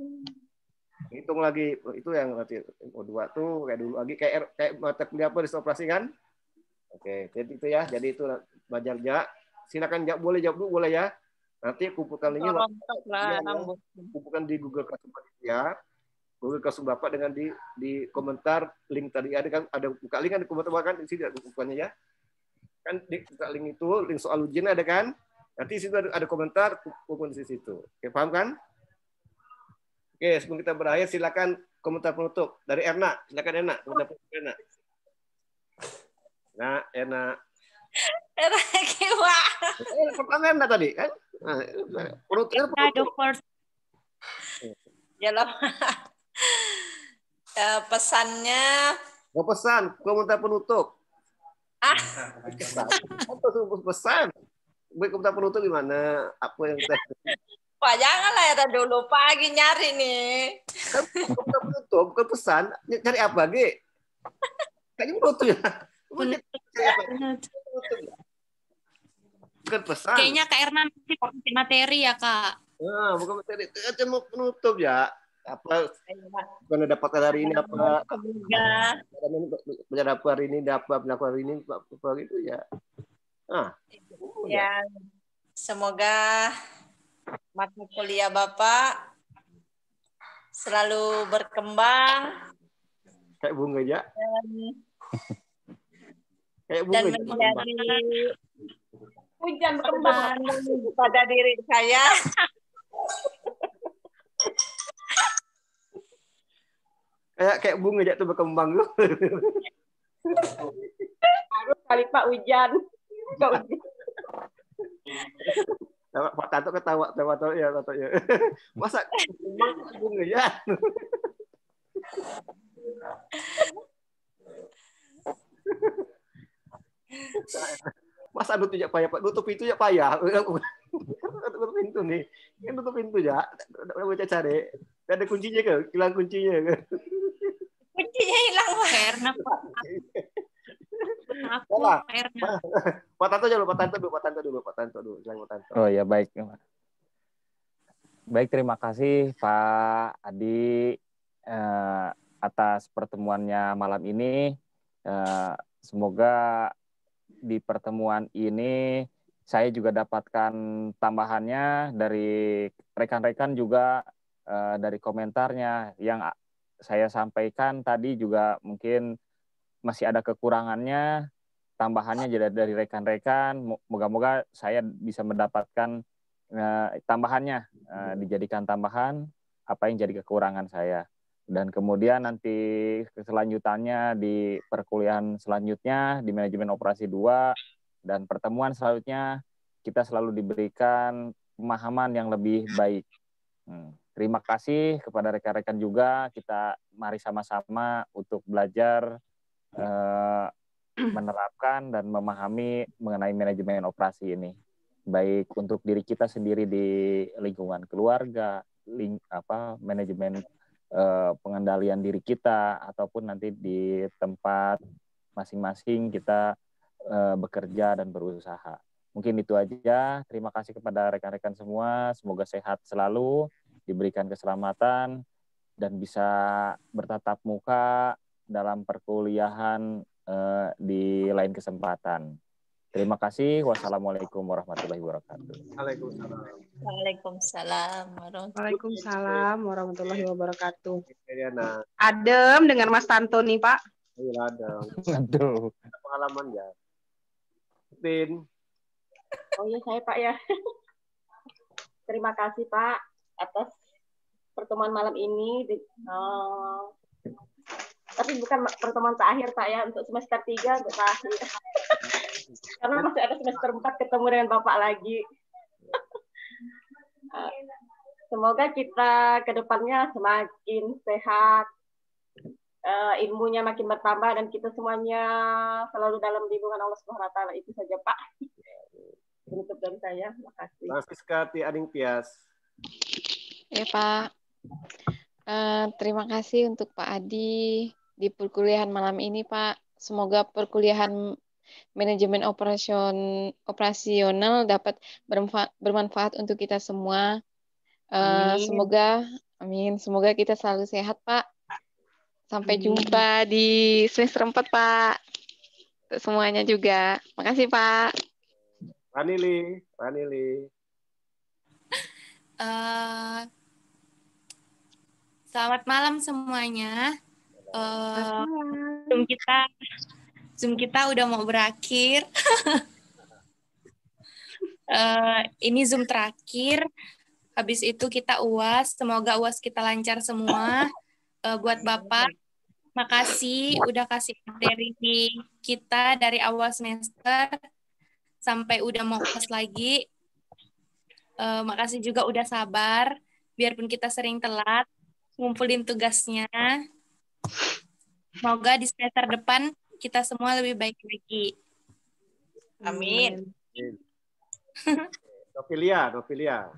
A: hitung lagi itu yang nanti MU2 tuh kayak dulu lagi kayak kayak mata kuliah apa di operasi kan? Oke, jadi itu ya. Jadi itu belajarnya. Silakan jawab boleh jawab dulu boleh ya. Nanti kumpulkan linknya Iya, ya. kumpulkan di Google Classroom ya. Google Classroom Bapak dengan di di komentar link tadi ada kan ada buka link kan di komentar kan di sini ada bukannya ya. Kan di buka link itu link soal ujian ada kan? Nanti di situ ada, ada komentar kumpul di situ. Oke, paham kan? Oke, sebelum kita berakhir silakan komentar penutup dari Erna. Silakan Erna, komentar penutup Erna. Nah, Erna.
B: Era kiwa.
A: Eh, Erna tadi kan? Nah, penutup.
B: Ya lah. Eh, pesannya
A: Mau pesan, komentar penutup.
B: ah
A: Apa tuh pesan? Baik komentar penutup gimana? Apa yang kita
B: Pak janganlah Era dulu pagi nyari nih.
A: komentar penutup bukan pesan? Cari apa, Ge? Kayaknya penutup ya. Penutup ya. Bukan pesan.
G: Kayaknya Kak Erna masih kasih materi ya, Kak.
A: Nah, bukan materi. Itu mau penutup ya. Apa bukan dapat hari ini apa
B: Semoga
A: belajar apa hari ini dapat belajar hari ini apa gitu ya. Ah,
B: ya semoga mata kuliah Bapak selalu berkembang
A: kayak bunga ya.
B: dan,
A: Kayak
B: dan
A: bunga. ya.
B: menjadi
C: Hujan berkembang.
B: pada diri saya.
A: Kayak kayak bunga aja tuh berkembang tuh.
C: Harus kali Pak hujan. Nggak hujan.
A: Pak Tanto ketawa, ketawa tahu ya, tahu ya. Masa bunga ya? Masa nutup ya payah, Pak. Nutup pintu ya payah. Nutup pintu nih. Kan nutup pintu ya. Udah baca cari. Gak ada kuncinya ke? Hilang kuncinya ke?
B: Kuncinya hilang Pak.
G: Kak Erna, aku, Erna.
A: Pak Tanto dulu, Pak Tanto dulu, Pak Tanto dulu, Pak Tanto dulu. Jangan Pak Tanto.
E: Oh ya baik. Baik terima kasih Pak Adi eh, atas pertemuannya malam ini. Eh, semoga di pertemuan ini saya juga dapatkan tambahannya dari rekan-rekan juga eh, dari komentarnya. Yang saya sampaikan tadi juga mungkin masih ada kekurangannya tambahannya jadi dari rekan-rekan. Mo- moga-moga saya bisa mendapatkan eh, tambahannya eh, dijadikan tambahan apa yang jadi kekurangan saya dan kemudian nanti keselanjutannya di perkuliahan selanjutnya di manajemen operasi 2 dan pertemuan selanjutnya kita selalu diberikan pemahaman yang lebih baik. Hmm. Terima kasih kepada rekan-rekan juga kita mari sama-sama untuk belajar eh, menerapkan dan memahami mengenai manajemen operasi ini baik untuk diri kita sendiri di lingkungan keluarga, ling, apa manajemen eh, pengendalian diri kita ataupun nanti di tempat masing-masing kita eh, bekerja dan berusaha. Mungkin itu aja. Terima kasih kepada rekan-rekan semua. Semoga sehat selalu, diberikan keselamatan dan bisa bertatap muka dalam perkuliahan eh, di lain kesempatan. Terima kasih. Wassalamualaikum warahmatullahi wabarakatuh.
A: Waalaikumsalam.
B: Waalaikumsalam warahmatullahi
K: Waalaikumsalam warahmatullahi wabarakatuh.
A: Diana.
K: Adem dengan Mas Tanto nih, Pak.
A: Iya ada.
E: Aduh.
A: Pengalaman ya. Tin.
C: Oh iya saya Pak ya. Terima kasih Pak atas pertemuan malam ini. Di- eh, tapi bukan pertemuan terakhir Pak ya untuk semester 3 untuk terakhir. [LAUGHS] Karena masih ada semester 4 ketemu dengan Bapak lagi. Uh, [LAUGHS] semoga kita ke depannya semakin sehat, uh, ilmunya makin bertambah dan kita semuanya selalu dalam lindungan Allah Subhanahu wa taala. Itu saja, Pak. [LAUGHS] Penutup dari saya. Terima kasih.
A: Francisca Ti Ading Tias.
D: Ya, Pak. Uh, terima kasih untuk Pak Adi di perkuliahan malam ini, Pak. Semoga perkuliahan manajemen operasion operasional dapat bermanfaat, bermanfaat untuk kita semua. Uh, semoga, amin. Semoga kita selalu sehat, Pak. Sampai amin. jumpa di semester 4, Pak. Semuanya juga. Makasih, Pak.
A: Ranili, Ranili.
G: Uh, [LAUGHS] selamat malam semuanya. Uh, kita Zoom kita udah mau berakhir. uh, [LAUGHS] ini Zoom terakhir. Habis itu kita UAS. Semoga UAS kita lancar semua. Uh, buat Bapak, makasih udah kasih materi kita dari awal semester sampai udah mau kelas lagi. Uh, makasih juga udah sabar, biarpun kita sering telat, ngumpulin tugasnya. Semoga di semester depan kita semua lebih baik lagi.
B: Amin.
A: Nopilia, Nopilia.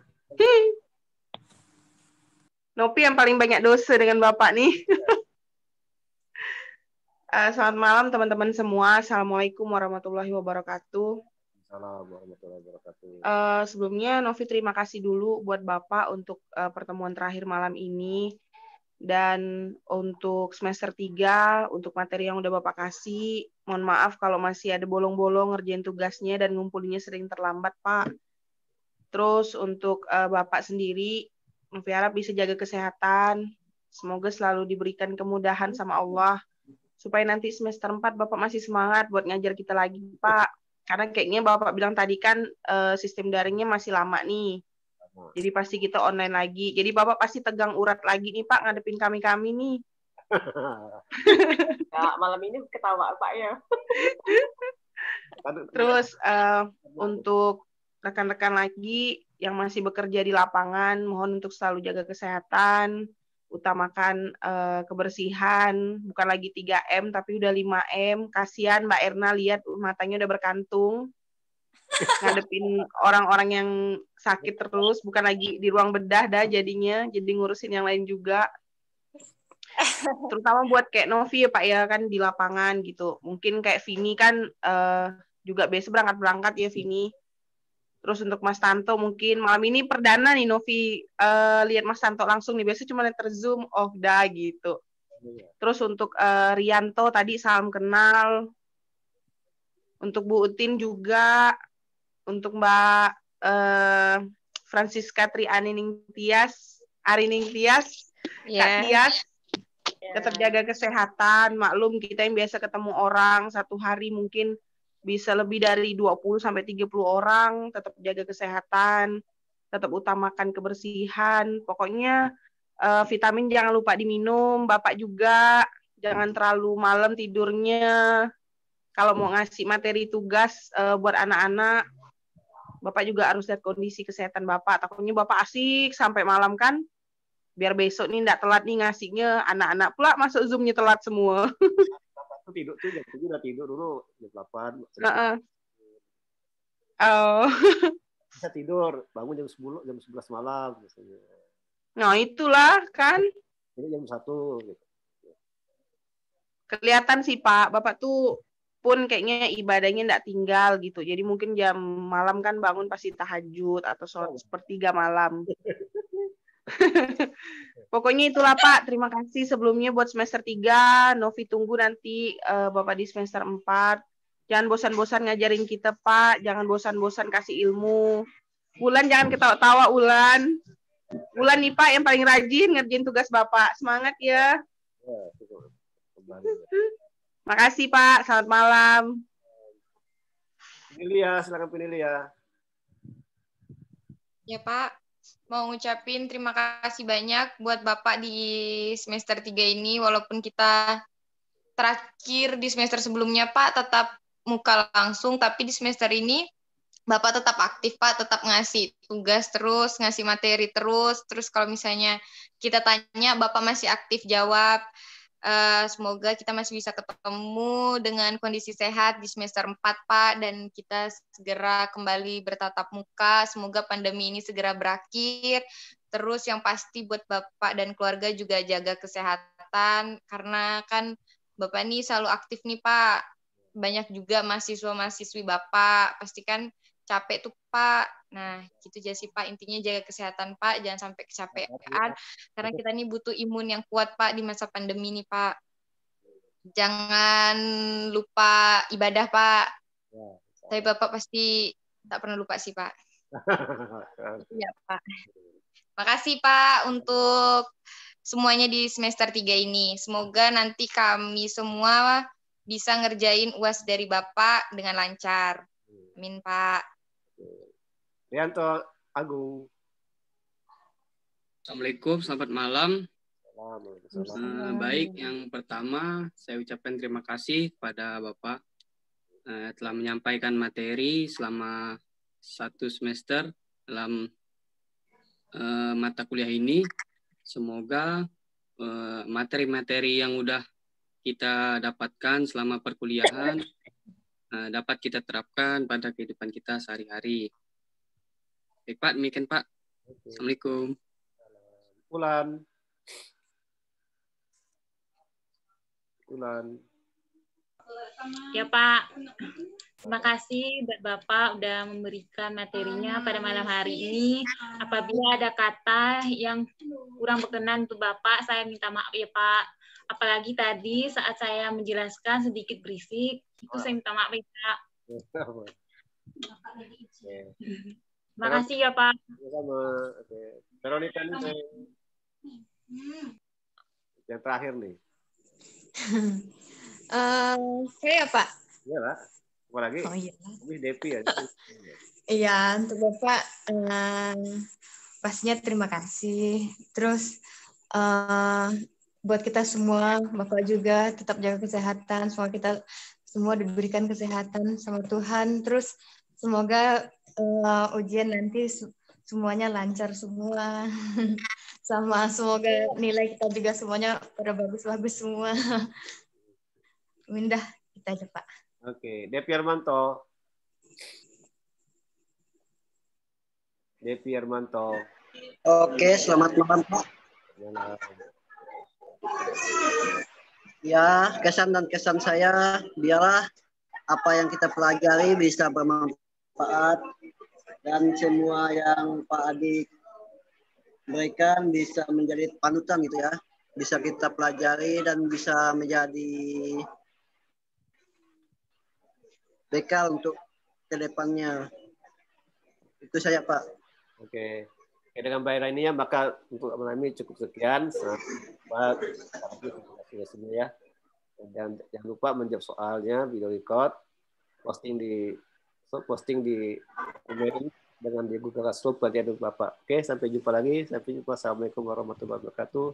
K: Nopi yang paling banyak dosa dengan Bapak nih. [LAUGHS] uh, selamat malam teman-teman semua. Assalamualaikum warahmatullahi wabarakatuh.
A: Assalamualaikum warahmatullahi wabarakatuh.
K: Uh, sebelumnya Novi terima kasih dulu buat Bapak untuk uh, pertemuan terakhir malam ini dan untuk semester 3 untuk materi yang udah Bapak kasih mohon maaf kalau masih ada bolong-bolong ngerjain tugasnya dan ngumpulinnya sering terlambat Pak. Terus untuk uh, Bapak sendiri Novi harap bisa jaga kesehatan. Semoga selalu diberikan kemudahan sama Allah supaya nanti semester 4 Bapak masih semangat buat ngajar kita lagi Pak karena kayaknya Bapak bilang tadi kan uh, sistem daringnya masih lama nih. Jadi pasti kita online lagi. Jadi Bapak pasti tegang urat lagi nih Pak ngadepin kami-kami nih.
C: ya, [LAUGHS] malam ini ketawa Pak ya.
K: Terus uh, untuk rekan-rekan lagi yang masih bekerja di lapangan, mohon untuk selalu jaga kesehatan, utamakan uh, kebersihan, bukan lagi 3M tapi udah 5M. Kasihan Mbak Erna lihat matanya udah berkantung. [LAUGHS] Ngadepin orang-orang yang sakit terus, bukan lagi di ruang bedah dah jadinya, jadi ngurusin yang lain juga. [LAUGHS] Terutama buat kayak Novi ya Pak ya kan di lapangan gitu. Mungkin kayak Vini kan uh, juga biasa berangkat-berangkat ya Vini Terus untuk Mas Tanto mungkin malam ini perdana nih Novi uh, lihat Mas Tanto langsung nih. Biasanya cuma ter zoom off dah gitu. Terus untuk uh, Rianto tadi salam kenal. Untuk Bu Utin juga. Untuk Mbak uh, Francisca Triani Tias, Arining Tias, yeah. Kak Tias. Tetap jaga kesehatan. Maklum kita yang biasa ketemu orang satu hari mungkin bisa lebih dari 20 sampai 30 orang, tetap jaga kesehatan, tetap utamakan kebersihan. Pokoknya uh, vitamin jangan lupa diminum, Bapak juga jangan terlalu malam tidurnya. Kalau mau ngasih materi tugas uh, buat anak-anak, Bapak juga harus lihat kondisi kesehatan Bapak. Takutnya Bapak asik sampai malam kan, biar besok nih nggak telat nih ngasihnya anak-anak pula masuk zoomnya telat semua.
A: tidur tuh jam tujuh udah tidur dulu jam delapan.
K: Uh-uh. Oh. [LAUGHS]
A: Bisa tidur, bangun jam sepuluh, jam sebelas malam biasanya.
K: Nah itulah kan.
A: Ini jam satu. Gitu.
K: Kelihatan sih Pak, Bapak tuh pun kayaknya ibadahnya tidak tinggal gitu. Jadi mungkin jam malam kan bangun pasti tahajud atau sholat sepertiga malam. [LAUGHS] Pokoknya itulah Pak. Terima kasih sebelumnya buat semester 3. Novi tunggu nanti uh, Bapak di semester 4. Jangan bosan-bosan ngajarin kita Pak. Jangan bosan-bosan kasih ilmu. Ulan jangan ketawa-tawa Ulan. Ulan nih Pak yang paling rajin ngerjain tugas Bapak. Semangat ya. [LAUGHS] Makasih Pak. Selamat malam.
A: Pinilia, silakan Pinilia.
M: Ya Pak, mau ngucapin terima kasih banyak buat Bapak di semester 3 ini walaupun kita terakhir di semester sebelumnya Pak tetap muka langsung tapi di semester ini Bapak tetap aktif Pak, tetap ngasih tugas terus, ngasih materi terus. Terus kalau misalnya kita tanya, Bapak masih aktif jawab. Uh, semoga kita masih bisa ketemu dengan kondisi sehat di semester 4 Pak dan kita segera kembali bertatap muka. Semoga pandemi ini segera berakhir. Terus yang pasti buat Bapak dan keluarga juga jaga kesehatan karena kan Bapak ini selalu aktif nih Pak. Banyak juga mahasiswa-mahasiswi Bapak. Pastikan capek tuh Pak. Nah, gitu aja sih Pak. Intinya jaga kesehatan Pak, jangan sampai kecapean. Karena kita ini butuh imun yang kuat Pak di masa pandemi nih Pak. Jangan lupa ibadah Pak. Ya, Tapi Bapak pasti tak pernah lupa sih Pak. [LAUGHS] Iya Pak. Makasih Pak untuk semuanya di semester 3 ini. Semoga nanti kami semua bisa ngerjain UAS dari Bapak dengan lancar. Amin, Pak.
A: Rianto Agung.
F: Assalamualaikum, selamat malam. Uh, baik, yang pertama saya ucapkan terima kasih kepada Bapak uh, telah menyampaikan materi selama satu semester dalam uh, mata kuliah ini. Semoga materi-materi uh, yang udah kita dapatkan selama perkuliahan uh, dapat kita terapkan pada kehidupan kita sehari-hari. Baik Pak, demikian Pak. Oke. Assalamualaikum.
A: Bulan. Bulan.
H: Ya Pak, terima kasih buat Bapak udah memberikan materinya pada malam hari ini. Apabila ada kata yang kurang berkenan untuk Bapak, saya minta maaf ya Pak. Apalagi tadi saat saya menjelaskan sedikit berisik, itu saya minta maaf ya Pak. Terima kasih ya Pak.
A: Sama. Oke. Veronica nih yang terakhir nih.
N: uh, [LAUGHS] saya Pak.
A: Iya lah. Apa lagi?
N: Oh iya.
A: Ini Depi ya.
N: Iya, untuk Bapak uh, pastinya terima kasih. Terus uh, buat kita semua, Bapak juga tetap jaga kesehatan. Semoga kita semua diberikan kesehatan sama Tuhan. Terus semoga uh, ujian nanti semuanya lancar semua. [LAUGHS] Sama semoga nilai kita juga semuanya pada bagus-bagus semua. [LAUGHS] Mindah kita aja Pak.
A: Oke, Depi Armanto. Depi Armanto.
I: Oke, selamat malam Pak. Ya, kesan dan kesan saya biarlah apa yang kita pelajari bisa bermanfaat dan semua yang Pak Adi berikan bisa menjadi panutan gitu ya. Bisa kita pelajari dan bisa menjadi bekal untuk ke depannya. Itu saya Pak.
A: Oke. Oke, dengan baik ini ya maka untuk mengalami cukup sekian. Kasih ya. Dan jangan lupa menjawab soalnya video record posting di posting di email dengan di Google Classroom bagi adik Bapak. Oke, sampai jumpa lagi. Sampai jumpa. Assalamualaikum warahmatullahi wabarakatuh.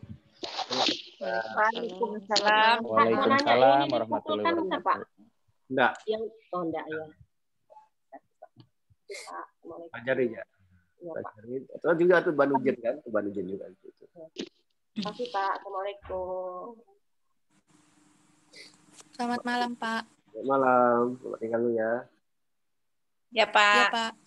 C: Waalaikumsalam.
E: Waalaikumsalam warahmatullahi wabarakatuh.
A: Enggak.
C: Yang oh enggak ya.
A: Ajari ya. Ajarin. Atau juga tuh Banujin kan, tuh Banujin juga gitu.
C: Terima kasih Pak. Assalamualaikum.
G: Selamat malam Pak.
A: Selamat malam. Selamat tinggal dulu ya.
B: Ya, Pak.
G: Ya, Pak.